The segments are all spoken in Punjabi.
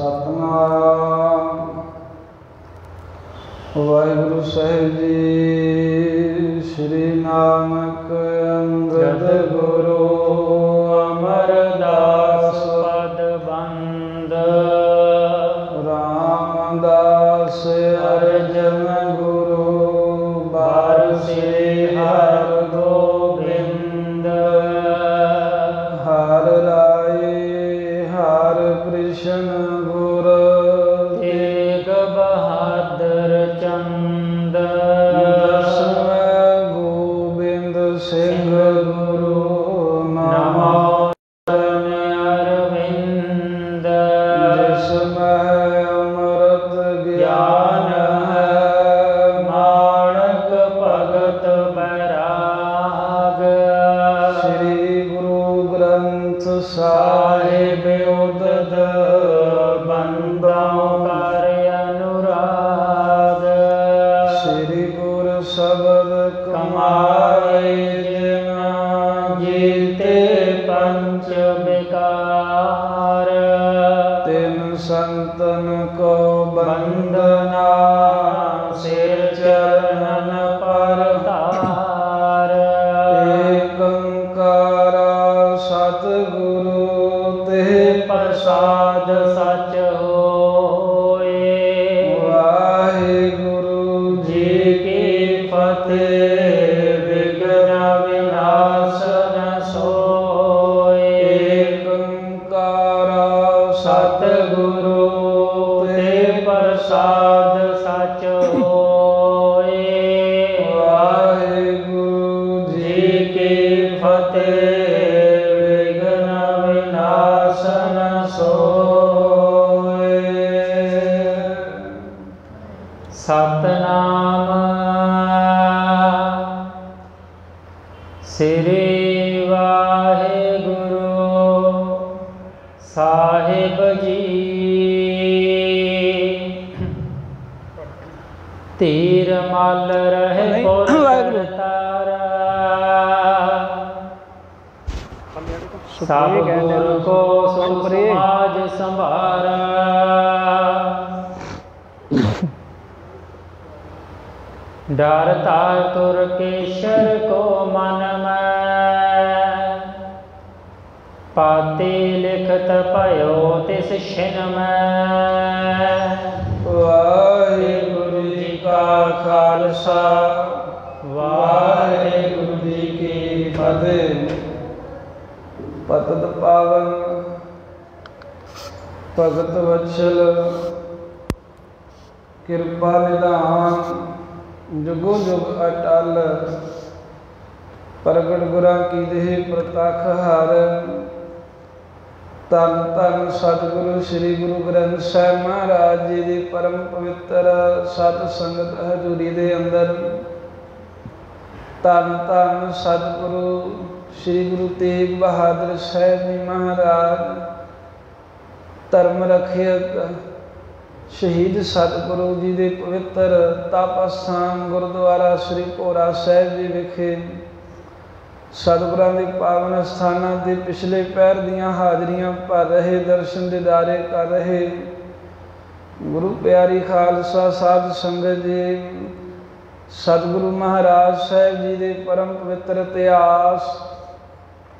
ਸਤਨਾਮ। ਵਾਹਿਗੁਰੂ ਸਾਹਿਬ ਜੀ ਸ੍ਰੀ ਨਾਨਕ ਅੰਗਦ ਗੁਰੂ ਵਾਹਿਗੁਰੂ ਸਾਹਿਬ ਜੀ। ਤੀਰ ਮਲ ਰਹੇ ਪੁਰ। ਤਾਰਾ ਸਭ ਗੁਰ ਕੋ ਸੁਖ ਸਮਾਜ ਸੰਭਾਰਾ। ਡਰ ਤਾਰ ਤੁਰ ਕੇਸ਼ਰ ਕੋ ਮਨ ਮੈਂ। ਪਾਤੀ ਲਿਖਤ ਭਇਓ ਤਿਸ ਛਿਨ ਮੈਂ। ਵਾਹਿਗੁਰੂ ਜੀ ਕਾ ਖਾਲਸਾ। ਵਾਹਿਗੁਰੂ ਜੀ ਕੀ ਫਤਿਹ। ਪਤਤ ਪਾਵਨ, ਭਗਤ ਵਛਲ, ਕਿਰਪਾ ਨਿਧਾਨ। ਜੁਗੋ ਜੁਗ ਅਟਲ, ਪ੍ਰਗਟ ਗੁਰਾਂ ਕੀ ਦੇਹ ਪ੍ਰਤੱਖ ਹਰ। ਧੰਨ ਧੰਨ ਸਤਿਗੁਰੂ ਸ੍ਰੀ ਗੁਰੂ ਗ੍ਰੰਥ ਸਾਹਿਬ ਮਹਾਰਾਜ ਜੀ ਦੀ ਪਰਮ ਪਵਿੱਤਰ ਸਤ ਸੰਗਤ ਹਜ਼ੂਰੀ ਦੇ ਅੰਦਰ। ਧੰਨ ਧੰਨ ਸਤਿਗੁਰੂ ਸ੍ਰੀ ਗੁਰੂ ਤੇਗ ਬਹਾਦਰ ਸਾਹਿਬ ਜੀ ਮਹਾਰਾਜ। ਧਰਮ ਰਖਿਅਕ ਸ਼ਹੀਦ ਸਤਿਗੁਰੂ ਜੀ ਦੇ ਪਵਿੱਤਰ ਤਪ ਅਸਥਾਨ ਗੁਰਦੁਆਰਾ ਸ੍ਰੀ ਭੋਰਾ ਸਾਹਿਬ ਜੀ ਵਿਖੇ ਸਤਿਗੁਰਾਂ ਦੇ ਪਾਵਨ ਸਥਾਨਾਂ ਤੇ ਪਿਛਲੇ ਪਹਿਰ ਦੀਆਂ ਹਾਜ਼ਰੀਆਂ ਭਰ ਰਹੇ, ਦਰਸ਼ਨ ਦਿਦਾਰੇ ਕਰ ਰਹੇ। ਗੁਰੂ ਪਿਆਰੀ ਖਾਲਸਾ ਸਾਧ ਸੰਗਤ ਜੀ, ਸਤਿਗੁਰੂ ਮਹਾਰਾਜ ਸਾਹਿਬ ਜੀ ਦੇ ਪਰਮ ਪਵਿੱਤਰ ਇਤਿਹਾਸ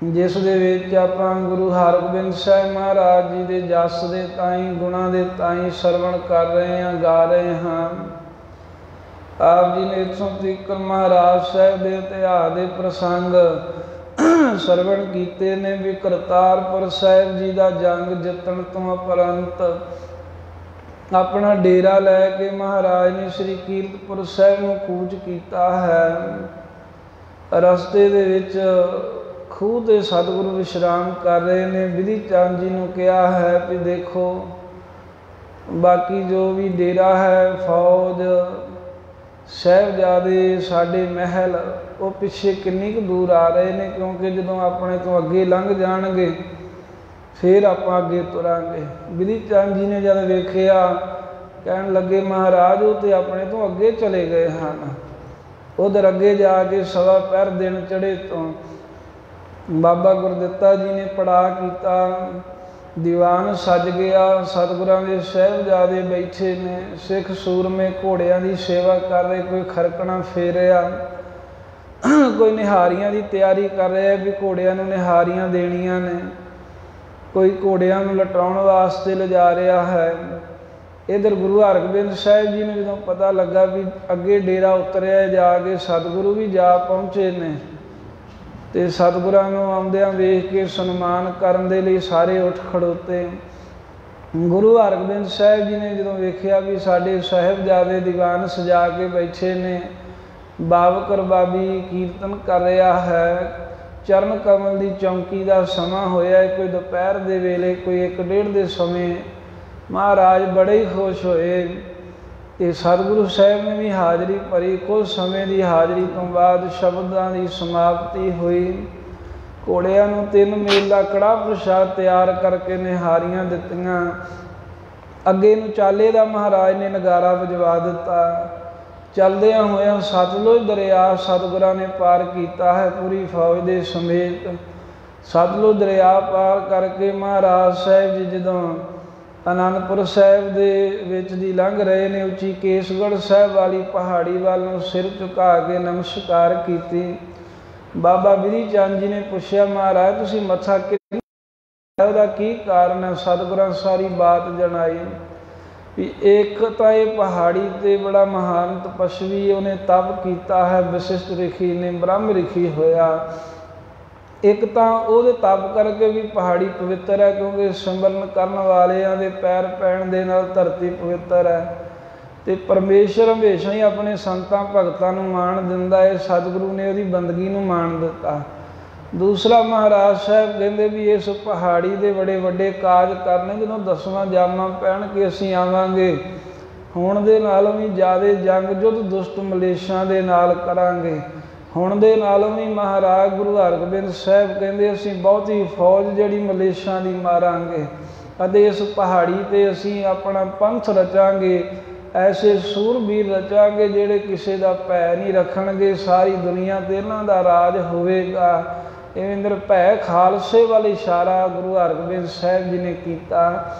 ਜਿਸ ਦੇ ਵਿੱਚ ਆਪਾਂ ਗੁਰੂ ਹਰਗੋਬਿੰਦ ਸਾਹਿਬ ਮਹਾਰਾਜ ਜੀ ਦੇ ਜਸ ਦੇ ਤਾਈ, ਗੁਣਾ ਦੇ ਤਾਈ ਸਰਵਣ ਕਰ ਰਹੇ ਹਾਂ, ਗਾ ਰਹੇ ਹਾਂ। ਆਪ ਜੀ ਨੇ ਇਥੋਂ ਤੀਕਰ ਮਹਾਰਾਜ ਸਾਹਿਬ ਦੇ ਇਤਿਹਾਸ ਦੇ ਪ੍ਰਸੰਗ ਸਰਵਣ ਕੀਤੇ ਨੇ, ਵੀ ਕਰਤਾਰਪੁਰ ਸਾਹਿਬ ਜੀ ਦਾ ਜੰਗ ਜਿੱਤਣ ਤੋਂ ਉਪਰੰਤ ਆਪਣਾ ਡੇਰਾ ਲੈ ਕੇ ਮਹਾਰਾਜ ਨੇ ਸ੍ਰੀ ਕੀਰਤਪੁਰ ਸਾਹਿਬ ਨੂੰ ਕੂਚ ਕੀਤਾ ਹੈ। ਰਸਤੇ ਦੇ ਵਿੱਚ ਖੂਹ ਤੇ ਸਤਿਗੁਰੂ ਵਿਸ਼ਰਾਮ ਕਰ ਰਹੇ ਨੇ। ਵਿਧੀ ਚੰਦ ਜੀ ਨੂੰ ਕਿਹਾ ਹੈ ਵੀ ਦੇਖੋ, ਬਾਕੀ ਜੋ ਵੀ ਡੇਰਾ ਹੈ, ਫੌਜ, ਸਾਹਿਬਜ਼ਾਦੇ, ਸਾਡੇ ਮਹਿਲ, ਉਹ ਪਿੱਛੇ ਕਿੰਨੀ ਕੁ ਦੂਰ ਆ ਰਹੇ ਨੇ, ਕਿਉਂਕਿ ਜਦੋਂ ਆਪਣੇ ਤੋਂ ਅੱਗੇ ਲੰਘ ਜਾਣਗੇ, ਫਿਰ ਆਪਾਂ ਅੱਗੇ ਤੁਰਾਂਗੇ। ਵਿਧੀ ਚੰਦ ਜੀ ਨੇ ਜਦ ਵੇਖਿਆ, ਕਹਿਣ ਲੱਗੇ, ਮਹਾਰਾਜ, ਉਹ ਤੇ ਆਪਣੇ ਤੋਂ ਅੱਗੇ ਚਲੇ ਗਏ ਹਨ। ਉਧਰ ਅੱਗੇ ਜਾ ਕੇ ਸਵਾ ਪਹਿਰ ਦਿਨ ਚੜੇ ਤੋਂ ਬਾਬਾ ਗੁਰਦਿੱਤਾ ਜੀ ਨੇ ਪੜਾ ਕੀਤਾ। ਦੀਵਾਨ ਸੱਜ ਗਿਆ, ਸਤਿਗੁਰਾਂ ਦੇ ਸਹਿਬਜ਼ਾਦੇ ਬੈਠੇ ਨੇ, ਸਿੱਖ ਸੂਰਮੇ ਘੋੜਿਆਂ ਦੀ ਸੇਵਾ ਕਰ ਰਹੇ, ਕੋਈ ਖਰਕਣਾ ਫੇਰਿਆ ਕੋਈ ਨਿਹਾਰੀਆਂ ਦੀ ਤਿਆਰੀ ਕਰ ਰਿਹਾ ਵੀ ਘੋੜਿਆਂ ਨੂੰ ਨਿਹਾਰੀਆਂ ਦੇਣੀਆਂ ਨੇ। ਕੋਈ ਘੋੜਿਆਂ ਨੂੰ ਲਟਾਉਣ ਵਾਸਤੇ ਲਿਜਾ ਰਿਹਾ ਹੈ। ਇਧਰ ਗੁਰੂ ਹਰਗੋਬਿੰਦ ਸਾਹਿਬ ਜੀ ਨੂੰ ਜਦੋਂ ਪਤਾ ਲੱਗਾ ਵੀ ਅੱਗੇ ਡੇਰਾ ਉਤਰਿਆ, ਜਾ ਕੇ ਸਤਿਗੁਰੂ ਵੀ ਜਾ ਪਹੁੰਚੇ ਨੇ। ਤੇ ਸਤਿਗੁਰਾਂ ਨੂੰ ਆਉਂਦਿਆਂ ਵੇਖ ਕੇ ਸਨਮਾਨ ਕਰਨ ਦੇ ਲਈ ਸਾਰੇ ਉੱਠ ਖੜੋਤੇ। ਗੁਰੂ ਹਰਗੋਬਿੰਦ ਸਾਹਿਬ ਜੀ ਨੇ ਜਦੋਂ ਵੇਖਿਆ ਵੀ ਸਾਡੇ ਸਾਹਿਬਜ਼ਾਦੇ ਦੀਵਾਨ ਸਜਾ ਕੇ ਬੈਠੇ ਨੇ, ਬਾਬਕਰ ਬਾਬੀ ਕੀਰਤਨ ਕਰ ਰਿਹਾ ਹੈ, ਚਰਨ ਕਮਲ ਦੀ ਚੌਂਕੀ ਦਾ ਸਮਾਂ ਹੋਇਆ ਕੋਈ ਦੁਪਹਿਰ ਦੇ ਵੇਲੇ, ਕੋਈ 1:30 ਦੇ ਸਮੇਂ, ਮਹਾਰਾਜ ਬੜੇ ਹੀ ਖੁਸ਼ ਹੋਏ। ਤੇ ਸਤਿਗੁਰੂ ਸਾਹਿਬ ਨੇ ਵੀ ਹਾਜ਼ਰੀ ਭਰੀ। ਕੁਝ ਸਮੇਂ ਦੀ ਹਾਜ਼ਰੀ ਤੋਂ ਬਾਅਦ ਸ਼ਬਦਾਂ ਦੀ ਸਮਾਪਤੀ ਹੋਈ। ਘੋੜਿਆਂ ਨੂੰ ਤਿੰਨ ਮੀਲ ਦਾ ਕੜਾ ਪ੍ਰਸ਼ਾਦ ਤਿਆਰ ਕਰਕੇ ਨਿਹਾਰੀਆਂ ਦਿੱਤੀਆਂ। ਅੱਗੇ ਨੂੰ ਚਾਲੇ ਦਾ ਮਹਾਰਾਜ ਨੇ ਨਗਾਰਾ ਵਜਵਾ ਦਿੱਤਾ। ਚਲਦਿਆਂ ਹੋਇਆਂ ਸਤਲੁਜ ਦਰਿਆ ਸਤਿਗੁਰਾਂ ਨੇ ਪਾਰ ਕੀਤਾ ਹੈ ਪੂਰੀ ਫੌਜ ਦੇ ਸਮੇਤ। ਸਤਲੁਜ ਦਰਿਆ ਪਾਰ ਕਰਕੇ ਮਹਾਰਾਜ ਸਾਹਿਬ ਜੀ ਜਦੋਂ ਅਨੰਦਪੁਰ ਸਾਹਿਬ ਦੇ ਵਿੱਚ ਦੀ ਲੰਘ ਰਹੇ ਨੇ ਉੱਚੀ ਕੇਸਗੜ੍ਹ ਸਾਹਿਬ ਵਾਲੀ ਪਹਾੜੀ ਵੱਲ ਨੂੰ ਸਿਰ ਝੁਕਾ ਕੇ ਨਮਸਕਾਰ ਕੀਤੀ। ਬਾਬਾ ਬਿਰੀ ਚੰਦ ਜੀ ਨੇ ਪੁੱਛਿਆ, ਮਹਾਰਾਜ, ਤੁਸੀਂ ਮੱਥਾ ਕਿਉਂ ਉਹਦਾ ਕੀ ਕਾਰਨ ਹੈ? ਸਤਿਗੁਰਾਂ ਸਾਰੀ ਬਾਤ ਜਣਾਈ। ਵੀ ਇੱਕ ਤਾਂ ਇਹ ਪਹਾੜੀ ਤੇ ਬੜਾ ਮਹਾਨ ਤਪਸਵੀ ਉਹਨੇ ਤਪ ਕੀਤਾ ਹੈ, ਵਿਸ਼ਿਸ਼ਟ ਰਿਖੀ ਨੇ ਬ੍ਰਹਮ ਰਿਖੀ ਹੋਇਆ। ਇੱਕ ਤਾਂ ਉਹਦੇ ਤਪ ਕਰਕੇ ਵੀ ਪਹਾੜੀ ਪਵਿੱਤਰ ਹੈ ਕਿਉਂਕਿ ਸਿਮਰਨ ਕਰਨ ਵਾਲਿਆਂ ਦੇ ਪੈਰ ਪੈਣ ਦੇ ਨਾਲ ਧਰਤੀ ਪਵਿੱਤਰ ਹੈ ਤੇ ਪਰਮੇਸ਼ਰ ਹਮੇਸ਼ਾ ਹੀ ਆਪਣੇ ਸੰਤਾਂ, ਭਗਤਾਂ ਨੂੰ ਮਾਣ ਦਿੰਦਾ ਹੈ, ਸਤਿਗੁਰੂ ਨੇ ਉਹਦੀ ਬੰਦਗੀ ਨੂੰ ਮਾਣ ਦਿੱਤਾ। ਦੂਸਰਾ ਮਹਾਰਾਜ ਸਾਹਿਬ ਕਹਿੰਦੇ ਵੀ ਇਸ ਪਹਾੜੀ ਦੇ ਬੜੇ ਵੱਡੇ ਕਾਜ ਕਰਨੇ, ਜਦੋਂ ਦਸਵਾਂ ਜਾਮਾਂ ਪੈਣ ਕੇ ਅਸੀਂ ਆਵਾਂਗੇ, ਹੁਣ ਦੇ ਨਾਲੋਂ ਵੀ ਜ਼ਿਆਦਾ ਜੰਗ ਜੁੱਧ ਦੁਸ਼ਟ ਮਲੇਸ਼ਾਂ ਦੇ ਨਾਲ ਕਰਾਂਗੇ। ਹੁਣ ਦੇ ਨਾਲੋਂ ਵੀ ਮਹਾਰਾਜ ਗੁਰੂ ਹਰਗੋਬਿੰਦ ਸਾਹਿਬ ਕਹਿੰਦੇ ਅਸੀਂ ਬਹੁਤੀ ਫੌਜ ਜਿਹੜੀ ਮਲੇਸ਼ਾਂ ਦੀ ਮਾਰਾਂਗੇ ਅਤੇ ਇਸ ਪਹਾੜੀ ਤੇ ਅਸੀਂ ਆਪਣਾ ਪੰਥ ਰਚਾਂਗੇ, ਐਸੇ ਸੂਰਬੀਰ ਰਚਾਂਗੇ ਜਿਹੜੇ ਕਿਸੇ ਦਾ ਭੈ ਨਹੀਂ ਰੱਖਣਗੇ, ਸਾਰੀ ਦੁਨੀਆ ਤੇ ਇਹਨਾਂ ਦਾ ਰਾਜ ਹੋਵੇਗਾ। ਇਹ ਭੈ ਖਾਲਸੇ ਵੱਲ ਇਸ਼ਾਰਾ ਗੁਰੂ ਹਰਗੋਬਿੰਦ ਸਾਹਿਬ ਜੀ ਨੇ ਕੀਤਾ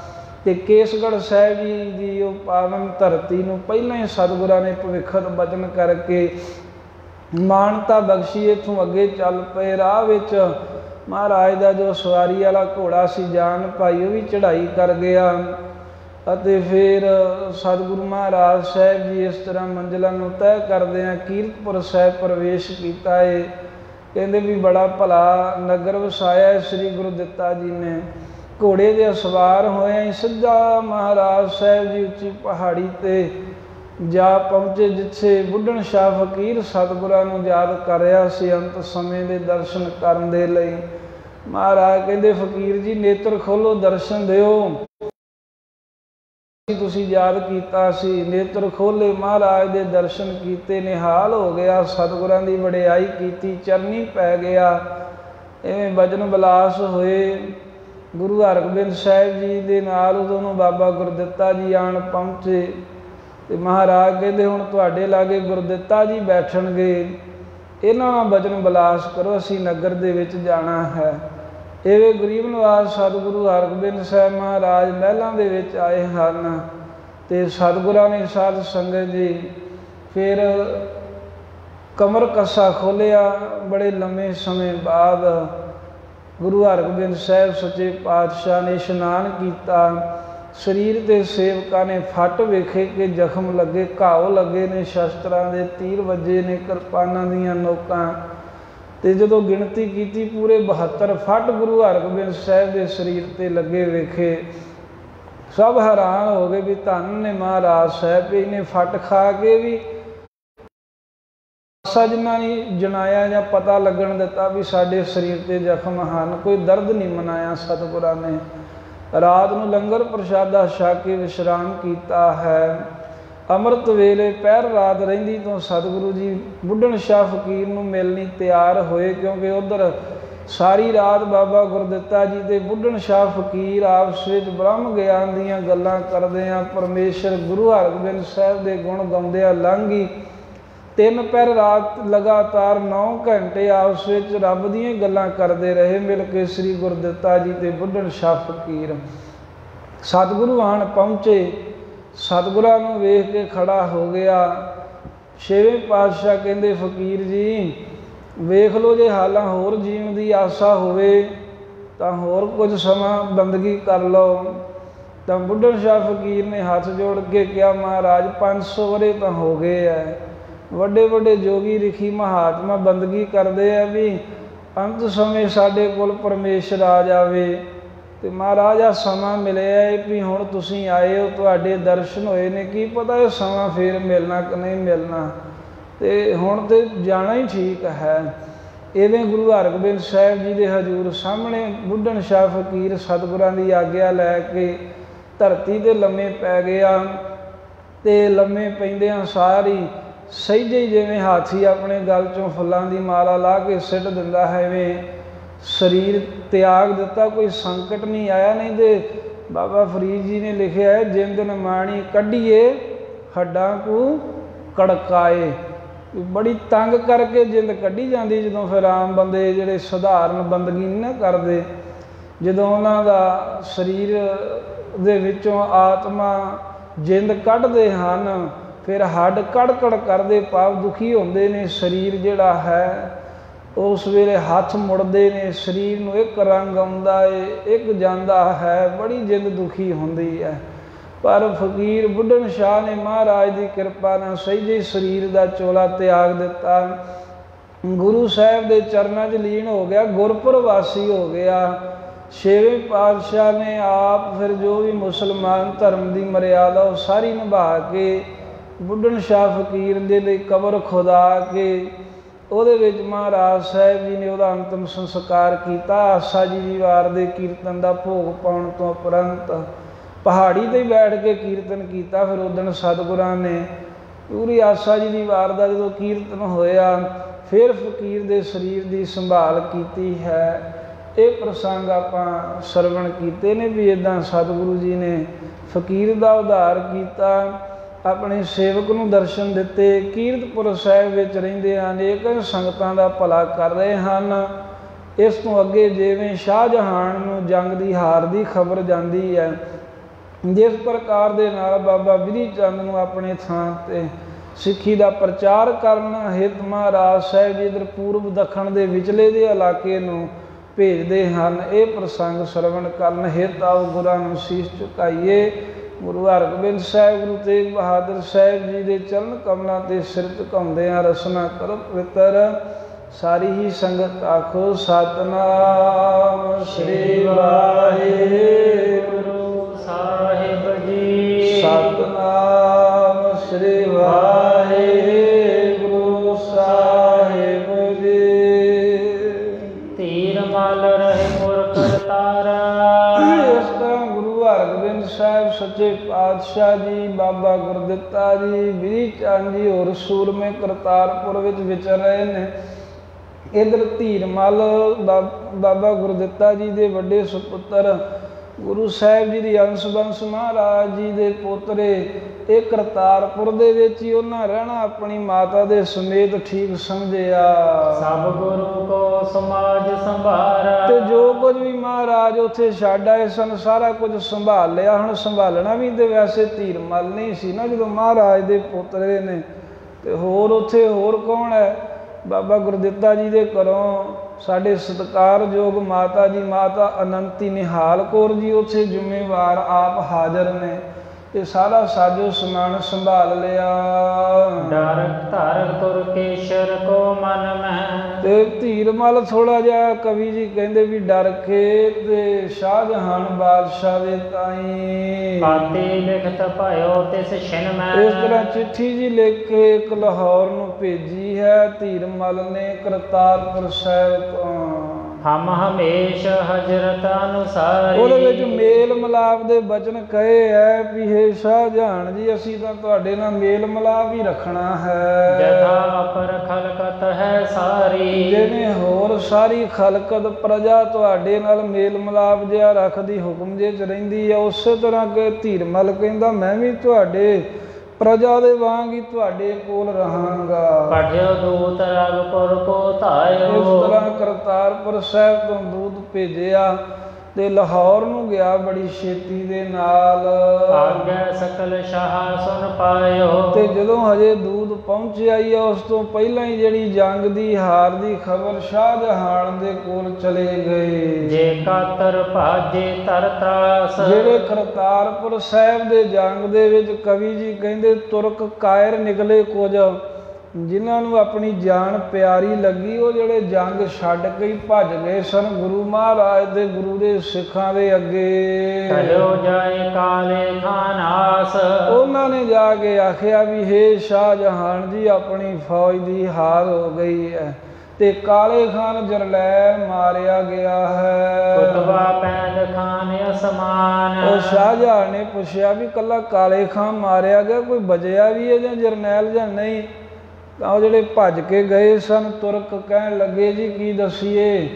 ਤੇ ਕੇਸਗੜ ਸਾਹਿਬ ਜੀ ਦੀ ਉਹ ਪਾਵਨ ਧਰਤੀ ਨੂੰ ਪਹਿਲਾਂ ਹੀ ਸਤਿਗੁਰਾਂ ਨੇ ਭਵਿੱਖਤ ਬਚਨ ਕਰਕੇ ਮਾਨਤਾ ਬਖਸ਼ੀ ਇਥੋਂ ਅੱਗੇ ਚੱਲ ਪਏ ਰਾਹ ਵਿੱਚ। ਮਹਾਰਾਜ ਦਾ ਜੋ ਸਵਾਰੀ ਵਾਲਾ ਘੋੜਾ ਸੀ ਜਾਨ ਭਾਈ, ਉਹ ਵੀ ਚੜ੍ਹਾਈ ਕਰ ਗਿਆ। ਅਤੇ ਫਿਰ ਸਤਿਗੁਰੂ ਮਹਾਰਾਜ ਸਾਹਿਬ ਜੀ ਇਸ ਤਰ੍ਹਾਂ ਮੰਜ਼ਲਾਂ ਨੂੰ ਤੈਅ ਕਰਦੇ ਆ। ਕੀਰਤਪੁਰ ਸਾਹਿਬ ਪ੍ਰਵੇਸ਼ ਕੀਤਾ ਏ। ਕਹਿੰਦੇ ਵੀ ਬੜਾ ਭਲਾ ਨਗਰ ਵਸਾਇਆ ਸ੍ਰੀ ਗੁਰੂ ਦਿੱਤਾ ਜੀ ਨੇ। ਘੋੜੇ ਦੇ ਸਵਾਰ ਹੋਏ ਸਿੱਧਾ ਮਹਾਰਾਜ ਸਾਹਿਬ ਜੀ ਉੱਚੀ ਪਹਾੜੀ ਤੇ ਜਾ ਪਹੁੰਚੇ ਜਿੱਥੇ ਬੁੱਢਣ ਸ਼ਾਹ ਫਕੀਰ ਸਤਿਗੁਰਾਂ ਨੂੰ ਯਾਦ ਕਰ ਰਿਹਾ ਸੀ ਅੰਤ ਸਮੇਂ ਦੇ ਦਰਸ਼ਨ ਕਰਨ ਦੇ ਲਈ। ਮਹਾਰਾਜ ਕਹਿੰਦੇ, ਫਕੀਰ ਜੀ, ਨੇਤਰ ਖੋਲੋ, ਦਰਸ਼ਨ ਦਿਓ। ਤੁਸੀਂ ਯਾਦ ਕੀਤਾ ਸੀ, ਨੇਤਰ ਖੋਲੇ, ਮਹਾਰਾਜ ਦੇ ਦਰਸ਼ਨ ਕੀਤੇ, ਨਿਹਾਲ ਹੋ ਗਿਆ, ਸਤਿਗੁਰਾਂ ਦੀ ਵਡਿਆਈ ਕੀਤੀ, ਚਰਨੀ ਪੈ ਗਿਆ। ਐਵੇਂ ਬਜਨ ਬਲਾਸ ਹੋਏ। ਗੁਰੂ ਹਰਗੋਬਿੰਦ ਸਾਹਿਬ ਜੀ ਦੇ ਨਾਲ ਉਦੋਂ ਬਾਬਾ ਗੁਰਦਿੱਤਾ ਜੀ ਆਣ ਪਹੁੰਚੇ। ਤੇ ਮਹਾਰਾਜ ਕਹਿੰਦੇ ਹੁਣ ਤੁਹਾਡੇ ਲਾਗੇ ਗੁਰਦਿੱਤਾ ਜੀ ਬੈਠਣਗੇ। ਇਹਨਾਂ ਨਾਲ ਬਚਨ ਬਲਾਸ ਕਰੋ, ਅਸੀਂ ਨਗਰ ਦੇ ਵਿੱਚ ਜਾਣਾ ਹੈ। ਇਹ ਗਰੀਬ ਨਿਵਾਸ ਸਤਿਗੁਰੂ ਹਰਗੋਬਿੰਦ ਸਾਹਿਬ ਮਹਾਰਾਜ ਮਹਿਲਾਂ ਦੇ ਵਿੱਚ ਆਏ ਹਨ ਤੇ ਸਤਿਗੁਰਾਂ ਨੇ ਸਾਧ ਸੰਗਤ ਜੀ ਫਿਰ ਕਮਰ ਕੱਸਾ ਖੋਲਿਆ ਬੜੇ ਲੰਮੇ ਸਮੇਂ ਬਾਅਦ। ਗੁਰੂ ਹਰਗੋਬਿੰਦ ਸਾਹਿਬ ਸੱਚੇ ਪਾਤਸ਼ਾਹ ਨੇ ਇਸ਼ਨਾਨ ਕੀਤਾ। ਸਰੀਰ ਦੇ ਸੇਵਕਾਂ ਨੇ ਫੱਟ ਵੇਖੇ ਕਿ ਜ਼ਖਮ ਲੱਗੇ ਘਾਵ ਲੱਗੇ ਨੇ, ਸ਼ਸਤਰਾਂ ਦੇ ਤੀਰ ਵੱਜੇ ਨੇ, ਕਿਰਪਾਨਾਂ ਦੀਆਂ ਨੋਕਾਂ। ਤੇ ਜਦੋਂ ਗਿਣਤੀ ਕੀਤੀ, ਪੂਰੇ 72 ਫੱਟ ਗੁਰੂ ਹਰਗੋਬਿੰਦ ਸਾਹਿਬ ਦੇ ਸਰੀਰ ਤੇ ਲੱਗੇ ਵੇਖੇ। ਸਭ ਹੈਰਾਨ ਹੋ ਗਏ ਵੀ ਧੰਨ ਨੇ ਮਹਾਰਾਜ ਸਾਹਿਬ, ਇਹਨੇ ਫੱਟ ਖਾ ਕੇ ਵੀ ਸਜਣਾ ਨਹੀਂ ਜਣਾਇਆ ਜਾਂ ਪਤਾ ਲੱਗਣ ਦਿੱਤਾ ਵੀ ਸਾਡੇ ਸਰੀਰ ਤੇ ਜ਼ਖਮ ਹਨ। ਕੋਈ ਦਰਦ ਨਹੀਂ ਮਨਾਇਆ ਸਤਿਗੁਰਾਂ ਨੇ। ਰਾਤ ਨੂੰ ਲੰਗਰ ਪ੍ਰਸ਼ਾਦਾ ਛਕ ਕੇ ਵਿਸ਼ਰਾਮ ਕੀਤਾ ਹੈ। ਅੰਮ੍ਰਿਤ ਵੇਲੇ ਪਹਿਰ ਰਾਤ ਰਹਿੰਦੀ ਤੋਂ ਸਤਿਗੁਰੂ ਜੀ ਬੁੱਢਣ ਸ਼ਾਹ ਫਕੀਰ ਨੂੰ ਮਿਲਣੀ ਤਿਆਰ ਹੋਏ ਕਿਉਂਕਿ ਉਧਰ ਸਾਰੀ ਰਾਤ ਬਾਬਾ ਗੁਰਦਿੱਤਾ ਜੀ ਦੇ ਬੁੱਢਣ ਸ਼ਾਹ ਫਕੀਰ ਆਪਸ ਵਿੱਚ ਬ੍ਰਹਮ ਗਿਆਨ ਦੀਆਂ ਗੱਲਾਂ ਕਰਦੇ ਆ। ਪਰਮੇਸ਼ਰ ਗੁਰੂ ਹਰਗੋਬਿੰਦ ਸਾਹਿਬ ਦੇ ਗੁਣ ਗਾਉਂਦੇ ਆ ਲੰਘੀ ਤਿੰਨ ਪੈਰ ਰਾਤ ਲਗਾਤਾਰ 9 ਘੰਟੇ ਆਪਸ ਵਿੱਚ ਰੱਬ ਦੀਆਂ ਗੱਲਾਂ ਕਰਦੇ ਰਹੇ, ਮਿਲ ਕੇ ਸ੍ਰੀ ਗੁਰਦਿੱਤਾ ਜੀ ਤੇ ਬੁੱਢਣ ਸ਼ਾਹ ਫਕੀਰ। ਸਤਿਗੁਰੂ ਆਣ ਪਹੁੰਚੇ, ਸਤਿਗੁਰਾਂ ਨੂੰ ਵੇਖ ਕੇ ਖੜਾ ਹੋ ਗਿਆ। ਛੇਵੇਂ ਪਾਤਸ਼ਾਹ ਕਹਿੰਦੇ, ਫਕੀਰ ਜੀ, ਵੇਖ ਲਓ ਜੇ ਹਾਲਾਂ ਹੋਰ ਜੀਵਨ ਦੀ ਆਸਾ ਹੋਵੇ, ਤਾਂ ਹੋਰ ਕੁਝ ਸਮਾਂ ਬੰਦਗੀ ਕਰ ਲਓ। ਤਾਂ ਬੁੱਢਣ ਸ਼ਾਹ ਫਕੀਰ ਨੇ ਹੱਥ ਜੋੜ ਕੇ ਕਿਹਾ, ਮਹਾਰਾਜ 500 ਵਰੇ ਤਾਂ ਹੋ ਗਏ ਐ। ਵੱਡੇ ਵੱਡੇ ਜੋਗੀ, ਰਿਖੀ ਮਹਾਤਮਾ ਬੰਦਗੀ ਕਰਦੇ ਆ ਵੀ ਅੰਤ ਸਮੇਂ ਸਾਡੇ ਕੋਲ ਪਰਮੇਸ਼ਰ ਆ ਜਾਵੇ। ਤੇ ਮਹਾਰਾਜ ਆ ਸਮਾਂ ਮਿਲਿਆ ਏ ਵੀ ਹੁਣ ਤੁਸੀਂ ਆਏ ਹੋ, ਤੁਹਾਡੇ ਦਰਸ਼ਨ ਹੋਏ ਨੇ। ਕੀ ਪਤਾ ਇਹ ਸਮਾਂ ਫੇਰ ਮਿਲਣਾ ਕਿ ਨਹੀਂ ਮਿਲਣਾ? ਤੇ ਹੁਣ ਤੇ ਜਾਣਾ ਹੀ ਠੀਕ ਹੈ। ਇਵੇਂ ਗੁਰੂ ਹਰਗੋਬਿੰਦ ਸਾਹਿਬ ਜੀ ਦੇ ਹਜੂਰ ਸਾਹਮਣੇ ਬੁੱਢਣ ਸ਼ਾਹ ਫਕੀਰ ਸਤਿਗੁਰਾਂ ਦੀ ਆਗਿਆ ਲੈ ਕੇ ਧਰਤੀ ਤੇ ਲੰਮੇ ਪੈ ਗਿਆ ਤੇ ਲੰਮੇ ਪੈਂਦਿਆਂ ਸਾਰੀ ਸਹਿਜੇ ਹੀ ਜਿਵੇਂ ਹਾਥੀ ਆਪਣੇ ਗਲ ਚੋਂ ਫੁੱਲਾਂ ਦੀ ਮਾਲਾ ਲਾ ਕੇ ਸਿੱਟ ਦਿੰਦਾ ਹੈ ਐਵੇਂ ਸਰੀਰ ਤਿਆਗ ਦਿੱਤਾ, ਕੋਈ ਸੰਕਟ ਨਹੀਂ ਆਇਆ, ਨਹੀਂ ਤੇ ਬਾਬਾ ਫਰੀਦ ਜੀ ਨੇ ਲਿਖਿਆ ਹੈ ਜਿੰਦਨ ਮਾਣੀ ਕੱਢੀਏ, ਹੱਡਾਂ ਕੋ ਕੜਕਾਏ। ਬੜੀ ਤੰਗ ਕਰਕੇ ਜਿੰਦ ਕੱਢੀ ਜਾਂਦੀ, ਜਦੋਂ ਫਿਰ ਆਮ ਬੰਦੇ ਜਿਹੜੇ ਸਧਾਰਨ ਬੰਦਗੀ ਨਹੀਂ ਨਾ ਕਰਦੇ, ਜਦੋਂ ਉਹਨਾਂ ਦਾ ਸਰੀਰ ਦੇ ਵਿੱਚੋਂ ਆਤਮਾ ਜਿੰਦ ਕੱਢਦੇ ਹਨ ਫਿਰ ਹੱਡ ਕੜਕੜ ਕਰਦੇ ਪਾਪ ਦੁਖੀ ਹੁੰਦੇ ਨੇ, ਸਰੀਰ ਜਿਹੜਾ ਹੈ ਉਸ ਵੇਲੇ ਹੱਥ ਮੁੜਦੇ ਨੇ, ਸਰੀਰ ਨੂੰ ਇੱਕ ਰੰਗ ਆਉਂਦਾ ਏ, ਇੱਕ ਜਾਂਦਾ ਹੈ, ਬੜੀ ਜਿੰਦ ਦੁਖੀ ਹੁੰਦੀ ਹੈ। ਪਰ ਫਕੀਰ ਬੁੱਢਣ ਸ਼ਾਹ ਨੇ ਮਹਾਰਾਜ ਦੀ ਕਿਰਪਾ ਨਾਲ ਸਹਿਜੇ ਸਰੀਰ ਦਾ ਚੋਲਾ ਤਿਆਗ ਦਿੱਤਾ। ਗੁਰੂ ਸਾਹਿਬ ਦੇ ਚਰਨਾਂ 'ਚ ਲੀਨ ਹੋ ਗਿਆ ਗੁਰਪੁਰ ਵਾਸੀ ਹੋ ਗਿਆ। ਛੇਵੇਂ ਪਾਤਸ਼ਾਹ ਨੇ ਆਪ ਫਿਰ ਜੋ ਵੀ ਮੁਸਲਮਾਨ ਧਰਮ ਦੀ ਮਰਿਆਦਾ ਉਹ ਸਾਰੀ ਨਿਭਾ ਕੇ ਬੁੱਢਣ ਸ਼ਾਹ ਫਕੀਰ ਦੇ ਲਈ ਕਬਰ ਖੁਦਾ ਕੇ, ਉਹਦੇ ਵਿੱਚ ਮਹਾਰਾਜ ਸਾਹਿਬ ਜੀ ਨੇ ਉਹਦਾ ਅੰਤਮ ਸੰਸਕਾਰ ਕੀਤਾ। ਆਸਾ ਜੀ ਦੀ ਵਾਰ ਦੇ ਕੀਰਤਨ ਦਾ ਭੋਗ ਪਾਉਣ ਤੋਂ ਉਪਰੰਤ ਪਹਾੜੀ ਤੇ ਬੈਠ ਕੇ ਕੀਰਤਨ ਕੀਤਾ। ਫਿਰ ਉਦਣ ਸਤਿਗੁਰਾਂ ਨੇ ਪੂਰੀ ਆਸਾ ਜੀ ਦੀ ਵਾਰ ਦਾ ਜਦੋਂ ਕੀਰਤਨ ਹੋਇਆ, ਫਿਰ ਫਕੀਰ ਦੇ ਸਰੀਰ ਦੀ ਸੰਭਾਲ ਕੀਤੀ ਹੈ। ਇਹ ਪ੍ਰਸੰਗ ਆਪਾਂ ਸਰਵਣ ਕੀਤੇ ਨੇ ਵੀ ਇਦਾਂ ਸਤਿਗੁਰੂ ਜੀ ਨੇ ਫਕੀਰ ਦਾ ਉਧਾਰ ਕੀਤਾ। ਆਪਣੇ ਸੇਵਕ ਨੂੰ ਦਰਸ਼ਨ ਦਿੱਤੇ। ਕੀਰਤਪੁਰ ਸਾਹਿਬ ਵਿੱਚ ਰਹਿੰਦੇ ਅਨੇਕ ਸੰਗਤਾਂ ਦਾ ਭਲਾ ਕਰ ਰਹੇ ਹਨ। ਇਸ ਤੋਂ ਅੱਗੇ ਜਿਵੇਂ ਸ਼ਾਹਜਹਾਨ ਨੂੰ ਜੰਗ ਦੀ ਹਾਰ ਦੀ ਖਬਰ ਜਾਂਦੀ ਹੈ, ਜਿਸ ਪ੍ਰਕਾਰ ਦੇ ਨਾਲ ਬਾਬਾ ਵਿਧੀ ਚੰਦ ਨੂੰ ਆਪਣੇ ਥਾਂ ਤੇ ਸਿੱਖੀ ਦਾ ਪ੍ਰਚਾਰ ਕਰਨ ਹਿਤ ਮਹਾਰਾਜ ਸਾਹਿਬ ਜੀ ਇਧਰ ਪੂਰਬ ਦੱਖਣ ਦੇ ਵਿਚਲੇ ਦੇ ਇਲਾਕੇ ਨੂੰ ਭੇਜਦੇ ਹਨ। ਇਹ ਪ੍ਰਸੰਗ ਸਰਵਣ ਕਰਨ ਹਿਤ ਆਓ ਗੁਰਾਂ ਨੂੰ ਸੀਸ ਝੁਕਾਈਏ ਗੁਰੂ ਹਰਗੋਬਿੰਦ ਸਾਹਿਬ, ਗੁਰੂ ਤੇਗ ਬਹਾਦਰ ਸਾਹਿਬ ਜੀ ਦੇ ਚਰਨ ਕਮਲਾਂ ਤੇ ਸਿਰ ਝੁਕਾਉਂਦੇ ਆ ਰਸਨਾ ਕਰੋ ਪਵਿੱਤਰ। ਸਾਰੀ ਹੀ ਸੰਗਤ ਆਖੋ, ਸਤਨਾਮ ਸ੍ਰੀ ਵਾਹਿਗੁਰੂ। ਪਾਤਸ਼ਾਹ ਜੀ, ਬਾਬਾ ਗੁਰਦਿੱਤਾ ਜੀ ਵਿਧੀ ਚੰਦ ਜੀ ਹੋਰ ਸੂਰਮੇ ਕਰਤਾਰਪੁਰ ਵਿੱਚ ਵਿਚਰ ਰਹੇ ਨੇ। ਇਧਰ ਧੀਰਮਲ ਬਾ- ਬਾਬਾ ਗੁਰਦਿੱਤਾ ਜੀ ਦੇ ਵੱਡੇ ਸੁਪੁੱਤਰ ਗੁਰੂ ਸਾਹਿਬ ਜੀ ਦੀ ਅੰਸ਼ ਬੰਸ ਮਹਾਰਾਜ ਜੀ ਦੇ ਪੋਤਰੇ ਇਹ ਕਰਤਾਰਪੁਰ ਦੇ ਵਿੱਚ ਹੀ ਉਹਨਾਂ ਰਹਿਣਾ ਆਪਣੀ ਮਾਤਾ ਦੇ ਸਮੇਤ ਠੀਕ ਸਮਝਿਆ। ਸਭ ਗੁਰੂ ਕੋ ਸਮਾਜ ਸੰਭਾਰਾ। ਤੇ ਜੋ ਕੁਝ ਵੀ ਮਹਾਰਾਜ ਉੱਥੇ ਛੱਡ ਆਏ ਸਨ ਸਾਰਾ ਕੁਝ ਸੰਭਾਲ ਲਿਆ। ਹੁਣ ਸੰਭਾਲਣਾ ਵੀ ਤੇ ਵੈਸੇ ਧੀਰਮਲ ਨਹੀਂ ਸੀ ਨਾ ਜਦੋਂ ਮਹਾਰਾਜ ਦੇ ਪੁੱਤਰੇ ਨੇ। ਤੇ ਹੋਰ ਉੱਥੇ ਹੋਰ ਕੌਣ ਹੈ? ਬਾਬਾ ਗੁਰਦਿੱਤਾ ਜੀ ਦੇ ਘਰੋਂ ਸਾਡੇ ਸਤਿਕਾਰਯੋਗ ਮਾਤਾ ਜੀ ਮਾਤਾ ਅਨੰਤੀ ਨਿਹਾਲ ਕੌਰ ਜੀ ਉੱਥੇ ਜ਼ਿੰਮੇਵਾਰ ਆਪ ਹਾਜ਼ਰ ਨੇ। ਇਹ ਸਾਰਾ ਸਾਜੋ ਸਮਾਨ ਸੰਭਾਲ ਲਿਆ। ਡਰ ਧਰ ਤੁਰ ਕੇਸ਼ਰ ਕੋ ਮਨ ਮਹਿ। ਤੇ ਧੀਰਮਲ ਥੋੜਾ ਜਿਹਾ ਕਵੀ ਜੀ ਕਹਿੰਦੇ ਵੀ ਡਰ ਕੇ ਤੇ ਸ਼ਾਹਜਹਾਨ ਬਾਦਸ਼ਾਹ ਦੇ ਤਾਈ। ਪਾਤੀ ਲਿਖਤ ਭਇਓ ਤਿਸ ਛਿਨ ਮੈਂ ਇਸ ਤਰ੍ਹਾਂ ਚਿੱਠੀ ਜੀ ਲਿਖ ਕੇ ਇੱਕ ਲਾਹੌਰ ਨੂੰ ਭੇਜੀ ਹੈ। ਧੀਰਮਲ ਨੇ ਕਰਤਾਰਪੁਰ ਸਾਹਿਬ ਤੋਂ ਹਮ ਹਮੇਸ਼ ਹਜਰਤ ਅਨੁਸਾਰੀ ਉਹਦੇ ਵਿੱਚ ਮੇਲ ਮਿਲਾਪ ਦੇ ਬਚਨ ਕਹੇ ਹੈ ਵੀ ਹੇ ਸ਼ਾਹਜਹਾਨ ਜੀ ਅਸੀਂ ਤਾਂ ਤੁਹਾਡੇ ਨਾਲ ਮੇਲ ਮਿਲਾਪ ਹੀ ਰੱਖਣਾ ਹੈ। ਜਥਾ ਅਪਰ ਖਲਕਤ ਹੈ ਸਾਰੀ। ਜਿਵੇਂ ਹੋਰ ਸਾਰੀ ਖਲਕਤ ਪ੍ਰਜਾ ਤੁਹਾਡੇ ਨਾਲ ਮੇਲ ਮਿਲਾਪ ਜਿਹਾ ਰੱਖਦੀ ਹੁਕਮ ਜੇ ਚ ਰਹਿੰਦੀ ਹੈ ਉਸੇ ਤਰ੍ਹਾਂ ਕਿ ਧੀਰਮਲ ਕਹਿੰਦਾ ਮੈਂ ਵੀ ਤੁਹਾਡੇ ਪ੍ਰਜਾ ਦੇ ਵਾਂਗ ਹੀ ਤੁਹਾਡੇ ਕੋਲ ਰਹਾਂਗਾ। ਪਠਿਓ ਦੂਤ ਰਗਪੁਰ ਕੋ ਇਸ ਧਾਇਓ ਤਰ੍ਹਾਂ ਕਰਤਾਰਪੁਰ ਸਾਹਿਬ ਤੋਂ ਦੂਤ ਭੇਜਿਆ। ਤੇ ਲਾਹੌਰ ਨੂੰ ਗਿਆ ਬੜੀ ਛੇਤੀ ਦੇ ਨਾਲ। ਆਗਿਆ ਸਕਲ ਸ਼ਾਹ ਸੁਨ ਪਾਇਓ। ਤੇ ਜਦੋਂ ਹਜੇ ਦੂਤ ਪਹੁੰਚਿਆ ਹੀ ਆ, ਉਸ ਤੋਂ ਪਹਿਲਾਂ ਹੀ ਜਿਹੜੀ ਜੰਗ ਦੀ ਹਾਰ ਦੀ ਖਬਰ ਸ਼ਾਹਜਹਾਨ ਦੇ ਕੋਲ ਚਲੇ ਗਏ। ਜੇ ਕਾਤਰ ਭਾਜੇ ਤਰ ਤਰਾਸ। ਜਿਹੜੇ ਕਰਤਾਰਪੁਰ ਸਾਹਿਬ ਦੇ ਜੰਗ ਦੇ ਵਿੱਚ ਕਵੀ ਜੀ ਕਹਿੰਦੇ ਤੁਰਕ ਕਾਇਰ ਨਿਕਲੇ ਕੁਝ ਜਿਨ੍ਹਾਂ ਨੂੰ ਆਪਣੀ ਜਾਨ ਪਿਆਰੀ ਲੱਗੀ ਉਹ ਜਿਹੜੇ ਜੰਗ ਛੱਡ ਕੇ ਹੀ ਭੱਜ ਗਏ ਸਨ ਗੁਰੂ ਮਹਾਰਾਜ ਦੇ ਗੁਰੂ ਦੇ ਸਿੱਖਾਂ ਦੇ ਅੱਗੇ। ਕਹਿਓ ਜਾਏ ਕਾਲੇ ਖਾਨਾਸ। ਉਹਨਾਂ ਨੇ ਜਾ ਕੇ ਆਖਿਆ ਵੀ ਹੇ ਸ਼ਾਹਜਹਾਨ ਜੀ ਆਪਣੀ ਫੌਜ ਦੀ ਹਾਰ ਹੋ ਗਈ ਹੈ ਤੇ ਕਾਲੇ ਖਾਨ ਜਰਲੈਲ ਮਾਰਿਆ ਗਿਆ ਹੈ। ਕੁਤਬਾ ਪੈਦ ਖਾਨ ਅਸਮਾਨ। ਉਹ ਸ਼ਾਹਜਹਾਨ ਨੇ ਪੁੱਛਿਆ ਵੀ ਕੱਲਾ ਕਾਲੇ ਖਾਨ ਮਾਰਿਆ ਗਿਆ ਕੋਈ ਬਚਿਆ ਵੀ ਹੈ ਜਾਂ ਜਰਨੈਲ ਜਾਂ ਨਹੀਂ? ਤਾਂ ਉਹ ਜਿਹੜੇ ਭੱਜ ਕੇ ਗਏ ਸਨ ਤੁਰਕ ਕਹਿਣ ਲੱਗੇ ਜੀ ਕੀ ਦਸੀਏ?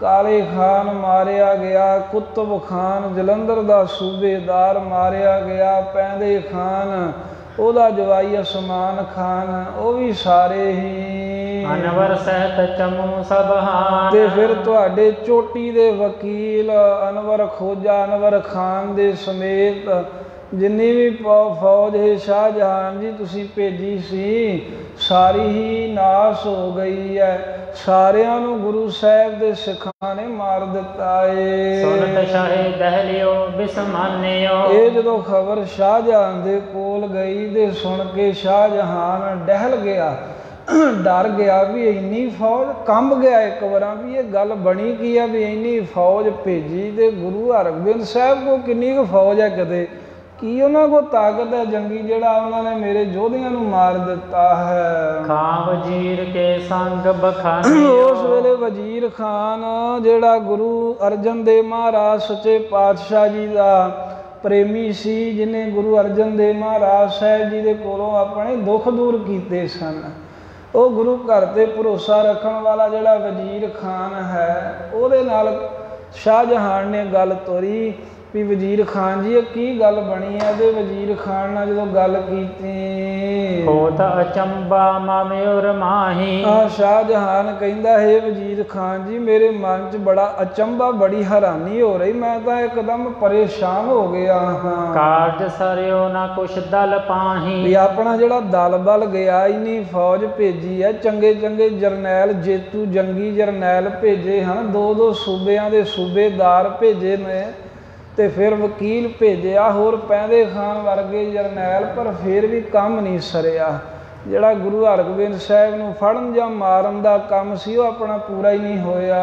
ਕਾਲੇ ਖਾਨ ਮਾਰਿਆ ਗਿਆ ਕੁਤਬ ਖਾਨ ਜਲੰਧਰ ਦਾ ਸੂਬੇਦਾਰ ਮਾਰਿਆ ਗਿਆ ਪੈਂਦੇ ਖਾਨ ਉਹਦਾ ਜਵਾਈ ਅਸਮਾਨ ਖਾਨ ਉਹ ਵੀ ਸਾਰੇ ਹੀ ਅਨਵਰ ਸਹਿਤ ਚਮੂ ਸਭ ਹਾਨ। ਤੇ ਫਿਰ ਤੁਹਾਡੇ ਚੋਟੀ ਦੇ ਵਕੀਲ ਅਨਵਰ ਖੋਜਾ ਅਨਵਰ ਖਾਨ ਦੇ ਸਮੇਤ ਜਿੰਨੀ ਵੀ ਫੌਜ ਹੈ ਸ਼ਾਹਜਹਾਨ ਜੀ ਤੁਸੀਂ ਭੇਜੀ ਸੀ ਸਾਰੀ ਹੀ ਨਾਸ ਹੋ ਗਈ ਹੈ। ਸਾਰਿਆਂ ਨੂੰ ਗੁਰੂ ਸਾਹਿਬ ਦੇ ਸਿੱਖਾਂ ਨੇ ਮਾਰ ਦਿੱਤਾ ਸੁਨਤ ਏ ਸ਼ਾਹੇ ਦਹਲਿਓ ਬਿਸਮਾਨਿਓ। ਇਹ ਜਦੋਂ ਖਬਰ ਸ਼ਾਹਜਹਾਨ ਦੇ ਕੋਲ ਗਈ ਤੇ ਸੁਣ ਕੇ ਸ਼ਾਹਜਹਾਨ ਡਹਿਲ ਗਿਆ ਡਰ ਗਿਆ ਵੀ ਇੰਨੀ ਫੌਜ ਕੰਬ ਗਿਆ ਇੱਕ ਵਾਰਾਂ ਵੀ ਇਹ ਗੱਲ ਬਣੀ ਕੀ ਆ ਵੀ ਇੰਨੀ ਫੌਜ ਭੇਜੀ ਤੇ ਗੁਰੂ ਹਰਗੋਬਿੰਦ ਸਾਹਿਬ ਕੋ ਕਿੰਨੀ ਕੁ ਫੌਜ ਹੈ ਕਦੇ ਕੀ ਉਹਨਾਂ ਕੋ ਤਾਕਤ ਹੈ ਜੰਗੀ ਜਿਹੜਾ ਉਹਨਾਂ ਨੇ ਮੇਰੇ ਯੋਧਿਆਂ ਨੂੰ ਮਾਰ ਦਿੱਤਾ ਹੈ? ਖਾਂ ਵਜੀਰ ਕੇ ਸੰਗ ਉਸ ਬਖਾਨਿਓ ਵੇਲੇ ਵਜ਼ੀਰ ਖਾਨ ਜਿਹੜਾ ਗੁਰੂ ਅਰਜਨ ਦੇਵ ਮਹਾਰਾਜ ਸੱਚੇ ਪਾਤਸ਼ਾਹ ਜੀ ਦਾ ਪ੍ਰੇਮੀ ਸੀ ਜਿਨੇ ਗੁਰੂ ਅਰਜਨ ਦੇਵ ਮਹਾਰਾਜ ਸਾਹਿਬ ਜੀ ਦੇ ਕੋਲੋਂ ਆਪਣੇ ਦੁੱਖ ਦੂਰ ਕੀਤੇ ਸਨ। ਉਹ ਗੁਰੂ ਘਰ ਤੇ ਭਰੋਸਾ ਰੱਖਣ ਵਾਲਾ ਜਿਹੜਾ ਵਜ਼ੀਰ ਖਾਨ ਹੈ ਉਹਦੇ ਨਾਲ ਸ਼ਾਹਜਹਾਨ ਨੇ ਗੱਲ ਤੋਰੀ। ਵੀ ਵਜ਼ੀਰ ਖਾਨ ਜੀ ਇਹ ਕੀ ਗੱਲ ਬਣੀ ਹੈ ਤੇ ਵਜ਼ੀਰ ਖਾਨ ਨਾਲ ਜਦੋਂ ਗੱਲ ਕੀਤੀ? ਹੋਤ ਅਚੰਬਾ ਮਾਮਿਉਰ ਮਾਹੀ। ਆ ਸ਼ਾਹਜਹਾਨ ਕਹਿੰਦਾ ਹੈ ਵਜ਼ੀਰ ਖਾਨ ਜੀ ਮੇਰੇ ਮਨ 'ਚ ਬੜਾ ਅਚੰਭਾ ਬੜੀ ਹੈਰਾਨੀ ਹੋ ਰਹੀ। ਮੈਂ ਤਾਂ ਇੱਕਦਮ ਪਰੇਸ਼ਾਨ ਹੋ ਗਿਆ ਹਾਂ। ਕਾਰਜ ਸਰਿਓ ਨਾ ਕੁਛ ਦਲ ਪਾਹੀ। ਵੀ ਆਪਣਾ ਜਿਹੜਾ ਦਲ ਬਲ ਗਿਆ ਇਨੀ ਫੌਜ ਭੇਜੀ ਹੈ ਚੰਗੇ ਚੰਗੇ ਜਰਨੈਲ ਜੇਤੂ ਜੰਗੀ ਜਰਨੈਲ ਭੇਜੇ ਹਨ। ਦੋ ਦੋ ਸੂਬਿਆਂ ਦੇ ਸੂਬੇਦਾਰ ਭੇਜੇ ਨੇ। ਤੇ ਫਿਰ ਵਕੀਲ ਭੇਜਿਆ, ਹੋਰ ਪੈਂਦੇ ਖਾਨ ਵਰਗੇ ਜਰਨੈਲ, ਪਰ ਫਿਰ ਵੀ ਕੰਮ ਨਹੀਂ ਸਰਿਆ। ਜਿਹੜਾ ਗੁਰੂ ਹਰਗੋਬਿੰਦ ਸਾਹਿਬ ਨੂੰ ਫੜਨ ਜਾਂ ਮਾਰਨ ਦਾ ਕੰਮ ਸੀ ਉਹ ਆਪਣਾ ਪੂਰਾ ਹੀ ਨਹੀਂ ਹੋਇਆ।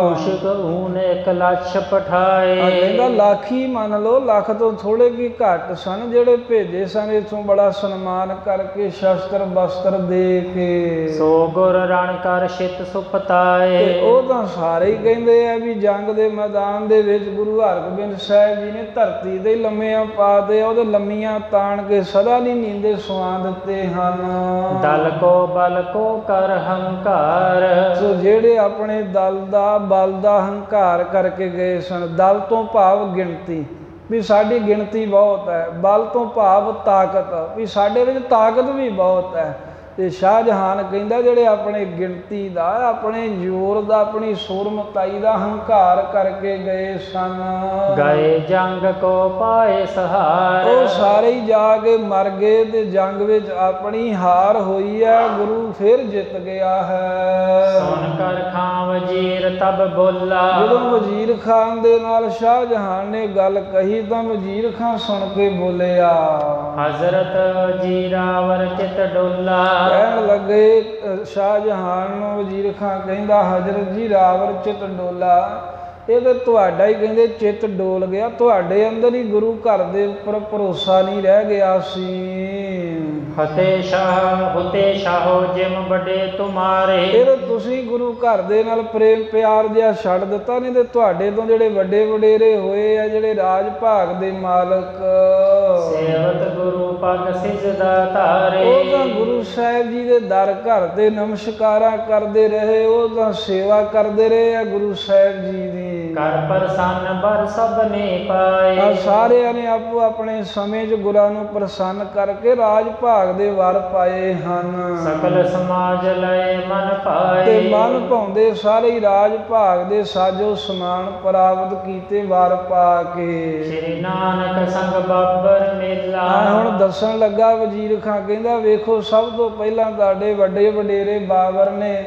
ਕੁਸ਼ਕ ਊਨ ਇੱਕ ਲੱਛ ਆ ਪਠਾਏ ਕਹਿੰਦਾ ਲੱਖ ਹੀ ਮੰਨ ਲਓ ਲੱਖ ਤੋਂ ਥੋੜੇ ਕੀ ਘੱਟ ਸਨ ਜਿਹੜੇ ਭੇਜੇ ਸਨ ਇਥੋਂ ਬੜਾ ਸਨਮਾਨ ਕਰਕੇ ਸ਼ਸਤਰ ਬਸਤਰ ਦੇ ਕੇ। ਸੋ ਗੁਰ ਰਣ ਕਰ ਛਿਤ ਤੇ ਸੁਪਤਾਏ ਉਹ ਤਾਂ ਸਾਰੇ ਹੀ ਕਹਿੰਦੇ ਆ ਵੀ ਜੰਗ ਦੇ ਮੈਦਾਨ ਦੇ ਵਿੱਚ ਗੁਰੂ ਹਰਗੋਬਿੰਦ ਸਾਹਿਬ ਜੀ ਨੇ ਧਰਤੀ ਦੇ ਲੰਮਿਆਂ ਪਾ ਦੇ ਉਹਦੇ ਲੰਮੀਆਂ ਤਾਣ ਕੇ ਸਦਾ ਲਈ ਨੀਂਦੇ ਸੁਆ ਦਿੱਤੇ ਹਨ। ਦਲ ਕੋ ਬਲ ਕੋ ਕਰ ਹੰਕਾਰ। ਸੋ ਜਿਹੜੇ ਆਪਣੇ ਦਲ ਦਾ, ਬਲ ਦਾ ਹੰਕਾਰ ਕਰਕੇ ਗਏ ਸਨ, ਦਲ ਤੋਂ ਭਾਵ ਗਿਣਤੀ। ਵੀ ਸਾਡੀ ਗਿਣਤੀ ਬਹੁਤ ਹੈ, ਬਲ ਤੋਂ ਭਾਵ ਤਾਕਤ। ਵੀ ਸਾਡੇ ਵਿੱਚ ਤਾਕਤ ਵੀ ਬਹੁਤ ਹੈ। ਤੇ ਸ਼ਾਹਜਹਾਨ ਕਹਿੰਦਾ ਜਿਹੜੇ ਆਪਣੇ ਗਿਣਤੀ ਦਾ ਆਪਣੇ ਜ਼ੋਰ ਦਾ ਆਪਣੀ ਸੂਰਮਤਾਈ ਦਾ ਹੰਕਾਰ ਕਰਕੇ ਗਏ ਸਨ। ਗਏ ਜੰਗ ਕੋ ਪਾਏ ਸਹਾਰ। ਉਹ ਸਾਰੇ ਹੀ ਜਾ ਕੇ ਮਰ ਗਏ ਤੇ ਜੰਗ ਵਿੱਚ ਆਪਣੀ ਹਾਰ ਹੋਈ ਹੈ ਗੁਰੂ ਫਿਰ ਜਿੱਤ ਗਿਆ ਹੈ। ਸੁਨ ਕਰ ਖਾਂ ਵਜੀਰ ਤਬ ਬੋਲਾ। ਜਦੋਂ ਵਜ਼ੀਰ ਖਾਨ ਦੇ ਨਾਲ ਸ਼ਾਹਜਹਾਨ ਨੇ ਗੱਲ ਕਹੀ ਤਾਂ ਵਜ਼ੀਰ ਖਾਨ ਸੁਣ ਕੇ ਬੋਲਿਆ ਹਜ਼ਰਤ ਜੀਰਾਵਰ ਚਿਤ ਡੋਲਾ। ਕਹਿਣ ਲੱਗੇ ਸ਼ਾਹਜਹਾਨ ਨੂੰ ਵਜ਼ੀਰ ਖਾਨ ਕਹਿੰਦਾ ਹਜ਼ਰਤ ਜੀ ਰਾਵਰ ਚਿਤ ਡੋਲਾ। ਇਹ ਤਾਂ ਤੁਹਾਡਾ ਹੀ ਕਹਿੰਦੇ ਚਿੱਤ ਡੋਲ ਗਿਆ। ਤੁਹਾਡੇ ਅੰਦਰ ਹੀ ਗੁਰੂ ਘਰ ਦੇ ਉੱਪਰ ਭਰੋਸਾ ਨਹੀਂ ਰਹਿ ਗਿਆ ਸੀ। ਫਤਿਹ ਸ਼ਾਹ ਹੁਤੇ ਸ਼ਾਹੋ ਜਿਮ ਵੱਡੇ ਤੁਮਾਰੇ ਫਿਰ ਤੁਸੀਂ ਗੁਰੂ ਘਰ ਦੇ ਨਾਲ ਪ੍ਰੇਮ ਪਿਆਰ ਜਿਹਾ ਛੱਡ ਦਿੱਤਾ ਨਹੀਂ ਤੇ ਤੁਹਾਡੇ ਤੋਂ ਜਿਹੜੇ ਵੱਡੇ ਵਡੇਰੇ ਹੋਏ ਆ ਜਿਹੜੇ ਰਾਜ ਭਾਗ ਦੇ ਮਾਲਕ? ਸੇਵਤ ਪਗ ਸਿਜਦਾ ਧਾਰੇ। ਉਹ ਤਾਂ ਗੁਰੂ ਸਾਹਿਬ ਜੀ ਦੇ ਦਰ ਘਰ ਤੇ ਨਮਸਕਾਰਾਂ ਕਰਦੇ ਰਹੇ, ਉਹ ਤਾਂ ਸੇਵਾ ਕਰਦੇ ਰਹੇ ਆ ਗੁਰੂ ਸਾਹਿਬ ਜੀ ਦੀ। ਕਰ ਪ੍ਰਸੰਨ ਬਰ ਸਭ ਨੇ ਪਾਏ। ਆ ਸਾਰਿਆਂ ਨੇ ਆਪੋ ਆਪਣੇ ਸਮੇਂ 'ਚ ਗੁਰਾਂ ਨੂੰ ਪ੍ਰਸੰਨ ਕਰਕੇ ਰਾਜ ਭਾਗ ਦੇ ਵਰ ਪਾਏ ਹਨ। ਸਕਲ ਸਮਾਜ ਲਏ ਮਨ ਤੇ ਪਾਏ ਮਨ ਭਾਉਂਦੇ ਸਾਰੇ ਹੀ ਰਾਜ ਭਾਗ ਦੇ ਸਾਜੋ ਸਮਾਨ ਪ੍ਰਾਪਤ ਕੀਤੇ ਵਰ ਪਾ ਕੇ। ਸ੍ਰੀ ਨਾਨਕ ਸੰਗ ਬਾਬਰ ਮੇਲਾ। ਹੁਣ ਦੱਸਣ ਲੱਗਾ ਵਜ਼ੀਰ ਖਾਂ ਕਹਿੰਦਾ ਵੇਖੋ ਸਭ ਤੋਂ ਪਹਿਲਾਂ ਤੁਹਾਡੇ ਵੱਡੇ ਵਡੇਰੇ ਬਾਬਰ ਨੇ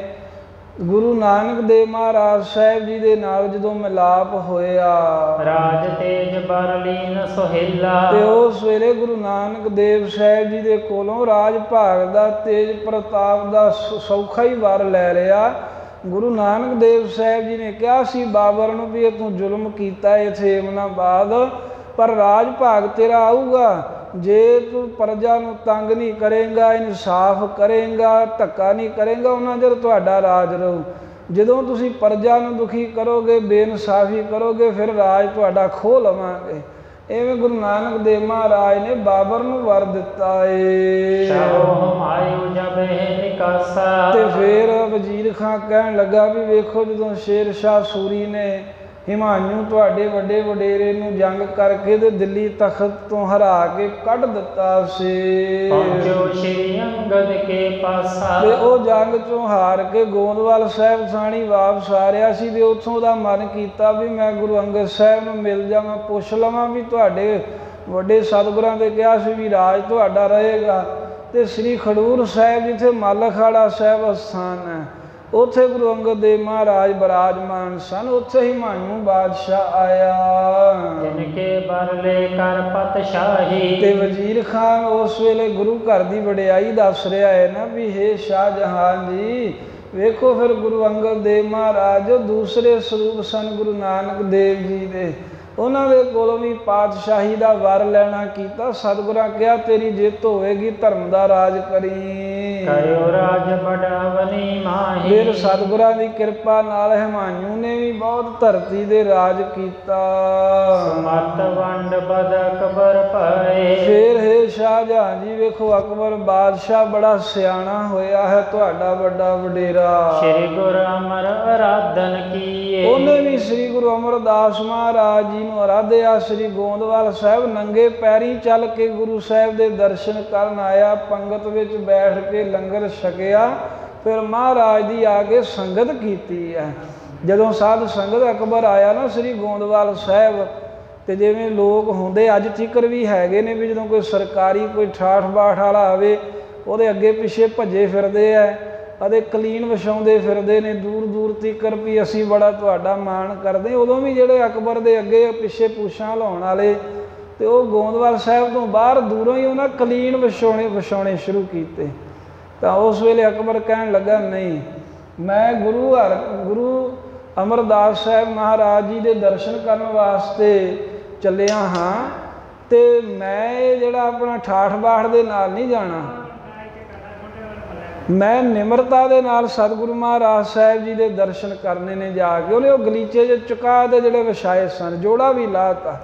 ਗੁਰੂ ਨਾਨਕ ਦੇਵ ਮਹਾਰਾਜ ਸਾਹਿਬ ਜੀ ਦੇ ਨਾਲ ਜਦੋਂ ਮਿਲਾਪ ਹੋਇਆ ਰਾਜ ਤੇਜ ਬਰ ਲੀਨ ਸੁਹੇਲਾ। ਤੇ ਉਹ ਸਵੇਰੇ ਗੁਰੂ ਨਾਨਕ ਦੇਵ ਸਾਹਿਬ ਜੀ ਦੇ ਕੋਲੋਂ ਰਾਜ ਭਾਗ ਦਾ ਤੇਜ ਪ੍ਰਤਾਪ ਦਾ ਸੌਖਾ ਹੀ ਵਰ ਲੈ ਲਿਆ। ਗੁਰੂ ਨਾਨਕ ਦੇਵ ਸਾਹਿਬ ਜੀ ਨੇ ਕਿਹਾ ਸੀ ਬਾਬਰ ਨੂੰ ਵੀ ਤੂੰ ਜ਼ੁਲਮ ਕੀਤਾ ਇਥੇ ਇਮਨਾਬਾਦ ਪਰ ਰਾਜ ਭਾਗ ਤੇਰਾ ਆਊਗਾ। ਜੇ ਤੂੰ ਪ੍ਰਜਾ ਨੂੰ ਤੰਗ ਨਹੀਂ ਕਰੇਗਾ ਇਨਸਾਫ ਕਰੇਗਾ ਧੱਕਾ ਨਹੀਂ ਕਰੇਗਾ ਉਹਨਾਂ ਚਿਰ ਤੁਹਾਡਾ ਰਾਜ ਰਹੂ। ਜਦੋਂ ਤੁਸੀਂ ਪ੍ਰਜਾ ਨੂੰ ਦੁਖੀ ਕਰੋਗੇ ਬੇਇਨਸਾਫੀ ਕਰੋਗੇ ਫਿਰ ਰਾਜ ਤੁਹਾਡਾ ਖੋਹ ਲਵਾਂਗੇ। ਐਵੇਂ ਗੁਰੂ ਨਾਨਕ ਦੇਵ ਮਹਾਰਾਜ ਨੇ ਬਾਬਰ ਨੂੰ ਵਰ ਦਿੱਤਾ ਏ। ਤੇ ਫਿਰ ਵਜ਼ੀਰ ਖਾਂ ਕਹਿਣ ਲੱਗਾ ਵੀ ਵੇਖੋ ਜਦੋਂ ਸ਼ੇਰ ਸ਼ਾਹ ਸੂਰੀ ਨੇ ਹਿਮਾਯੂ ਤੁਹਾਡੇ ਵੱਡੇ ਵਡੇਰੇ ਨੂੰ ਜੰਗ ਕਰਕੇ ਤੇ ਦਿੱਲੀ ਤਖਤ ਤੋਂ ਹਰਾ ਕੇ ਕੱਢ ਦਿੱਤਾ ਸੀ। ਪਹੁੰਚੋ ਸ਼੍ਰੀ ਅੰਗਦ ਕੇ ਪਾਸਾ। ਤੇ ਉਹ ਜੰਗ ਚੋਂ ਹਾਰ ਕੇ ਗੋਂਦਵਾਲ ਸਾਹਿਬ ਥਾਣੀ ਵਾਪਸ ਆ ਰਿਹਾ ਸੀ ਤੇ ਉੱਥੋਂ ਦਾ ਮਨ ਕੀਤਾ ਵੀ ਮੈਂ ਗੁਰੂ ਅੰਗਦ ਸਾਹਿਬ ਨੂੰ ਮਿਲ ਜਾਵਾਂ ਪੁੱਛ ਲਵਾਂ ਵੀ ਤੁਹਾਡੇ ਵੱਡੇ ਸਤਿਗੁਰਾਂ ਦੇ ਕਿਹਾ ਸੀ ਵੀ ਰਾਜ ਤੁਹਾਡਾ ਰਹੇਗਾ। ਤੇ ਸ੍ਰੀ ਖਡੂਰ ਸਾਹਿਬ ਜਿੱਥੇ ਮੱਲਖਾੜਾ ਸਾਹਿਬ ਅਸਥਾਨ ਹੈ ਉੱਥੇ ਗੁਰੂ ਅੰਗਦ ਦੇਵ ਮਹਾਰਾਜ ਬਰਾਜਮਾਨ ਸਨ ਉੱਥੇ ਹੀ ਮਾਨੂ ਬਾਦਸ਼ਾਹ ਆਇਆ। ਜਿਨ ਕੇ ਬਰ ਲੈ ਕਰ ਪਤ ਸ਼ਾਹੀ ਤੇ ਵਜ਼ੀਰ ਖਾਨ ਉਸ ਵੇਲੇ ਗੁਰੂ ਘਰ ਦੀ ਵਡਿਆਈ ਦੱਸ ਰਿਹਾ ਹੈ ਨਾ ਵੀ ਹੇ ਸ਼ਾਹ ਜਹਾਨ ਜੀ ਵੇਖੋ ਫਿਰ ਗੁਰੂ ਅੰਗਦ ਦੇਵ ਮਹਾਰਾਜ ਦੂਸਰੇ ਸਰੂਪ ਸਨ ਗੁਰੂ ਨਾਨਕ ਦੇਵ ਜੀ ਦੇ। ਉਹਨਾਂ ਦੇ ਕੋਲੋਂ ਵੀ ਪਾਤਸ਼ਾਹੀ ਦਾ ਵਰ ਲੈਣਾ ਕੀਤਾ ਸਤਿਗੁਰਾਂ ਕਿਹਾ ਤੇਰੀ ਜਿੱਤ ਹੋਵੇਗੀ ਧਰਮ ਦਾ ਰਾਜ ਕਰੀ। ਕਰਿਓ ਰਾਜ ਬੜਾਵਨੀ ਮਾਹੀ। ਫਿਰ ਸਤਿਗੁਰਾਂ ਦੀ ਕਿਰਪਾ ਨਾਲ ਹਿਮਾਯੂ ਨੇ ਵੀ ਬਹੁਤ ਧਰਤੀ ਦੇ ਰਾਜ ਕੀਤਾ। ਮਤ ਵੰਡ ਬਦ ਅਕਬਰ ਪਾਏ। ਫੇਰ ਹੈ ਸ਼ਾਹਜਹਾਨ ਜੀ ਵੇਖੋ ਅਕਬਰ ਬਾਦਸ਼ਾਹ ਬੜਾ ਸਿਆਣਾ ਹੋਇਆ ਹੈ ਤੁਹਾਡਾ ਵੱਡਾ ਵਡੇਰਾ। ਸ੍ਰੀ ਗੁਰ ਅਮਰ ਅਰਾਧਨ ਕੀਏ। ਉਹਨੇ ਵੀ ਸ੍ਰੀ ਗੁਰੂ ਅਮਰਦਾਸ ਮਹਾਰਾਜ ਜੀ ਨੂੰ ਅਰਾਧਿਆ ਸ੍ਰੀ ਗੋਂਦਵਾਲ ਸਾਹਿਬ ਨੰਗੇ ਪੈਰੀ ਚੱਲ ਕੇ ਗੁਰੂ ਸਾਹਿਬ ਦੇ ਦਰਸ਼ਨ ਕਰਨ ਆਇਆ ਪੰਗਤ ਵਿੱਚ ਬੈਠ ਕੇ ਲੰਗਰ ਛਕਿਆ, ਫਿਰ ਮਹਾਰਾਜ ਦੀ ਆ ਕੇ ਸੰਗਤ ਕੀਤੀ ਹੈ। ਜਦੋਂ ਸਾਧ ਸੰਗਤ ਅਕਬਰ ਆਇਆ ਨਾ ਸ੍ਰੀ ਗੋਂਦਵਾਲ ਸਾਹਿਬ, ਤੇ ਜਿਵੇਂ ਲੋਕ ਹੁੰਦੇ ਅੱਜ ਤੀਕਰ ਵੀ ਹੈਗੇ ਨੇ ਵੀ ਜਦੋਂ ਕੋਈ ਸਰਕਾਰੀ ਕੋਈ ਠਾਠ ਬਾਠ ਵਾਲਾ ਆਵੇ, ਉਹਦੇ ਅੱਗੇ ਪਿੱਛੇ ਭੱਜੇ ਫਿਰਦੇ ਆ, ਅਤੇ ਕਲੀਨ ਵਿਛਾਉਂਦੇ ਫਿਰਦੇ ਨੇ ਦੂਰ ਦੂਰ ਤੀਕਰ ਵੀ ਅਸੀਂ ਬੜਾ ਤੁਹਾਡਾ ਮਾਣ ਕਰਦੇ। ਉਦੋਂ ਵੀ ਜਿਹੜੇ ਅਕਬਰ ਦੇ ਅੱਗੇ ਪਿੱਛੇ ਪੂਛਾਂ ਲਾਉਣ ਵਾਲੇ, ਤੇ ਉਹ ਗੋਂਦਵਾਲ ਸਾਹਿਬ ਤੋਂ ਬਾਹਰ ਦੂਰੋਂ ਹੀ ਉਹਨਾਂ ਕਲੀਨ ਵਿਛਾਉਣੇ ਵਿਛਾਉਣੇ ਸ਼ੁਰੂ ਕੀਤੇ। ਤਾਂ ਉਸ ਵੇਲੇ ਅਕਬਰ ਕਹਿਣ ਲੱਗਾ, ਨਹੀਂ, ਮੈਂ ਗੁਰੂ ਹਰ, ਗੁਰੂ ਅਮਰਦਾਸ ਸਾਹਿਬ ਮਹਾਰਾਜ ਜੀ ਦੇ ਦਰਸ਼ਨ ਕਰਨ ਵਾਸਤੇ ਚੱਲਿਆ ਹਾਂ ਤੇ ਮੈਂ ਇਹ ਜਿਹੜਾ ਆਪਣਾ ਠਾਠ ਬਾਠ ਦੇ ਨਾਲ ਨਹੀਂ ਜਾਣਾ। ਮੈਂ ਨਿਮਰਤਾ ਦੇ ਨਾਲ ਸਤਿਗੁਰੂ ਮਹਾਰਾਜ ਸਾਹਿਬ ਜੀ ਦੇ ਦਰਸ਼ਨ ਕਰਨੇ ਨੇ ਜਾ ਕੇ। ਉਹਨੇ ਉਹ ਗਲੀਚੇ 'ਚ ਚੁਕਾ ਦੇ ਜਿਹੜੇ ਵਿਛਾਏ ਸਨ, ਜੋੜਾ ਵੀ ਲਾਤਾ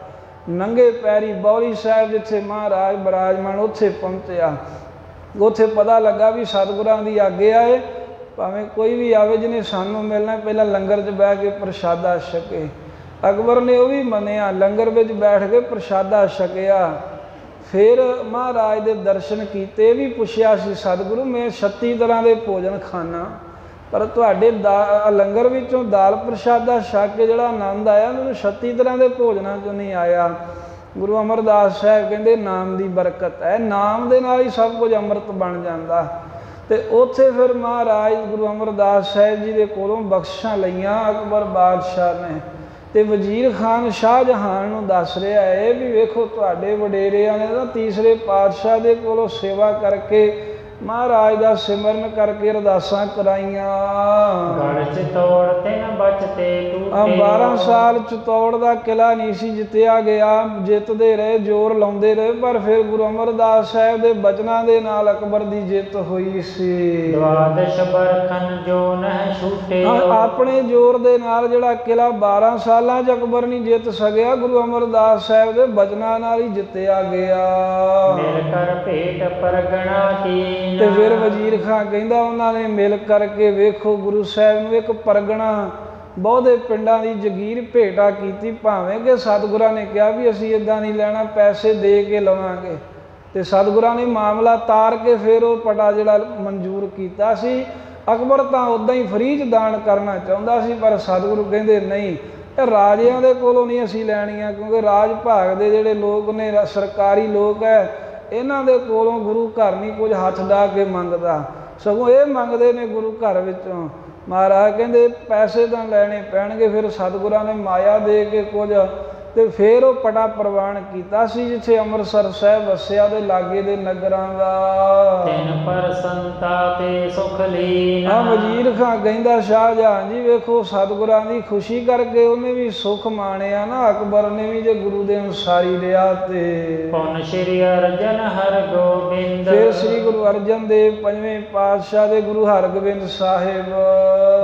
ਨੰਗੇ ਪੈਰੀ ਬੌਰੀ ਸਾਹਿਬ ਜਿੱਥੇ ਮਹਾਰਾਜ ਬਰਾਜਮਾਨ ਉੱਥੇ ਪਹੁੰਚਿਆ। ਉੱਥੇ ਪਤਾ ਲੱਗਾ ਵੀ ਸਤਿਗੁਰਾਂ ਦੀ ਆਗੇ ਆਏ ਭਾਵੇਂ ਕੋਈ ਵੀ ਆਵੇ ਜਿਹਨੇ ਸਾਨੂੰ ਮਿਲਣਾ, ਪਹਿਲਾਂ ਲੰਗਰ 'ਚ ਬਹਿ ਕੇ ਪ੍ਰਸ਼ਾਦਾ ਛਕੇ। ਅਕਬਰ ਨੇ ਉਹ ਵੀ ਮੰਨਿਆ, ਲੰਗਰ ਵਿੱਚ ਬੈਠ ਕੇ ਪ੍ਰਸ਼ਾਦਾ ਛਕਿਆ। ਫਿਰ ਮਹਾਰਾਜ ਦੇ ਦਰਸ਼ਨ ਕੀਤੇ ਵੀ ਪੁੱਛਿਆ ਸੀ, ਸਤਿਗੁਰੂ, ਮੈਂ 36 ਤਰ੍ਹਾਂ ਦੇ ਭੋਜਨ ਖਾਣਾ ਪਰ ਤੁਹਾਡੇ ਦਾ- ਲੰਗਰ ਵਿੱਚੋਂ ਦਾਲ ਪ੍ਰਸ਼ਾਦਾ ਛਕ ਕੇ ਜਿਹੜਾ ਆਨੰਦ ਆਇਆ, ਮੈਨੂੰ 36 ਤਰ੍ਹਾਂ ਦੇ ਭੋਜਨਾਂ ਚੋਂ ਨਹੀਂ ਆਇਆ। ਗੁਰੂ ਅਮਰਦਾਸ ਸਾਹਿਬ ਕਹਿੰਦੇ, ਨਾਮ ਦੀ ਬਰਕਤ ਹੈ। ਨਾਮ ਦੇ ਨਾਲ ਹੀ ਸਭ ਕੁਝ ਅੰਮ੍ਰਿਤ ਬਣ ਜਾਂਦਾ। ਤੇ ਉੱਥੇ ਫਿਰ ਮਹਾਰਾਜ ਗੁਰੂ ਅਮਰਦਾਸ ਸਾਹਿਬ ਜੀ ਦੇ ਕੋਲੋਂ ਬਖਸ਼ਾਂ ਲਈਆਂ। ਅਕਬਰ ਬਾਦਸ਼ਾਹ ਨੇ। ਤੇ ਵਜ਼ੀਰ ਖਾਨ ਸ਼ਾਹ ਜਹਾਨ ਨੂੰ ਦੱਸ ਰਿਹਾ ਹੈ ਵੀ ਵੇਖੋ ਤੁਹਾਡੇ ਵਡੇਰਿਆਂ ਨੇ ਤਾਂ ਤੀਸਰੇ ਪਾਤਸ਼ਾਹ ਦੇ ਕੋਲੋਂ ਸੇਵਾ ਕਰਕੇ ਮਹਾਰਾਜ ਦਾ ਸਿਮਰਨ ਕਰਕੇ ਅਰਦਾਸਾਂ ਕਰਾਈਆਂ। ਗੜ ਚ ਤੋੜ ਤਿਨ ਬਚਤੇ ਆ ਟੂਟੇ। 12 ਸਾਲ ਚਤੌੜ ਦਾ ਕਿਲਾ ਨਹੀਂ ਸੀ ਜਿੱਤਿਆ ਗਿਆ। ਜਿੱਤਦੇ ਰਹੇ ਜ਼ੋਰ ਲਾਉਂਦੇ ਰਹੇ ਪਰ ਫਿਰ ਗੁਰੂ ਅਮਰਦਾਸ ਸਾਹਿਬ ਦੇ ਬਚਨਾਂ ਦੇ ਨਾਲ ਅਕਬਰ ਦੀ ਜਿੱਤ ਹੋਈ ਸੀ। ਦਵਾਦਸ਼ ਬਰਖਨ ਜੋ ਨਹਿ ਛੂਟੇ ਹਾਂ, ਆਪਣੇ ਜ਼ੋਰ ਦੇ ਨਾਲ ਜਿਹੜਾ ਕਿਲਾ 12 ਸਾਲਾਂ ਚ ਅਕਬਰ ਨਹੀਂ ਜਿੱਤ ਸਕਿਆ ਗੁਰੂ ਅਮਰਦਾਸ ਸਾਹਿਬ ਦੇ ਬਚਨਾਂ ਨਾਲ ਹੀ ਜਿੱਤਿਆ ਗਿਆ। ਮਿਲ ਕਰ ਭੇਟ ਪਰਗਣਾ ਕੀ। ਤੇ ਫਿਰ ਵਜ਼ੀਰ ਖਾਂ ਕਹਿੰਦਾ ਉਹਨਾਂ ਨੇ ਮਿਲ ਕਰਕੇ ਵੇਖੋ ਗੁਰੂ ਸਾਹਿਬ ਨੂੰ ਇੱਕ ਪਰਗਣਾ, ਬਹੁਤੇ ਪਿੰਡਾਂ ਦੀ ਜਗੀਰ ਭੇਟਾ ਕੀਤੀ। ਭਾਵੇਂ ਕਿ ਸਤਿਗੁਰਾਂ ਨੇ ਕਿਹਾ ਵੀ ਅਸੀਂ ਇਦਾਂ ਨਹੀਂ ਲੈਣਾ, ਪੈਸੇ ਦੇ ਕੇ ਲਵਾਂਗੇ। ਤੇ ਸਤਿਗੁਰਾਂ ਨੇ ਮਾਮਲਾ ਤਾਰ ਕੇ ਫਿਰ ਉਹ ਪਟਾ ਜਿਹੜਾ ਮਨਜ਼ੂਰ ਕੀਤਾ ਸੀ। ਅਕਬਰ ਤਾਂ ਉਦਾਂ ਹੀ ਫਰੀ ਚ ਦਾਨ ਕਰਨਾ ਚਾਹੁੰਦਾ ਸੀ, ਪਰ ਸਤਿਗੁਰੂ ਕਹਿੰਦੇ ਨਹੀਂ, ਇਹ ਰਾਜਿਆਂ ਦੇ ਕੋਲੋਂ ਨਹੀਂ ਅਸੀਂ ਲੈਣੀਆਂ, ਕਿਉਂਕਿ ਰਾਜ ਭਾਗ ਦੇ ਜਿਹੜੇ ਲੋਕ ਨੇ, ਸਰਕਾਰੀ ਲੋਕ ਹੈ ਇਹਨਾਂ ਦੇ ਕੋਲੋਂ ਗੁਰੂ ਘਰ ਨਹੀਂ ਕੁਝ ਹੱਥ ਡਾ ਕੇ ਮੰਗਦਾ। ਸਗੋਂ ਇਹ ਮੰਗਦੇ ਨੇ ਗੁਰੂ ਘਰ ਵਿੱਚੋਂ। ਮਹਾਰਾਜ ਕਹਿੰਦੇ, ਪੈਸੇ ਤਾਂ ਲੈਣੇ ਪੈਣਗੇ, ਫਿਰ ਸਤਿਗੁਰਾਂ ਨੇ ਮਾਇਆ ਦੇ ਕੇ ਕੁਝ ਤੇ ਫਿਰ ਉਹ ਪਟਾ ਪ੍ਰਵਾਨ ਕੀਤਾ ਸੀ ਜਿੱਥੇ ਅੰਮ੍ਰਿਤਸਰ ਸਾਹਿਬ ਵਸਿਆ ਦੇ ਲਾਗੇ ਦੇ ਨਗਰਾਂ ਦਾ। ਤਿਨ ਪ੍ਰਸੰਤਾ ਤੇ ਸੁਖ ਲੀਨ। ਆ ਵਜ਼ੀਰ ਖਾਂ ਕਹਿੰਦਾ ਸ਼ਾਹਜਹਾਨ ਜੀ ਵੇਖੋ ਸਤਿਗੁਰਾਂ ਦੀ ਖੁਸ਼ੀ ਕਰਕੇ ਉਹਨੇ ਵੀ ਸੁਖ ਮਾਣਿਆ ਨਾ। ਅਕਬਰ ਨੇ ਵੀ ਜੇ ਗੁਰੂ ਦੇ ਅਨੁਸਾਰੀ ਰਿਹਾ ਤੇ। ਪੁਨ ਸ਼੍ਰੀ ਅਰਜਨ ਹਰ ਗੋਬਿੰਦ ਫਿਰ ਸ੍ਰੀ ਗੁਰੂ ਅਰਜਨ ਦੇਵ ਪੰਜਵੇਂ ਪਾਤਸ਼ਾਹ ਦੇ ਗੁਰੂ ਹਰਗੋਬਿੰਦ ਸਾਹਿਬ।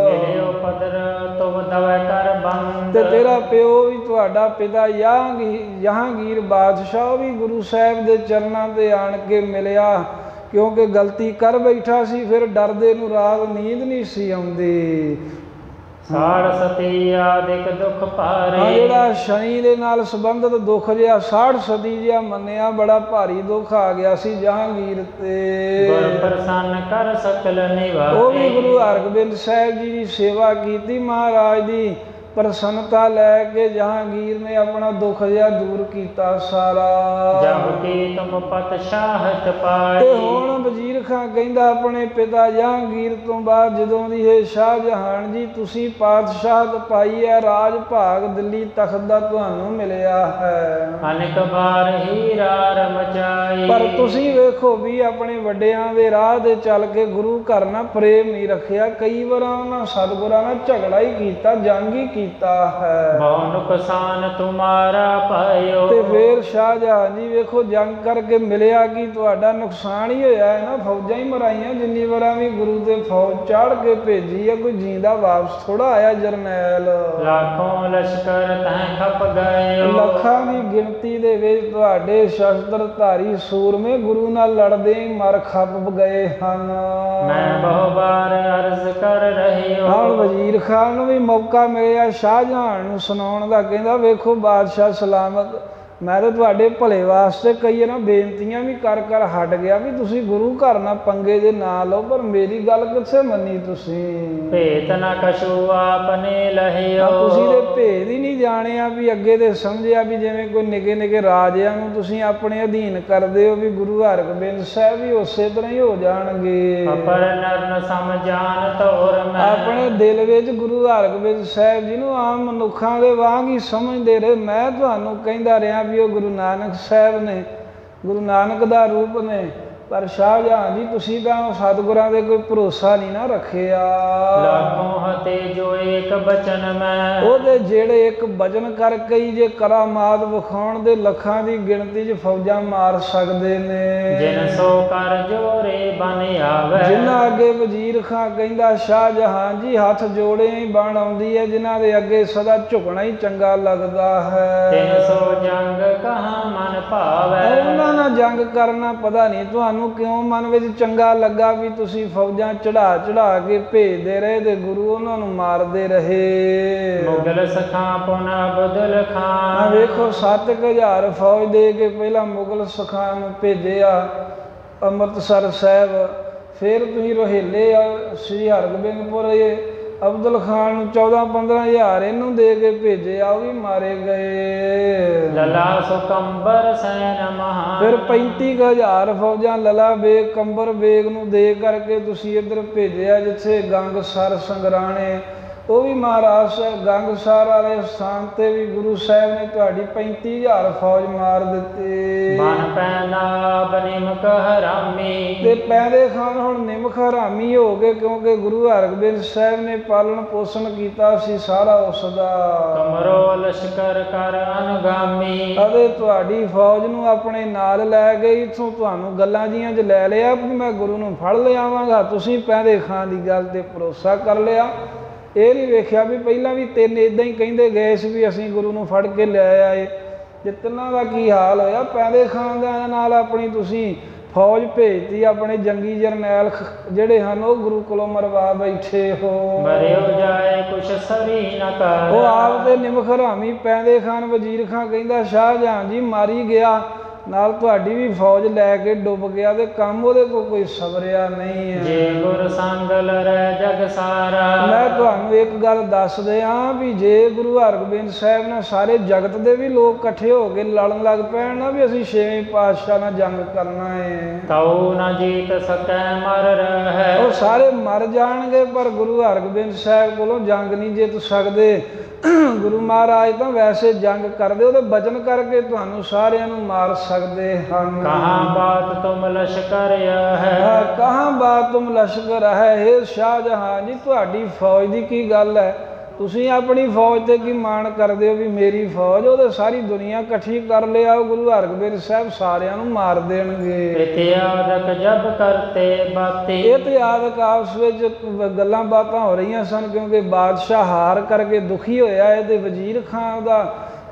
ਮਿਲਿਓ ਪਦਰ ਤੁਮ ਦਵੈ ਕਰ ਬੰਦ। ਤੇ ਤੇਰਾ ਪਿਓ ਵੀ ਤੁਹਾਡਾ ਪਿਤਾ ਜਹਾਂਗੀ- ਜਹਾਂਗੀਰ ਬਾਦਸ਼ਾਹ ਵੀ ਗੁਰੂ ਸਾਹਿਬ ਦੇ ਚਰਨਾਂ ਤੇ ਆਣ ਕੇ ਮਿਲਿਆ। ਕਿਉਂਕਿ ਗਲਤੀ ਕਰ ਬੈਠਾ ਸੀ, ਫਿਰ ਡਰਦੇ ਨੂੰ ਰਾਤ ਨੀਂਦ ਨਹੀਂ ਸੀ ਆਉਂਦੀ। ਸਾੜ ਸਤੀ ਆਦਿਕ ਦੁਖ ਆ ਭਾਰੇ ਜਿਹੜਾ ਸ਼ਨੀ ਦੇ ਨਾਲ ਸੰਬੰਧਿਤ ਦੁੱਖ ਜਿਹਾ 60 ਸਦੀ ਜਿਹਾ ਮੰਨਿਆ ਬੜਾ ਭਾਰੀ ਦੁੱਖ ਆ ਗਿਆ ਸੀ ਜਹਾਂਗੀਰ ਗੁਰ ਤੇ ਪ੍ਰਸੰਨ ਕਰ ਸਕਲ ਨਿਵਾਰੇ। ਉਹ ਵੀ ਗੁਰੂ ਹਰਗੋਬਿੰਦ ਸਾਹਿਬ ਜੀ ਦੀ ਸੇਵਾ ਕੀਤੀ ਮਹਾਰਾਜ ਦੀ ਪ੍ਰਸੰਨਤਾ ਲੈ ਕੇ ਜਹਾਂਗੀਰ ਨੇ ਆਪਣਾ ਦੁੱਖ ਜਿਹਾ ਦੂਰ ਕੀਤਾ ਸਾਰਾ। ਜਬ ਕੀ ਤੁਮ ਪਤ ਸ਼ਾਹਤ ਪਾਈ। ਤੇ ਹੁਣ ਵਜ਼ੀਰ ਖਾਂ ਕਹਿੰਦਾ ਆਪਣੇ ਪਿਤਾ ਜਹਾਂਗੀਰ ਤੋਂ ਬਾਅਦ ਜਦੋਂ ਦੀ ਇਹ ਸ਼ਾਹ ਜਹਾਨ ਜੀ ਤੁਸੀਂ ਪਾਤਸ਼ਾਹਤ ਪਾਈ ਹੈ ਰਾਜ ਭਾਗ ਦਿੱਲੀ ਤਖਤ ਦਾ ਤੁਹਾਨੂੰ ਮਿਲਿਆ ਹੈ। ਅਨੇਕ ਬਾਰ ਹੀਰਾ ਰਮਚਾਈ ਪਰ ਤੁਸੀਂ ਵੇਖੋ ਵੀ ਆਪਣੇ ਵੱਡਿਆਂ ਦੇ ਰਾਹ ਤੇ ਚੱਲ ਕੇ ਗੁਰੂ ਘਰ ਨਾਲ ਪ੍ਰੇਮ ਨਹੀਂ ਰੱਖਿਆ। ਕਈ ਵਾਰਾਂ ਉਹਨਾਂ ਸਤਿਗੁਰਾਂ ਨਾਲ ਝਗੜਾ ਹੀ ਕੀਤਾ ਜੰਗ ਹੀ ਕੀਤਾ ਹੈ। ਬਹੁ ਨੁਕਸਾਨ ਤੁਮਾਰਾ ਪਾਇਓ। ਤੇ ਫੇਰ ਸ਼ਾਹਜਹਾਨ ਜੀ ਵੇਖੋ ਜੰਗ ਕਰਕੇ ਮਿਲਿਆ ਕਿ? ਤੁਹਾਡਾ ਨੁਕਸਾਨ ਹੀ ਹੋਇਆ ਹੈ ਨਾ ਫੌਜਾਂ ਹੀ ਮਰਾਈਆਂ ਜਿੰਨੀ ਵਾਰਾਂ ਵੀ ਗੁਰੂ ਤੇ ਫੌਜ ਚੜ ਕੇ ਭੇਜੀ ਹੈ ਕੋਈ ਜਿੰਦਾ ਵਾਪਸ ਥੋੜਾ ਆਇਆ ਜਰਨੈਲ। ਲੱਖੋਂ ਲਸ਼ਕਰ ਤੈ ਖਪ ਗਇਓ। ਲੱਖਾਂ ਦੀ ਗਿਣਤੀ ਦੇ ਵਿੱਚ ਤੁਹਾਡੇ ਸ਼ਸਤਰ ਧਾਰੀ ਸੂਰਮੇ ਗੁਰੂ ਨਾਲ ਲੜਦੇ ਹੀ ਮਰ ਖੱਪ ਗਏ ਹਨ। ਮੈਂ ਬਹੁ ਬਾਰ ਅਰਜ਼ ਕਰ ਰਹਿਓ ਹੁਣ ਵਜ਼ੀਰ ਖਾਨ ਨੂੰ ਵੀ ਮੌਕਾ ਮਿਲਿਆ ਸ਼ਾਹਜਹਾਨ ਨੂੰ ਸੁਣਾਉਣ ਦਾ ਕਹਿੰਦਾ ਵੇਖੋ ਬਾਦਸ਼ਾਹ ਸਲਾਮਤ ਮੈਂ ਤਾਂ ਤੁਹਾਡੇ ਭਲੇ ਵਾਸਤੇ ਕਈ ਨਾ ਬੇਨਤੀਆਂ ਵੀ ਕਰ ਕਰ ਹਟ ਗਿਆ ਵੀ ਤੁਸੀਂ ਗੁਰੂ ਘਰ ਨਾਲ ਪੰਗੇ ਦੇ ਨਾ ਲਓ ਪਰ ਮੇਰੀ ਗੱਲ ਕਿੱਥੇ ਮੰਨੀ ਤੁਸੀਂ? ਭੇਤ ਨ ਕਛੂ ਆਪਨੇ ਲਹਿਓ ਤੁਸੀਂ ਦੇ ਭੇਦ ਹੀ ਨਹੀਂ ਜਾਣਿਆ ਵੀ ਅੱਗੇ ਤੇ ਸਮਝਿਆ ਵੀ ਜਿਵੇਂ ਕੋਈ ਨਿੱਕੇ ਨਿੱਕੇ ਰਾਜਿਆਂ ਨੂੰ ਤੁਸੀਂ ਆਪਣੇ ਅਧੀਨ ਕਰਦੇ ਹੋ ਵੀ ਗੁਰੂ ਹਰਗੋਬਿੰਦ ਸਾਹਿਬ ਵੀ ਉਸੇ ਤਰ੍ਹਾਂ ਹੀ ਹੋ ਜਾਣਗੇ। ਅਪਰ ਨਰਨ ਸਮਝਾਨ ਤੋਰ ਮੈਂ। ਆਪਣੇ ਦਿਲ ਵਿੱਚ ਗੁਰੂ ਹਰਗੋਬਿੰਦ ਸਾਹਿਬ ਜੀ ਨੂੰ ਆਮ ਮਨੁੱਖਾਂ ਦੇ ਵਾਂਗ ਹੀ ਸਮਝਦੇ ਰਹੇ। ਮੈਂ ਤੁਹਾਨੂੰ ਕਹਿੰਦਾ ਰਿਹਾ ਵੀ ਉਹ ਗੁਰੂ ਨਾਨਕ ਸਾਹਿਬ ਨੇ ਗੁਰੂ ਨਾਨਕ ਦਾ ਰੂਪ ਨੇ ਪਰ ਸ਼ਾਹਜਹਾਨ ਜੀ ਤੁਸੀਂ ਤਾਂ ਸਤਿਗੁਰਾਂ ਦੇ ਕੋਈ ਭਰੋਸਾ ਨਹੀਂ ਨਾ ਰੱਖਿਆ। ਲਾਖੋਂ ਹਤੇ ਜੋ ਏਕ ਬਚਨ ਮੈਂ। ਉਹਦੇ ਜਿਹੜੇ ਇੱਕ ਵਜਨ ਕਰਕੇ ਹੀ ਜੇ ਕਰਾਮਾਤ ਵਿਖਾਉਣ ਦੇ ਲੱਖਾਂ ਦੀ ਗਿਣਤੀ 'ਚ ਫੌਜਾਂ ਮਾਰ ਸਕਦੇ ਨੇ। ਜਿਨ ਸੋ ਕਰ ਜੋਰੇ ਬਨ ਆਵੇ। ਜਿਨ੍ਹਾਂ ਅੱਗੇ ਵਜ਼ੀਰ ਖਾਂ ਕਹਿੰਦਾ ਸ਼ਾਹਜਹਾਨ ਜੀ ਹੱਥ ਜੋੜੇ ਹੀ ਬਣ ਆਉਂਦੀ ਹੈ ਜਿਨ੍ਹਾਂ ਦੇ ਅੱਗੇ ਸਦਾ ਝੁਕਣਾ ਹੀ ਚੰਗਾ ਲੱਗਦਾ ਤਿਨ ਹੈ ਸੋ ਜੰਗ ਕਹਾ ਮਨ ਭਾਵੈ। ਉਹਨਾਂ ਨਾਲ ਜੰਗ ਕਰਨਾ ਪਤਾ ਨਹੀਂ ਤੁਹਾਨੂੰ ਕਿਉਂ ਮਨ ਵਿੱਚ ਚੰਗਾ ਲੱਗਾ ਵੀ ਤੁਸੀਂ ਫੌਜਾਂ ਚੜਾ ਚੜਾ ਕੇ ਭੇਜਦੇ ਰਹੇ ਤੇ ਗੁਰੂ ਉਹਨਾਂ ਨੂੰ ਮਾਰਦੇ ਰਹੇ? ਮੁਗਲ ਸਖਾਂ ਪੁਨ ਅਬਦੁਲ ਆ ਖਾਨ ਵੇਖੋ 7000 ਫੌਜ ਦੇ ਕੇ ਪਹਿਲਾਂ ਮੁਗਲ ਸਖਾਨ ਨੂੰ ਭੇਜਿਆ ਅੰਮ੍ਰਿਤਸਰ ਸਾਹਿਬ। ਫਿਰ ਤੁਸੀਂ ਰੋਹਿਲੇ ਆ ਸ੍ਰੀ ਹਰਗੋਬਿੰਦਪੁਰ ਇਹ ਅਬਦੁਲ ਖਾਨ ਨੂੰ 14 15000 ਇਹਨੂੰ ਦੇ ਕੇ ਭੇਜਿਆ ਉਹ ਵੀ ਮਾਰੇ ਗਏ। ਲਲਾ ਸੁਕੰਬਰ ਸੈਨ ਮਹਾ ਫਿਰ 35000 ਫੌਜਾਂ ਲਲਾ ਬੇਗ ਕੰਬਰ ਬੇਗ ਨੂੰ ਦੇ ਕਰਕੇ ਤੁਸੀਂ ਇੱਧਰ ਭੇਜਿਆ ਜਿੱਥੇ ਗੰਗਸਰ ਸੰਗਰਾਣੇ ਉਹ ਵੀ ਮਹਾਰਾਜ ਸਾਹਿਬ ਗੰਗਸਰ ਵਾਲੇ ਸਥਾਨ ਤੇ ਵੀ ਗੁਰੂ ਸਾਹਿਬ ਨੇ ਤੁਹਾਡੀ 35000 ਫੌਜ ਮਾਰ ਦਿੱਤੀ। ਮਨ ਪੈਨਾ ਬਨਿਮਕ ਹਰਾਮੀ। ਤੇ ਪੈਦੇ ਖਾਨ ਹੁਣ ਨਿਮਖ ਹਰਾਮੀ ਹੋ ਗਏ ਕਿਉਂਕਿ ਗੁਰੂ ਹਰਗੋਬਿੰਦ ਸਾਹਿਬ ਨੇ ਪਾਲਣ ਪੋਸ਼ਣ ਕੀਤਾ ਸੀ ਸਾਰਾ ਉਸ ਦਾ ਕਮਰੋ ਲਸ਼ਕਰ ਕਰ ਅਨੁਗਾਮੀ। ਅਦੇ ਤੁਹਾਡੀ ਫੌਜ ਨੂੰ ਆਪਣੇ ਨਾਲ ਲੈ ਗਏ ਇਥੋਂ ਤੁਹਾਨੂੰ ਗੱਲਾਂ ਜੀਆਂ 'ਚ ਲੈ ਲਿਆ ਵੀ ਮੈਂ ਗੁਰੂ ਨੂੰ ਫੜ ਲਿਆਵਾਂਗਾ। ਤੁਸੀਂ ਪੈਦੇ ਖਾਨ ਦੀ ਗੱਲ ਤੇ ਭਰੋਸਾ ਕਰ ਲਿਆ। ਇਹ ਨਹੀਂ ਵੇਖਿਆ ਵੀ ਪਹਿਲਾਂ ਵੀ ਤਿੰਨ ਇਦਾਂ ਹੀ ਕਹਿੰਦੇ ਗਏ ਸੀ ਵੀ ਅਸੀਂ ਗੁਰੂ ਨੂੰ ਫੜ ਕੇ ਲੈ ਆਏ। ਤਿੰਨਾਂ ਦਾ ਕੀ ਹਾਲ ਹੋਇਆ? ਪੈਦੇ ਖਾਨ ਦੇ ਨਾਲ ਆਪਣੀ ਤੁਸੀਂ ਫੌਜ ਭੇਜਤੀ ਆਪਣੇ ਜੰਗੀ ਜਰਨੈਲ ਜਿਹੜੇ ਹਨ ਉਹ ਗੁਰੂ ਕੋਲੋਂ ਮਰਵਾ ਬੈਠੇ ਹੋ। ਮਰਿਓ ਜਾਏ ਕੁਛ ਸਰੀ ਨ ਕਰ। ਉਹ ਆਪ ਦੇ ਨਿਮਖ ਹਰਾਮੀ ਪੈਂਦੇ ਖਾਨ ਵਜ਼ੀਰ ਖਾਨ ਕਹਿੰਦਾ ਸ਼ਾਹਜਹਾਨ ਜੀ ਮਾਰੀ ਗਿਆ। ਨਾਲ ਤੁਹਾਡੀ ਵੀ ਫੌਜ ਲੈ ਕੇ ਡੁੱਬ ਗਿਆ ਤੇ ਕੰਮ ਉਹਦੇ ਕੋਲ ਕੋਈ ਸਬਰਿਆ ਨਹੀਂ ਹੈ ਜੇ ਗੁਰ ਸੰਗ ਲਰੈ ਜਗ ਸਾਰਾ। ਮੈਂ ਤੁਹਾਨੂੰ ਇੱਕ ਗੱਲ ਦੱਸ ਦਿਆਂ ਵੀ ਜੇ ਗੁਰੂ ਹਰਗੋਬਿੰਦ ਸਾਹਿਬ ਨਾਲ ਸਾਰੇ ਜਗਤ ਦੇ ਵੀ ਲੋਕ ਇਕੱਠੇ ਹੋ ਕੇ ਲੜਨ ਲੱਗ ਪੈਣ ਨਾ ਵੀ ਅਸੀਂ ਛੇਵੇਂ ਪਾਤਸ਼ਾਹ ਨਾਲ ਜੰਗ ਕਰਨਾ ਹੈ ਤਉ ਨ ਜੀਤ ਸਕੈ ਮਰ ਰਹਿ। ਉਹ ਸਾਰੇ ਮਰ ਜਾਣਗੇ ਪਰ ਗੁਰੂ ਹਰਗੋਬਿੰਦ ਸਾਹਿਬ ਕੋਲੋਂ ਜੰਗ ਨਹੀਂ ਜਿੱਤ ਸਕਦੇ। ਗੁਰੂ ਮਹਾਰਾਜ ਤਾਂ ਵੈਸੇ ਜੰਗ ਕਰਦੇ ਉਹਦੇ ਬਚਨ ਕਰਕੇ ਤੁਹਾਨੂੰ ਸਾਰਿਆਂ ਨੂੰ ਮਾਰ ਸਕਦੇ ਹਨ। ਕਹਾਂ ਬਾਤ ਤੁਮ ਲਸ਼ਕਰ ਹੈ ਕਹਾਂ ਬਾਤ ਤੁਮ ਲਸ਼ਕਰ ਹੈ हे ਸ਼ਾਹਜਹਾਂ ਜੀ ਤੁਹਾਡੀ ਫੌਜ ਦੀ ਕੀ ਗੱਲ ਹੈ? ਤੁਸੀਂ ਆਪਣੀ ਫੌਜ ਤੇ ਕੀ ਮਾਣ ਕਰਦੇ ਹੋ ਵੀ ਮੇਰੀ ਫੌਜ? ਉਹਦੇ ਸਾਰੀ ਦੁਨੀਆ ਇਕੱਠੀ ਕਰ ਲਿਆਓ ਗੁਰੂ ਹਰਗੋਬਿੰਦ ਸਾਹਿਬ ਸਾਰਿਆਂ ਨੂੰ ਮਾਰ ਦੇਣਗੇ। ਇਤਿਆਦਕ ਜਬ ਕਰਤੇ ਬਾਤੀ। ਇਹ ਤੇ ਆਦਿਕ ਆਪਸ ਵਿੱਚ ਗੱਲਾਂ ਬਾਤਾਂ ਹੋ ਰਹੀਆਂ ਸਨ ਕਿਉਂਕਿ ਬਾਦਸ਼ਾਹ ਹਾਰ ਕਰਕੇ ਦੁਖੀ ਹੋਇਆ ਹੈ ਤੇ ਵਜ਼ੀਰ ਖਾਨ ਦਾ।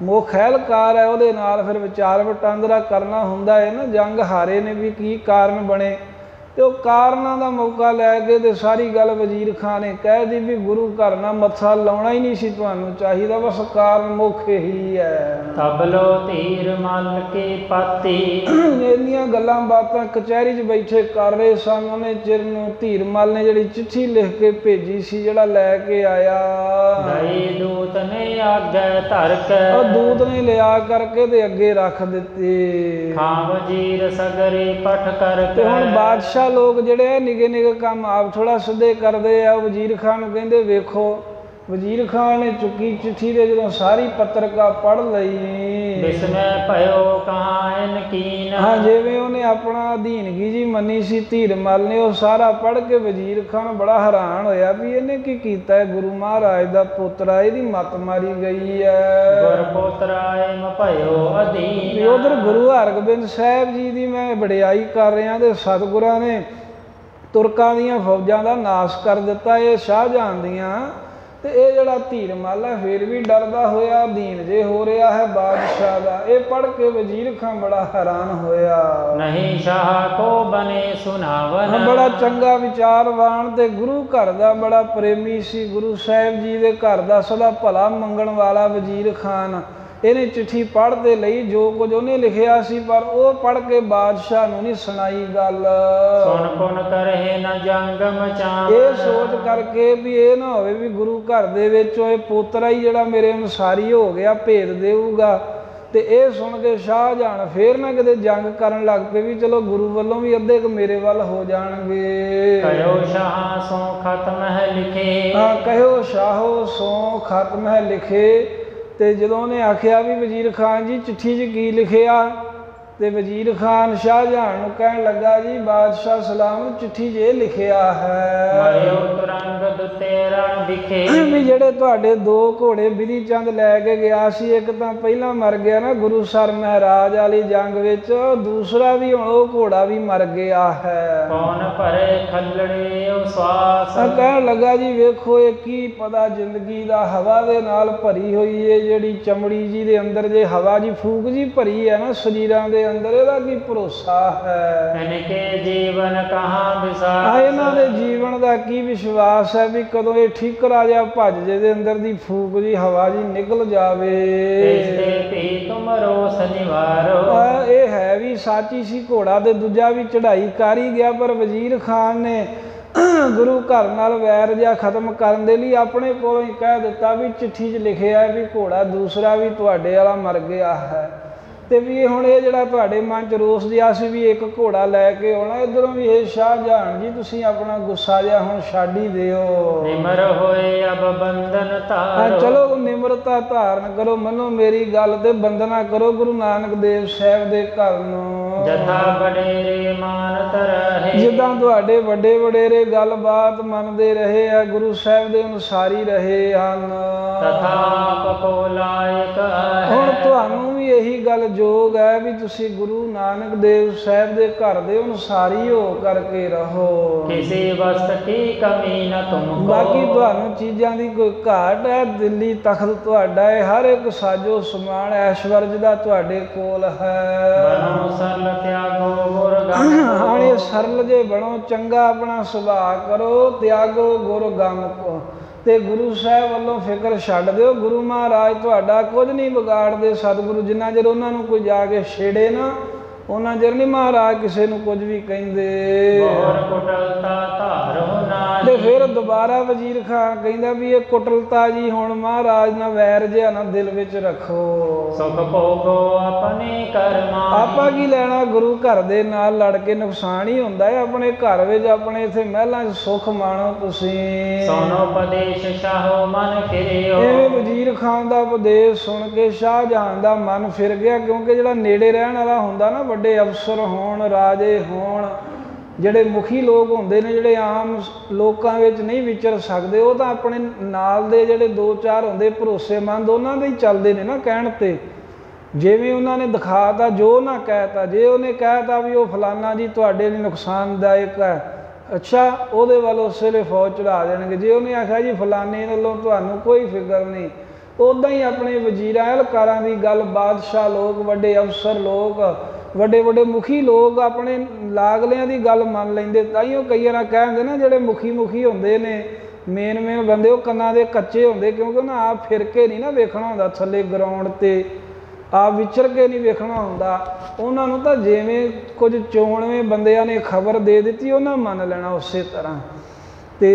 ਮੋਖੈਲਕਾਰ ਹੈ ਉਹਦੇ ਨਾਲ, ਫਿਰ ਵਿਚਾਰ ਵਟਾਂਦਰਾ ਕਰਨਾ ਹੁੰਦਾ ਹੈ ਨਾ, ਜੰਗ ਹਾਰੇ ਨੇ ਵੀ ਕੀ ਕਾਰਨ ਬਣੇ। ਤੇ ਉਹ ਕਾਰਨਾਂ ਦਾ ਮੌਕਾ ਲੈ ਕੇ ਤੇ ਸਾਰੀ ਗੱਲ ਵਜ਼ੀਰ ਖਾਨ ਨੇ ਕਹਿ ਦੀ ਵੀ ਗੁਰੂ ਘਰ ਨਾਲ ਮੱਥਾ ਲਾਉਣਾ ਹੀ ਨਹੀਂ ਸੀ ਤੁਹਾਨੂੰ ਚਾਹੀਦਾ ਬਸ ਕਾਰਨ ਮੁੱਖ ਹੀ ਹੈ। ਤਬਲੋ ਧੀਰ ਮਲ ਕੀ ਪਾਤੀ। ਇੰਨੀਆਂ ਗੱਲਾਂ ਬਾਤਾਂ ਕਚਹਿਰੀ 'ਚ ਬੈਠੇ ਕਰ ਰਹੇ ਸਨ ਉਹਨੇ ਚਿਰ ਨੂੰ ਧੀਰਮਲ ਨੇ ਜਿਹੜੀ ਚਿੱਠੀ ਲਿਖ ਕੇ ਭੇਜੀ ਸੀ ਜਿਹੜਾ ਲੈ ਕੇ ਆਇਆ। ਦਈ ਦੂਤ ਨੇ ਆਗੇ ਧਰ ਕੇ। ਉਹ ਦੂਤ ਨੇ ਲਿਆ ਕਰਕੇ ਤੇ ਅੱਗੇ ਰੱਖ ਦਿੱਤੀ। ਖਾਂ ਵਜੀਰ ਸਗਰੇ ਪਠ ਤੇ ਕਰਕੇ ਹੁਣ ਬਾਦਸ਼ਾਹ ਲੋਕ ਜਿਹੜੇ ਨਿਗੇ ਨਿਗੇ ਕੰਮ ਆਪ ਥੋੜਾ ਸਿੱਧੇ ਕਰਦੇ ਆ, ਵਜ਼ੀਰ ਖਾਨ ਨੂੰ ਕਹਿੰਦੇ ਵੇਖੋ। ਵਜ਼ੀਰ ਖਾਨ ਨੇ ਚੁੱਕੀ ਚਿੱਠੀ ਦੇ ਜਦੋਂ ਸਾਰੀ ਪੱਤਰਕਾ ਪੜ੍ਹ ਲਈ। ਬਿਸਮੈ ਭਇਓ ਕਹਾਂ ਇਨ ਕੀਨ। ਹਾਂ ਜਿਵੇਂ ਉਹਨੇ ਆਪਣਾ ਅਧੀਨਗੀ ਜੀ ਮੰਨੀ ਸੀ ਧੀਰਮਲ ਨੇ ਉਹ ਸਾਰਾ ਪੜ੍ਹ ਕੇ ਵਜ਼ੀਰ ਖਾਨ ਬੜਾ ਹੈਰਾਨ ਹੋਇਆ ਵੀ ਇਹਨੇ ਕੀ ਕੀਤਾ ਹੈ? ਗੁਰੂ ਮਹਾਰਾਜ ਦਾ ਪੁੱਤਰਾ ਇਹਦੀ ਮੱਤ ਮਾਰੀ ਗਈ ਹੈ। ਗੁਰ ਪੁੱਤਰਾਏ ਮ ਭਇਓ ਅਧੀਨ। ਉਧਰ ਗੁਰੂ ਹਰਗੋਬਿੰਦ ਸਾਹਿਬ ਜੀ ਦੀ ਮੈਂ ਵਡਿਆਈ ਕਰ ਰਿਹਾ ਤੇ ਸਤਿਗੁਰਾਂ ਨੇ ਤੁਰਕਾਂ ਦੀਆਂ ਫੌਜਾਂ ਦਾ ਨਾਸ਼ ਕਰ ਦਿੱਤਾ ਇਹ ਸ਼ਾਹਜਹਾਨ ਦੀਆਂ ਤੇ ਇਹ ਜਿਹੜਾ ਧੀਰਮਲ ਹੈ ਫਿਰ ਵੀ ਡਰਦਾ ਹੋਇਆ ਅਧੀਨ ਜੇ ਹੋ ਰਿਹਾ ਹੈ ਬਾਦਸ਼ਾਹ ਦਾ ਇਹ ਪੜ੍ਹ ਕੇ ਵਜ਼ੀਰ ਖਾਨ ਬੜਾ ਹੈਰਾਨ ਹੋਇਆ। ਨਹੀਂ ਸ਼ਾਹ ਕੋ ਬਨੇ ਸੁਨਾਵਨ। ਬੜਾ ਚੰਗਾ ਵਿਚਾਰਵਾਨ ਤੇ ਗੁਰੂ ਘਰ ਦਾ ਬੜਾ ਪ੍ਰੇਮੀ ਸੀ ਗੁਰੂ ਸਾਹਿਬ ਜੀ ਦੇ ਘਰ ਦਾ ਸਦਾ ਭਲਾ ਮੰਗਣ ਵਾਲਾ ਵਜ਼ੀਰ ਖਾਨ। ਇਹਨੇ ਚਿੱਠੀ ਪੜ੍ਹਦੇ ਲਈ ਜੋ ਕੁਝ ਉਹਨੇ ਲਿਖਿਆ ਸੀ ਪਰ ਉਹ ਪੜ੍ਹ ਕੇ ਬਾਦਸ਼ਾਹ ਨੂੰ ਨਹੀਂ ਸੁਣਾਈ ਗੱਲ। ਸੁਨ ਪੁਨ ਨ ਜੰਗ ਮਚਾਵ ਇਹ ਸੋਚ ਕਰਕੇ ਵੀ ਇਹ ਨਾ ਹੋਵੇ ਵੀ ਗੁਰੂ ਘਰ ਦੇ ਵਿੱਚ ਉਹ ਇਹ ਪੋਤਰਾ ਹੀ ਜਿਹੜਾ ਮੇਰੇ ਅਨੁਸਾਰੀ ਹੋ ਗਿਆ ਭੇਦ ਦੇਊਗਾ। ਤੇ ਇਹ ਸੁਣ ਕੇ ਸ਼ਾਹਜਹਾਨ ਫੇਰ ਨਾ ਕਿਤੇ ਜੰਗ ਕਰਨ ਲੱਗ ਪਏ ਵੀ ਚਲੋ ਗੁਰੂ ਵੱਲੋਂ ਵੀ ਅੱਧੇ ਕੁ ਮੇਰੇ ਵੱਲ ਹੋ ਜਾਣਗੇ। ਕਯੋ ਸ਼ਾਹ ਸੋ ਖਤਮ ਹੈ ਲਿਖੇ। ਹਾਂ ਕਹਿਓ ਸ਼ਾਹੋ ਸੋ ਖਤਮ ਹੈ ਲਿਖੇ। ਤੇ ਜਦੋਂ ਉਹਨੇ ਆਖਿਆ ਵੀ ਵਜ਼ੀਰ ਖਾਨ ਜੀ ਚਿੱਠੀ 'ਚ ਕੀ ਲਿਖਿਆ? ਤੇ ਵਜ਼ੀਰ ਖਾਨ ਸ਼ਾਹਜਹਾਨ ਨੂੰ ਕਹਿਣ ਲੱਗਾ ਜੀ ਬਾਦਸ਼ਾਹ ਸਲਾਮ ਨੂੰ ਚਿੱਠੀ ਇਹ ਲਿਖਿਆ ਹੈ। ਮਰਿਓ ਤੁਰੰਗ ਦੁਤੇ ਰਣ ਵਿਖੇ ਵੀ ਜਿਹੜੇ ਤੁਹਾਡੇ ਦੋ ਘੋੜੇ ਬਿਧੀ ਚੰਦ ਲੈ ਕੇ ਗਿਆ ਸੀ ਇੱਕ ਤਾਂ ਪਹਿਲਾਂ ਮਰ ਗਿਆ ਨਾ ਗੁਰੂ ਸਰ ਮਹਾਰਾਜ ਵਾਲੀ ਜੰਗ ਵਿੱਚ ਦੂਸਰਾ ਵੀ ਹੁਣ ਉਹ ਘੋੜਾ ਵੀ ਮਰ ਗਿਆ ਹੈ। ਕੌਣ ਭਰੇ ਖੱਲੜੇ ਉਹ ਸਵਾਸ ਤਾਂ ਕਹਿਣ ਲੱਗਾ ਜੀ ਵੇਖੋ ਇਹ ਕੀ ਪਤਾ ਜ਼ਿੰਦਗੀ ਦਾ ਹਵਾ ਦੇ ਨਾਲ ਭਰੀ ਹੋਈ ਏ ਜਿਹੜੀ ਚਮੜੀ ਜੀ ਦੇ ਅੰਦਰ ਜੇ ਹਵਾ ਜੀ ਫੂਕ ਜੀ ਭਰੀ ਹੈ ਨਾ ਸਰੀਰਾਂ ਦੇ ਅੰਦਰ ਇਹਦਾ ਕੀ ਭਰੋਸਾ ਹੈ? ਇਨਕੇ ਜੀਵਨ ਕਹਾਂ ਵਿਸਾਰ? ਆ ਇਹਨਾਂ ਦੇ ਜੀਵਨ ਦਾ ਕੀ ਵਿਸ਼ਵਾਸ ਹੈ ਵੀ ਕਦੋਂ ਇਹ ਠੀਕਰਾ ਜਾ ਭੱਜ ਜੇ ਦੇ ਅੰਦਰ ਦੀ ਫੂਕ ਜੀ ਹਵਾ ਜੀ ਨਿਕਲ ਜਾਵੇ? ਇਸ ਦੇ ਭੀ ਤੁਮ ਰੋਸ ਨਿਵਾਰੋ। ਆ ਇਹ ਹੈ ਵੀ ਸਾਚੀ ਸੀ ਘੋੜਾ ਤੇ ਦੂਜਾ ਵੀ ਚੜ੍ਹਾਈ ਕਰ ਹੀ ਗਿਆ ਪਰ ਵਜ਼ੀਰ ਖਾਨ ਨੇ ਗੁਰੂ ਘਰ ਨਾਲ ਵੈਰ ਜਿਹਾ ਖਤਮ ਕਰਨ ਦੇ ਲਈ ਆਪਣੇ ਕੋਲੋਂ ਹੀ ਕਹਿ ਦਿੱਤਾ ਵੀ ਚਿੱਠੀ 'ਚ ਲਿਖਿਆ ਹੈ ਵੀ ਘੋੜਾ ਦੂਸਰਾ ਵੀ ਤੁਹਾਡੇ ਵਾਲਾ ਮਰ ਗਿਆ ਹੈ। ਤੇ ਵੀ ਹੁਣ ਇਹ ਜਿਹੜਾ ਤੁਹਾਡੇ ਮਨ 'ਚ ਰੋਸ ਜਿਹਾ ਸੀ ਵੀ ਇੱਕ ਘੋੜਾ ਲੈ ਕੇ ਆਉਣਾ ਇਧਰੋਂ ਵੀ ਇਹ ਸ਼ਾਹਜਹਾਨ ਜੀ ਤੁਸੀਂ ਆਪਣਾ ਗੁੱਸਾ ਜਿਹਾ ਹੁਣ ਛੱਡ ਹੀ ਦਿਓ। ਨਿਮਰ ਹੋਏ ਅਬ ਬੰਧਨ ਤਾਰੋ ਚਲੋ ਨਿਮਰਤਾ ਧਾਰਨ ਕਰੋ ਮੰਨੋ ਮੇਰੀ ਗੱਲ ਤੇ ਬੰਦਨਾ ਕਰੋ ਗੁਰੂ ਨਾਨਕ ਦੇਵ ਸਾਹਿਬ ਦੇ ਘਰ ਨੂੰ। ਜਥਾ ਬਡੇਰੇ ਮਾਨਤ ਰਹੇ। ਜਿੱਦਾਂ ਤੁਹਾਡੇ ਵੱਡੇ ਵਡੇਰੇ ਗੱਲਬਾਤ ਮੰਨਦੇ ਰਹੇ ਆ ਗੁਰੂ ਸਾਹਿਬ ਦੇ ਅਨੁਸਾਰੀ ਰਹੇ ਹਨ। ਤਥਾ ਆਪ ਕੋ ਲਾਇਕ ਹੁਣ ਤੁਹਾਨੂੰ ਵੀ ਇਹੀ ਗੱਲ ਜੋਗ ਹੈ ਵੀ ਤੁਸੀਂ ਗੁਰੂ ਨਾਨਕ ਦੇਵ ਸਾਹਿਬ ਦੇ ਘਰ ਦੇ ਅਨੁਸਾਰੀ ਹੋ ਕਰਕੇ ਰਹੋ। ਕਿਸੇ ਵਸਤ ਕੀ ਕਮੀ ਨ ਤੁਮ ਬਾਕੀ ਤੁਹਾਨੂੰ ਚੀਜ਼ਾਂ ਦੀ ਕੋਈ ਘਾਟ ਹੈ ਦਿੱਲੀ ਤਖਤ ਤੁਹਾਡਾ ਹੈ ਹਰ ਇੱਕ ਸਾਜੋ ਸਮਾਨ ਐਸ਼ਵਰਜ ਦਾ ਤੁਹਾਡੇ ਕੋਲ ਹੈ। ਬਨੋ ਸਰਲ ਤਿਆਗੋ ਗੁਰ ਗਮ ਸਰਲ ਜੇ ਬਣੋ ਚੰਗਾ ਆਪਣਾ ਸੁਭਾਅ ਕਰੋ ਤਿਆਗੋ ਗੁਰ ਗਮ ਕੋ। ਤੇ ਗੁਰੂ ਸਾਹਿਬ ਵੱਲੋਂ ਫਿਕਰ ਛੱਡ ਦਿਓ ਗੁਰੂ ਮਹਾਰਾਜ ਤੁਹਾਡਾ ਕੁਝ ਨਹੀਂ ਵਿਗਾੜਦੇ ਸਤਿਗੁਰੂ ਜਿੰਨਾ ਚਿਰ ਉਹਨਾਂ ਨੂੰ ਕੋਈ ਜਾ ਕੇ ਛੇੜੇ ਨਾ ਉਹਨਾਂ ਚਿਰ ਨਹੀਂ ਮਹਾਰਾਜ ਕਿਸੇ ਨੂੰ ਕੁਝ ਵੀ ਕਹਿੰਦੇ। ਹੋਰ ਕੁਟਲਤਾ ਧਾਰੋ ਤੇ ਫਿਰ ਦੁਬਾਰਾ ਵਜ਼ੀਰ ਖਾਨ ਕਹਿੰਦਾ ਵੀ ਇਹ ਕੁਟਲਤਾ ਜੀ ਹੁਣ ਮਹਾਰਾਜ ਨਾਲ ਵੈਰ ਜਿਹਾ ਨਾ ਦਿਲ ਵਿੱਚ ਰੱਖੋ। ਸੁਖ ਭੋਗੋ ਆਪਣੇ ਕਰਮਾਂ ਆਪਾਂ ਕੀ ਲੈਣਾ? ਗੁਰੂ ਘਰ ਦੇ ਨਾਲ ਲੜ ਕੇ ਨੁਕਸਾਨ ਹੀ ਹੁੰਦਾ ਹੈ। ਆਪਣੇ ਘਰ ਵਿੱਚ ਆਪਣੇ ਇੱਥੇ ਮਹਿਲਾਂ 'ਚ ਸੁੱਖ ਮਾਣੋ ਤੁਸੀਂ। ਸੋਨੋ ਉਪਦੇਸ਼ ਸ਼ਾਹੋ ਮਨ ਫਿਰਿਓ। ਇਹ ਵਜ਼ੀਰ ਖਾਨ ਦਾ ਉਪਦੇਸ਼ ਸੁਣ ਕੇ ਸ਼ਾਹਜਹਾਨ ਦਾ ਮਨ ਫਿਰ ਗਿਆ ਕਿਉਂਕਿ ਜਿਹੜਾ ਨੇੜੇ ਰਹਿਣ ਵਾਲਾ ਹੁੰਦਾ ਨਾ ਵੱਡੇ ਅਫਸਰ ਹੋਣ ਰਾਜੇ ਹੋਣ ਜਿਹੜੇ ਮੁਖੀ ਲੋਕ ਹੁੰਦੇ ਨੇ, ਜਿਹੜੇ ਆਮ ਲੋਕਾਂ ਵਿੱਚ ਨਹੀਂ ਵਿਚਰ ਸਕਦੇ, ਉਹ ਤਾਂ ਆਪਣੇ ਨਾਲ ਦੇ ਜਿਹੜੇ ਦੋ ਚਾਰ ਹੁੰਦੇ ਭਰੋਸੇਮੰਦ, ਉਹਨਾਂ ਦੇ ਹੀ ਚੱਲਦੇ ਨੇ ਨਾ ਕਹਿਣ ਤੇ। ਜਿਵੇਂ ਉਹਨਾਂ ਨੇ ਦਿਖਾਤਾ, ਜੋ ਨਾ ਕਹਿਤਾ, ਜੇ ਉਹਨੇ ਕਹਿਤਾ ਵੀ ਉਹ ਫਲਾਨਾ ਜੀ ਤੁਹਾਡੇ ਲਈ ਨੁਕਸਾਨਦਾਇਕ ਹੈ, ਅੱਛਾ, ਉਹਦੇ ਵੱਲ ਉਸੇ ਵੇਲੇ ਫੌਜ ਚੜਾ ਦੇਣਗੇ। ਜੇ ਉਹਨੇ ਆਖਿਆ ਜੀ ਫਲਾਨੇ ਵੱਲੋਂ ਤੁਹਾਨੂੰ ਕੋਈ ਫਿਕਰ ਨਹੀਂ ਉਦਾਂ ਹੀ ਆਪਣੇ ਵਜ਼ੀਰਾਂ ਅਹਿਲਕਾਰਾਂ ਦੀ ਗੱਲ ਬਾਦਸ਼ਾਹ ਲੋਕ ਵੱਡੇ ਅਫਸਰ ਲੋਕ ਵੱਡੇ ਵੱਡੇ ਮੁਖੀ ਲੋਕ ਆਪਣੇ ਲਾਗਲਿਆਂ ਦੀ ਗੱਲ ਮੰਨ ਲੈਂਦੇ ਤਾਂ ਹੀ ਉਹ ਕਈ ਵਾਰ ਕਹਿੰਦੇ ਨਾ, ਜਿਹੜੇ ਮੁਖੀ ਮੁਖੀ ਹੁੰਦੇ ਨੇ ਮੇਨ ਮੇਨ ਬੰਦੇ, ਉਹ ਕੰਨਾਂ ਦੇ ਕੱਚੇ ਹੁੰਦੇ, ਕਿਉਂਕਿ ਉਹਨਾਂ ਆਪ ਫਿਰ ਕੇ ਨਹੀਂ ਨਾ ਵੇਖਣਾ ਹੁੰਦਾ, ਥੱਲੇ ਗਰਾਊਂਡ ਤੇ, ਆਪ ਵਿਚਰ ਕੇ ਨਹੀਂ ਵੇਖਣਾ ਹੁੰਦਾ। ਉਹਨਾਂ ਨੂੰ ਤਾਂ ਜਿਵੇਂ ਕੁਝ ਚੋਣਵੇਂ ਬੰਦਿਆਂ ਨੇ ਖਬਰ ਦੇ ਦਿੱਤੀ, ਉਹਨਾਂ ਮੰਨ ਲੈਣਾ ਉਸੇ ਤਰ੍ਹਾਂ। ਤੇ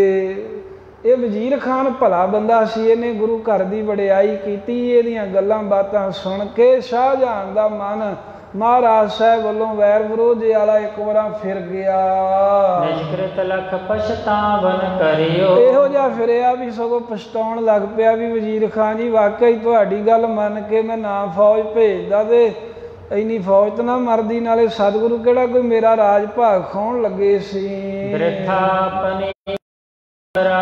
ਇਹ ਵਜ਼ੀਰ ਖਾਨ ਭਲਾ ਬੰਦਾ ਸੀ, ਇਹਨੇ ਗੁਰੂ ਘਰ ਦੀ ਵਡਿਆਈ ਕੀਤੀ, ਇਹਦੀਆਂ ਗੱਲਾਂ ਬਾਤਾਂ ਸੁਣ ਕੇ ਸ਼ਾਹਜਹਾਨ ਦਾ ਮਨ ਮਹਾਰਾਜ ਸਾਹਿਬ ਵੱਲੋਂ ਵੈਰ ਵਿਰੋਧ ਵਾਲਾ ਇੱਕ ਵਾਰ ਫਿਰ ਗਿਆ। ਨਿਸ਼ਕ੍ਰਿਤ ਲਖ ਪਛਤਾਵਨ ਕਰਿਓ। ਇਹੋ ਜਿਹਾ ਫਿਰਿਆ ਵੀ ਸਗੋਂ ਪਛਤਾਉਣ ਲੱਗ ਪਿਆ ਵੀ ਵਜ਼ੀਰ ਖਾਨ ਜੀ ਵਾਕਈ ਤੁਹਾਡੀ ਗੱਲ ਮੰਨ ਕੇ ਮੈਂ ਨਾ ਫੌਜ ਭੇਜਦਾ ਤੇ ਇੰਨੀ ਫੌਜ ਤਾਂ ਨਾ ਮਰਦੀ ਨਾਲੇ ਸਤਿਗੁਰੂ ਕਿਹੜਾ ਕੋਈ ਮੇਰਾ ਰਾਜ ਭਾਗ ਖਾਉਣ ਲੱਗੇ ਸੀ। ਬ੍ਰਿਥਾ ਆਪਣੀ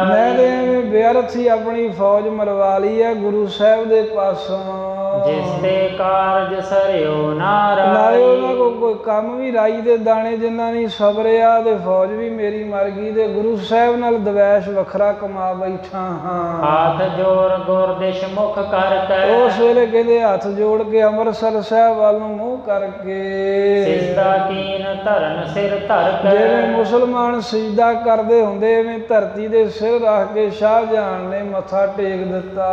ਮੈਂ ਤੇ ਬੇਅਰਥ ਹੀ ਆਪਣੀ ਫੌਜ ਮਰਵਾ ਲਈ ਹੈ ਗੁਰੂ ਸਾਹਿਬ ਦੇ ਪਾਸੋਂ। ਜਿਸ ਤੇ ਕਾਰਜ ਸਰਿਓ ਨਾਲੇ ਨਾਰਾਈ ਉਹਨਾਂ ਕੋਈ ਕੰਮ ਵੀ ਰਾਈ ਦੇ ਦਾਣੇ ਜਿੰਨਾ ਨਹੀਂ ਸਬਰਿਆ ਤੇ ਫੌਜ ਵੀ ਮੇਰੀ ਮਰ ਗਈ ਤੇ ਗੁਰੂ ਸਾਹਿਬ ਨਾਲ ਦਵੈਸ਼ ਵੱਖਰਾ ਕਮਾ ਬੈਠਾ ਹਾਂ। ਹਾਥ ਜੋਰ ਗੁਰਦਿਸ਼ ਮੁਖ ਕਰ ਕੇ। ਉਸ ਵੇਲੇ ਕਹਿੰਦੇ ਹੱਥ ਜੋੜ ਕੇ ਅੰਮ੍ਰਿਤਸਰ ਸਾਹਿਬ ਵੱਲ ਨੂੰ ਕਰਕੇ। ਸਿਸਤਾ ਕੀਨ ਧਰਨ ਸਿਰ ਧਰ ਜਿਵੇਂ ਕੇ ਮੁਸਲਮਾਨ ਸਜਦਾ ਕਰਦੇ ਹੁੰਦੇ ਐਵੇਂ ਧਰਤੀ ਦੇ ਸਿਰ ਰੱਖ ਕੇ ਸ਼ਾਹਜਹਾਨ ਨੇ ਮੱਥਾ ਟੇਕ ਦਿੱਤਾ।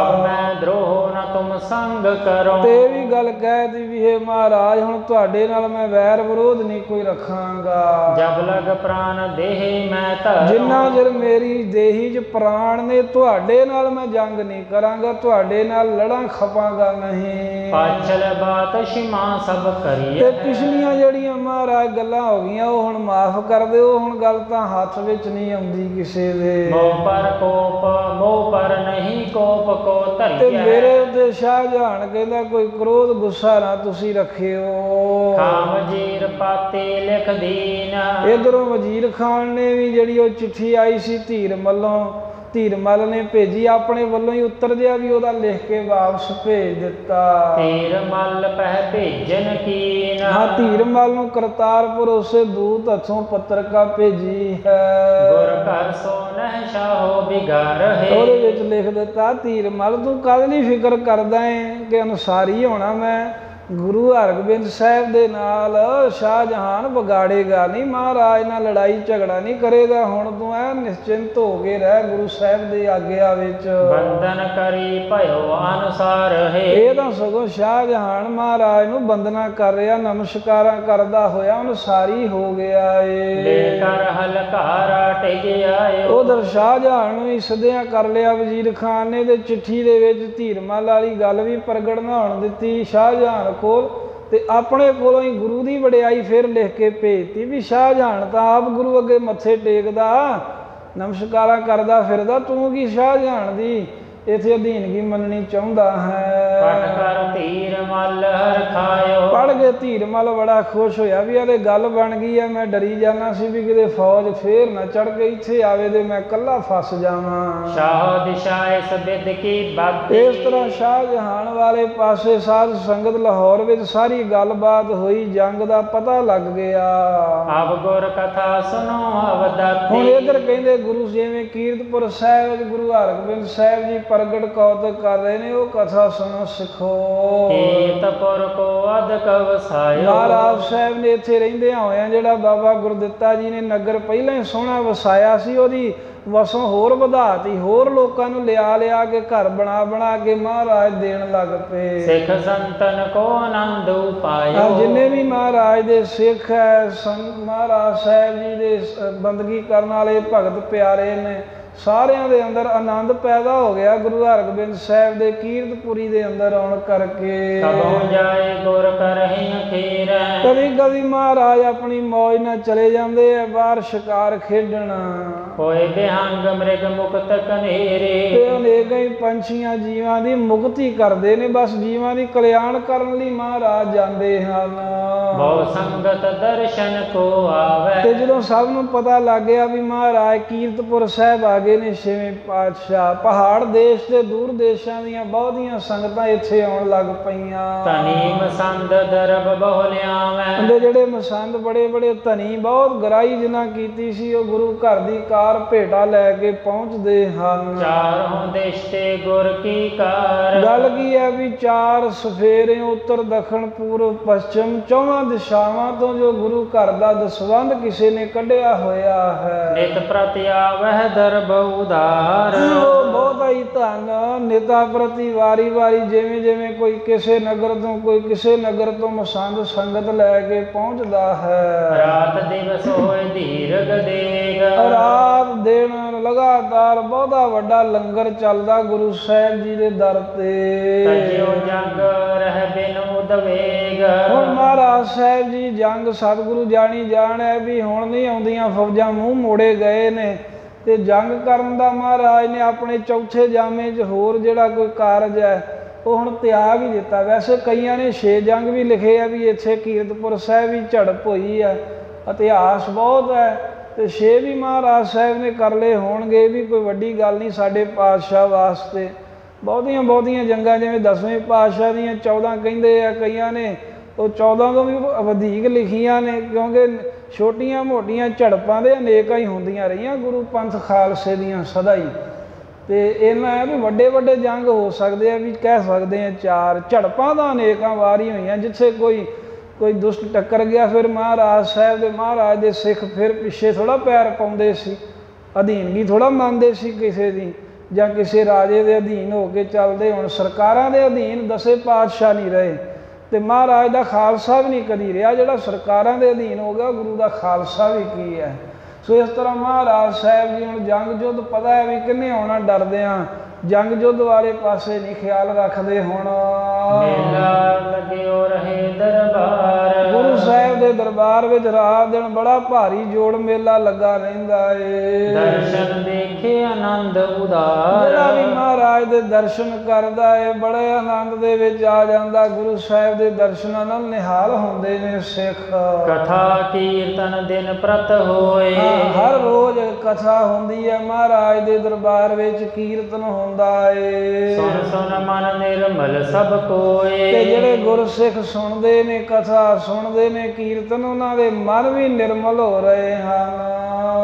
ਅਬ ਮੈਂ ਦਰੋਹ ਨ ਤੁਮ ਸੰਗ ਕਰੋ। ਤੇ ਵੀ ਗੱਲ ਕਹਿਦੀ ਵੀ ਇਹ ਮਹਾਰਾਜ ਹੁਣ ਤੁਹਾਡੇ ਨਾਲ ਮੈਂ ਵੈਰ ਵਿਰੋਧ ਨਹੀਂ ਕੋਈ ਰੱਖਾਂਗਾ। ਜਬ ਲਗ ਪ੍ਰਾਨ ਦੇਹ ਮੈਂ ਧਰ। ਜਿੰਨਾ ਚਿਰ ਮੇਰੀ ਦੇਹੀ 'ਚ ਪ੍ਰਾਣ ਨੇ ਤੁਹਾਡੇ ਨਾਲ ਮੈਂ ਜੰਗ ਨਹੀਂ ਕਰਾਂਗਾ ਤੁਹਾਡੇ ਨਾਲ ਲੜਾਂ ਖਪਾਂਗਾ ਨਹੀਂ। ਪਾਛਲ ਬਾਤ ਸ਼ਿਮਾ ਸਭ ਕਰੀਏ। ਤੇ ਪਿਛਲੀਆਂ ਜਿਹੜੀਆਂ ਮਹਾਰਾਜ ਗੱਲਾਂ ਹੋ ਗਈਆਂ ਉਹ ਹੁਣ ਮਾਫ ਕਰ ਦਿਓ ਹੁਣ ਗੱਲ ਤਾਂ ਹੱਥ ਵਿੱਚ ਨਹੀਂ ਆਉਂਦੀ ਕਿਸੇ ਦੇ। ਮੋਹ ਪਰ ਕੋਪ ਮੋਹ ਪਰ ਨਹੀਂ ਕੋਪ ਕੋ ਤੇ ਧਰਿਏ ਮੇਰੇ ਉੱਤੇ ਸ਼ਾਹਜਹਾਨ ਕਹਿੰਦਾ ਕੋਈ ਕ੍ਰੋਧ ਗੁੱਸਾ ਨਾ ਤੁਸੀਂ ਰੱਖਿਓ। ਖਾਮ ਜੀਰ ਪਾਤੇ ਲਿਖ ਦੀਨ। ਇਧਰੋਂ ਵਜ਼ੀਰ ਖਾਨ ਨੇ ਵੀ ਜਿਹੜੀ ਉਹ ਚਿੱਠੀ ਆਈ ਸੀ ਧੀਰ ਮੱਲੋਂ ਧੀਰ ਮੱਲ ਨੇ ਭੇਜੀ ਆਪਣੇ ਵੱਲੋਂ ਹੀ ਉੱਤਰ ਦਿਆ ਵੀ ਉਹਦਾ ਲਿਖ ਕੇ ਵਾਪਸ ਭੇਜ ਦਿੱਤਾ। ਤੀਰ ਮਲ ਪਹਿ ਭੇਜਨ ਕੀਨ। ਹਾਂ ਧੀਰ ਮੱਲ ਨੂੰ ਕਰਤਾਰਪੁਰ ਉਸੇ ਦੂਤ ਹੱਥੋਂ ਪੱਤਰਕਾ ਭੇਜੀ ਹੈ। ਗੁਰ ਘਰ ਸੋ ਨਹਿ ਸ਼ਾਹੋ ਬਿਗਾਰ ਉਹਦੇ ਹੈ ਵਿੱਚ ਲਿਖ ਦਿੱਤਾ ਧੀਰ ਮੱਲ ਤੂੰ ਕਦ ਨਹੀਂ ਫਿਕਰ ਕਰਦਾ ਹੈ ਕਿ ਅਨੁਸਾਰੀ ਹੋਣਾ ਮੈਂ। ਗੁਰੂ ਹਰਗੋਬਿੰਦ ਸਾਹਿਬ ਦੇ ਨਾਲ ਸ਼ਾਹਜਹਾਨ ਵਿਗਾੜੇਗਾ ਨਹੀਂ ਮਹਾਰਾਜ ਨਾਲ ਲੜਾਈ ਝਗੜਾ ਨਹੀਂ ਕਰੇਗਾ। ਹੁਣ ਤੂੰ ਐ ਨਿਸ਼ਚਿੰਤ ਹੋ ਕੇ ਰਹਿ ਗੁਰੂ ਸਾਹਿਬ ਦੇ ਆਗਿਆ ਵਿੱਚ। ਬੰਧਨ ਕਰੀ ਭਇਓ ਅਨੁਸਾਰ ਹੈ। ਇਹ ਤਾਂ ਸਗੋਂ ਸ਼ਾਹਜਹਾਨ ਮਹਾਰਾਜ ਨੂੰ ਬੰਦਨਾ ਕਰ ਰਿਹਾ ਨਮਸਕਾਰਾਂ ਕਰਦਾ ਹੋਇਆ ਅਨੁਸਾਰੀ ਹੋ ਗਿਆ ਏ। ਲੈ ਕਰ ਹਲਕਾਰਾ ਟਿਕ ਆਇਓ। ਉਧਰ ਸ਼ਾਹਜਹਾਨ ਨੂੰ ਸਦਿਆਂ ਕਰ ਲਿਆ ਵਜ਼ੀਰ ਖਾਨ ਨੇ ਤੇ ਚਿੱਠੀ ਦੇ ਵਿੱਚ ਧੀਰਮਲ ਵਾਲੀ ਗੱਲ ਵੀ ਪ੍ਰਗਟ ਨਾ ਹੋਣ ਦਿੱਤੀ। ਸ਼ਾਹਜਹਾਨ ਕੋਲ ਤੇ ਆਪਣੇ ਕੋਲੋਂ ਹੀ ਗੁਰੂ ਦੀ ਵਡਿਆਈ ਫਿਰ ਲਿਖ ਕੇ ਭੇਜਤੀ ਵੀ ਸ਼ਾਹਜਹਾਨ ਤਾਂ ਆਪ ਗੁਰੂ ਅੱਗੇ ਮੱਥੇ ਟੇਕਦਾ, ਨਮਸਕਾਰਾਂ ਕਰਦਾ ਫਿਰਦਾ, ਤੂੰ ਕੀ ਸ਼ਾਹਜਹਾਨ ਦੀ? ਇਥੇ ਅਧੀਨਗੀ ਮੰਨਣੀ ਚਾਹੁੰਦਾ ਹੈ? ਕਰ ਧੀਰ ਮਲ ਪੜ ਕੇ ਧੀਰਮਲ ਬੜਾ ਖੁਸ਼ ਹੋਇਆ ਵੀ ਇਹਦੇ ਗੱਲ ਬਣ ਗਈ ਆ ਮੈਂ ਡਰੀ ਜਾਣਾ ਸੀ ਵੀ ਕਿਤੇ ਫੌਜ ਫੇਰ ਨਾ ਚੜ ਕੇ ਇੱਥੇ ਆਵੇ ਤੇ ਮੈਂ ਇਕੱਲਾ ਫਸ ਜਾਵਾਂ। ਸ਼ਾਹ ਦਿਸ਼ਾ ਇਸ ਬਿਦ ਕੀ ਬਾਤੀ ਇਸ ਤਰ੍ਹਾਂ ਸ਼ਾਹਜਹਾਨ ਵਾਲੇ ਪਾਸੇ ਸਾਧ ਸੰਗਤ ਲਾਹੌਰ ਵਿੱਚ ਸਾਰੀ ਗੱਲਬਾਤ ਹੋਈ ਜੰਗ ਦਾ ਪਤਾ ਲੱਗ ਗਿਆ। ਆਪ ਗੁਰ ਕਥਾ ਸੁਨੋ ਹੁਣ ਅਵਦਤੀ ਇਧਰ ਕਹਿੰਦੇ ਗੁਰੂ ਜਿਵੇਂ ਕੀਰਤਪੁਰ ਸਾਹਿਬ ਵਿੱਚ ਗੁਰੂ ਹਰਗੋਬਿੰਦ ਸਾਹਿਬ ਜੀ ਪ੍ਰਗਟ ਕੌਤਕ ਕਰ ਰਹੇ ਨੇ ਉਹ ਕਥਾ ਸੁਣੋ ਸਿਖੋ। ਕੀਰਤਪੁਰ ਕੋ ਅਦਕ ਵਸਾਇਓ ਮਹਾਰਾਜ ਸਾਹਿਬ ਨੇ ਇੱਥੇ ਰਹਿੰਦਿਆਂ ਹੋਇਆਂ ਜਿਹੜਾ ਬਾਬਾ ਗੁਰਦਿੱਤਾ ਜੀ ਨੇ ਨਗਰ ਪਹਿਲਾਂ ਹੀ ਸੋਹਣਾ ਵਸਾਇਆ ਸੀ ਉਹਦੀ ਵਸੋਂ ਹੋਰ ਵਧਾਤੀ ਹੋਰ ਲੋਕਾਂ ਨੂੰ ਲਿਆ ਲਿਆ ਕੇ ਘਰ ਬਣਾ ਬਣਾ ਕੇ ਮਹਾਰਾਜ ਦੇਣ ਲੱਗ ਪਏ। ਸਿੱਖ ਸੰਤਨ ਕੋ ਆਨੰਦ ਆ ਉਪਾਇਓ ਜਿੰਨੇ ਵੀ ਮਹਾਰਾਜ ਦੇ ਸਿੱਖ ਹੈ ਸੰਤ ਮਹਾਰਾਜ ਸਾਹਿਬ ਜੀ ਦੇ ਬੰਦਗੀ ਕਰਨ ਵਾਲੇ ਭਗਤ ਪਿਆਰੇ ਨੇ ਸਾਰਿਆਂ ਦੇ ਅੰਦਰ ਆਨੰਦ ਪੈਦਾ ਹੋ ਗਿਆ ਗੁਰੂ ਹਰਗੋਬਿੰਦ ਸਾਹਿਬ ਦੇ ਕੀਰਤਪੁਰੀ ਦੇ ਅੰਦਰ ਆਉਣ ਕਰਕੇ। ਕਬਹੁ ਜਾਏ ਗੁਰ ਕਰਹਿ ਅਖੀਰੈ। ਕਦੀ ਕਦੀ ਮਹਾਰਾਜ ਆਪਣੀ ਮੌਜ ਨਾਲ ਚਲੇ ਜਾਂਦੇ ਆ ਬਾਹਰ ਸ਼ਿਕਾਰ ਖੇਡਣ। ਹੋਏ ਬਿਹੰਗ ਮ੍ਰਿਗ ਮੁਕਤ ਤੇ ਕਨੇਰੇ ਅਨੇਕਾਂ ਹੀ ਪੰਛੀਆਂ ਜੀਵਾਂ ਦੀ ਮੁਕਤੀ ਕਰਦੇ ਨੇ ਬਸ ਜੀਵਾਂ ਦੀ ਕਲਿਆਣ ਕਰਨ ਲਈ ਮਹਾਰਾਜ ਜਾਂਦੇ ਹਨ। ਬਹੁ ਸੰਗਤ ਦਰਸ਼ਨ ਕੋ ਤੇ ਆਵੇ ਜਦੋਂ ਸਭ ਨੂੰ ਪਤਾ ਲੱਗ ਗਿਆ ਵੀ ਮਹਾਰਾਜ ਕੀਰਤਪੁਰ ਸਾਹਿਬ ਆ ਗਏ ਨੇ ਛੇਵੇਂ ਪਾਤਸ਼ਾਹ। ਪਹਾੜ ਦੇਸ਼ ਤੇ ਦੂਰ ਦੇਸ਼ਾਂ ਦੀਆਂ ਬਹੁਤੀਆਂ ਸੰਗਤਾਂ ਇੱਥੇ ਆਉਣ ਲੱਗ ਪਈਆਂ। ਤਨੀ ਮਸੰਦ ਦਰਬ ਬਹੁ ਲਿਆਵੈ ਉਹਦੇ ਜਿਹੜੇ ਮਸੰਦ ਬੜੇ ਬੜੇ ਧਨੀ ਬਹੁਤ ਗਰਾਈ ਜਿਨ੍ਹਾਂ ਕੀਤੀ ਸੀ ਉਹ ਗੁਰੂ ਘਰ ਦੀ ਕਾਰ ਭੇਟਾ ਲੈ ਕੇ ਪਹੁੰਚਦੇ ਹਨ। ਚਾਰ ਹੁੰਦੇ ਤੇ ਗੁਰ ਕੀ ਕਾਰ ਗੱਲ ਕੀ ਹੈ ਵੀ ਚਾਰ ਸਫੇਰੇ ਉੱਤਰ ਦੱਖਣ ਪੂਰਬ ਪੱਛਮ ਚੌਵਾਂ ਦਿਸ਼ਾਵਾਂ ਤੋਂ ਜੋ ਗੁਰੂ ਘਰ ਦਾ ਦਸਵੰਧ ਕਿਸੇ ਨੇ ਕੱਢਿਆ ਹੋਇਆ ਹੈ। ਨਿਤ ਪ੍ਰਤਿ ਆਵਹਿ ਦਰਬ ਉਧਾਰ ਉਹ ਬਹੁਤਾ ਹੀ ਧਨ ਨਿਤਾ ਪ੍ਰਤੀ ਵਾਰੀ ਵਾਰੀ ਜਿਵੇਂ ਜਿਵੇਂ ਕੋਈ ਕਿਸੇ ਨਗਰ ਤੋਂ ਕੋਈ ਕਿਸੇ ਨਗਰ ਤੋਂ ਮਸੰਦ ਸੰਗਤ ਲੈ ਕੇ ਪਹੁੰਚਦਾ ਹੈ। ਰਾਤ ਦਿਵਸ ਹੋਏ ਧੀਰਗ ਦੇਗ। ਰਾਤ ਦਿਨ ਲਗਾਤਾਰ ਬਹੁਤਾ ਵੱਡਾ ਲੰਗਰ ਚੱਲਦਾ ਗੁਰੂ ਸਾਹਿਬ ਜੀ ਦੇ ਦਰ ਤੇ। ਤਜਿਓ ਜੰਗ ਰਹਿ ਬਿਨ ਉਦਵੇਗ। ਹੁਣ ਮਹਾਰਾਜ ਸਾਹਿਬ ਜੀ ਜੰਗ ਸਤਿਗੁਰੂ ਜਾਣੀ ਜਾਣ ਹੈ ਵੀ ਹੁਣ ਨਹੀਂ ਆਉਂਦੀਆਂ ਫੌਜਾਂ ਮੂੰਹ ਮੋੜੇ ਗਏ ਨੇ। ਤੇ ਜੰਗ ਕਰਨ ਦਾ ਮਹਾਰਾਜ ਨੇ ਆਪਣੇ ਚੌਥੇ ਜਾਮੇ 'ਚ ਹੋਰ ਜਿਹੜਾ ਕੋਈ ਕਾਰਜ ਹੈ, ਉਹ ਹੁਣ ਤਿਆਗ ਹੀ ਦਿੱਤਾ। ਵੈਸੇ ਕਈਆਂ ਨੇ ਛੇ ਜੰਗ ਵੀ ਲਿਖੇ ਆ ਵੀ ਇੱਥੇ ਕੀਰਤਪੁਰ ਸਾਹਿਬ ਵੀ ਝੜਪ ਹੋਈ ਹੈ, ਇਤਿਹਾਸ ਬਹੁਤ ਹੈ ਤੇ ਛੇ ਵੀ ਮਹਾਰਾਜ ਸਾਹਿਬ ਨੇ ਕਰ ਲਏ ਹੋਣਗੇ ਵੀ ਕੋਈ ਵੱਡੀ ਗੱਲ ਨਹੀਂ ਸਾਡੇ ਪਾਤਸ਼ਾਹ ਵਾਸਤੇ। ਬਹੁਤੀਆਂ ਬਹੁਤੀਆਂ ਜੰਗਾਂ, ਜਿਵੇਂ ਦਸਵੇਂ ਪਾਤਸ਼ਾਹ ਦੀਆਂ 14 ਕਹਿੰਦੇ ਆ ਕਈਆਂ ਨੇ, ਉਹ 14 ਤੋਂ ਵੀ ਵਧੇਕ ਲਿਖੀਆਂ ਨੇ, ਕਿਉਂਕਿ ਛੋਟੀਆਂ ਮੋਟੀਆਂ ਝੜਪਾਂ ਦੇ ਅਨੇਕਾਂ ਹੀ ਹੁੰਦੀਆਂ ਰਹੀਆਂ, ਗੁਰੂ ਪੰਥ ਖਾਲਸੇ ਦੀਆਂ ਸਦਾ ਹੀ। ਤੇ ਇਹਨਾਂ ਹੈ ਵੀ ਵੱਡੇ ਵੱਡੇ ਜੰਗ ਹੋ ਸਕਦੇ ਆ, ਵੀ ਕਹਿ ਸਕਦੇ ਆ ਚਾਰ ਝੜਪਾਂ ਦਾ ਅਨੇਕਾਂ ਵਾਰੀ ਹੋਈਆਂ, ਜਿੱਥੇ ਕੋਈ ਕੋਈ ਦੁਸ਼ਟ ਟੱਕਰ ਗਿਆ, ਫਿਰ ਮਹਾਰਾਜ ਸਾਹਿਬ ਦੇ ਮਹਾਰਾਜ ਦੇ ਸਿੱਖ ਫਿਰ ਪਿੱਛੇ ਥੋੜਾ ਪੈਰ ਪਾਉਂਦੇ ਸੀ ਅਧੀਨਗੀ ਥੋੜਾ ਮੰਨਦੇ ਸੀ ਕਿਸੇ ਦੀ, ਜਾਂ ਕਿਸੇ ਰਾਜੇ ਦੇ ਅਧੀਨ ਹੋ ਕੇ ਚੱਲਦੇ, ਹੁਣ ਸਰਕਾਰਾਂ ਦੇ ਅਧੀਨ ਦਸੇ ਪਾਤਸ਼ਾਹ ਨਹੀਂ ਰਹੇ। ਤੇ ਮਹਾਰਾਜ ਦਾ ਖਾਲਸਾ ਵੀ ਨਹੀਂ ਕਦੀ ਰਿਹਾ, ਜਿਹੜਾ ਸਰਕਾਰਾਂ ਦੇ ਅਧੀਨ ਹੋ ਗਿਆ, ਗੁਰੂ ਦਾ ਖਾਲਸਾ ਵੀ ਕੀ ਹੈ? ਸੋ ਇਸ ਤਰ੍ਹਾਂ ਮਹਾਰਾਜ ਸਾਹਿਬ ਜੀ ਹੁਣ ਜੰਗ ਜੁੱਧ ਪਤਾ ਹੈ ਵੀ ਕਿੰਨੇ ਆਉਣਾ ਡਰਦੇ ਆ। ਜੰਗ ਜੁੱਧ ਵਾਲੇ ਪਾਸੇ ਨਹੀਂ ਖਿਆਲ ਰੱਖਦੇ ਹੁਣ। ਮੇਲਾ ਲਗਿਓ ਰਹੇ ਦਰਬਾਰ। ਗੁਰੂ ਸਾਹਿਬ ਦੇ ਦਰਬਾਰ ਵਿੱਚ ਰਾਤ ਦਿਨ ਬੜਾ ਭਾਰੀ ਜੋੜ ਮੇਲਾ ਲੱਗਾ ਰਹਿੰਦਾ ਏ। ਦਰਸ਼ਨ ਦੇਖੇ ਆਨੰਦ ਉਦਾਰ। ਜਿਹੜਾ ਵੀ ਮਹਾਰਾਜ ਦੇ ਦਰਸ਼ਨ ਕਰਦਾ ਏ ਬੜੇ ਆਨੰਦ ਦੇ ਵਿੱਚ ਆ ਜਾਂਦਾ। ਗੁਰੂ ਸਾਹਿਬ ਦੇ ਦਰਸ਼ਨਾਂ ਨਾਲ ਨਿਹਾਲ ਹੁੰਦੇ ਨੇ ਸਿੱਖ। ਕਥਾ ਕੀਰਤਨ ਦਿਨ ਪ੍ਰਤ ਹੋਏ। ਹਰ ਰੋਜ਼ ਕਥਾ ਹੁੰਦੀ ਹੈ ਮਹਾਰਾਜ ਦੇ ਦਰਬਾਰ ਵਿੱਚ ਕੀਰਤਨ ਹੁੰਦਾ ਏ। ਸੁਨ ਸੁਨ ਮਨ ਨਿਰਮਲ ਸਭ ਕੋਏ। ਤੇ ਜਿਹੜੇ ਗੁਰਸਿੱਖ ਸੁਣਦੇ ਨੇ ਕਥਾ ਸੁਣਦੇ ਨੇ ਕੀਰਤਨ ਉਹਨਾਂ ਦੇ ਮਨ ਵੀ ਨਿਰਮਲ ਹੋ ਰਹੇ ਹਨ।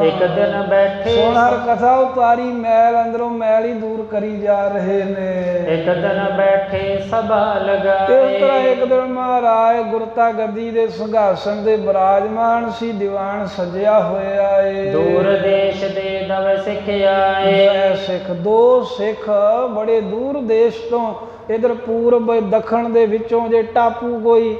ਇੱਕ ਦਿਨ ਬੈਠੇ ਸੁਣ ਹਰ ਕਥਾ ਉਤਾਰੀ ਮੈਲ ਅੰਦਰੋਂ ਮੈਲ ਹੀ ਦੂਰ ਕਰੀ ਜਾ ਰਹੇ ਨੇ। ਇੱਕ ਦਿਨ ਬੈਠੇ ਸਭਾ ਇਸ ਤਰ੍ਹਾਂ ਲਗਾਏ ਇੱਕ ਦਿਨ ਮਹਾਰਾਜ ਗੁਰਤਾ ਗੱਦੀ ਦੇ ਸਿੰਘਾਸਣ ਦੇ ਬਿਰਾਜਮਾਨ ਸੀ ਦੀਵਾਨ ਸਜਿਆ ਹੋਇਆ ਏ। ਦੂਰ ਦੇਸ਼ ਦੇ ਨਵੇਂ ਸਿੱਖ ਆਏ। ਸਿੱਖ, ਦੋ ਸਿੱਖ ਬੜੇ ਦੂਰ ਦੇਸ਼ ਤੋਂ, ਇਧਰ ਪੂਰਬ, ਦੱਖਣ ਦੇ ਵਿੱਚੋਂ ਜੇ ਟਾਪੂ ਕੋਈ,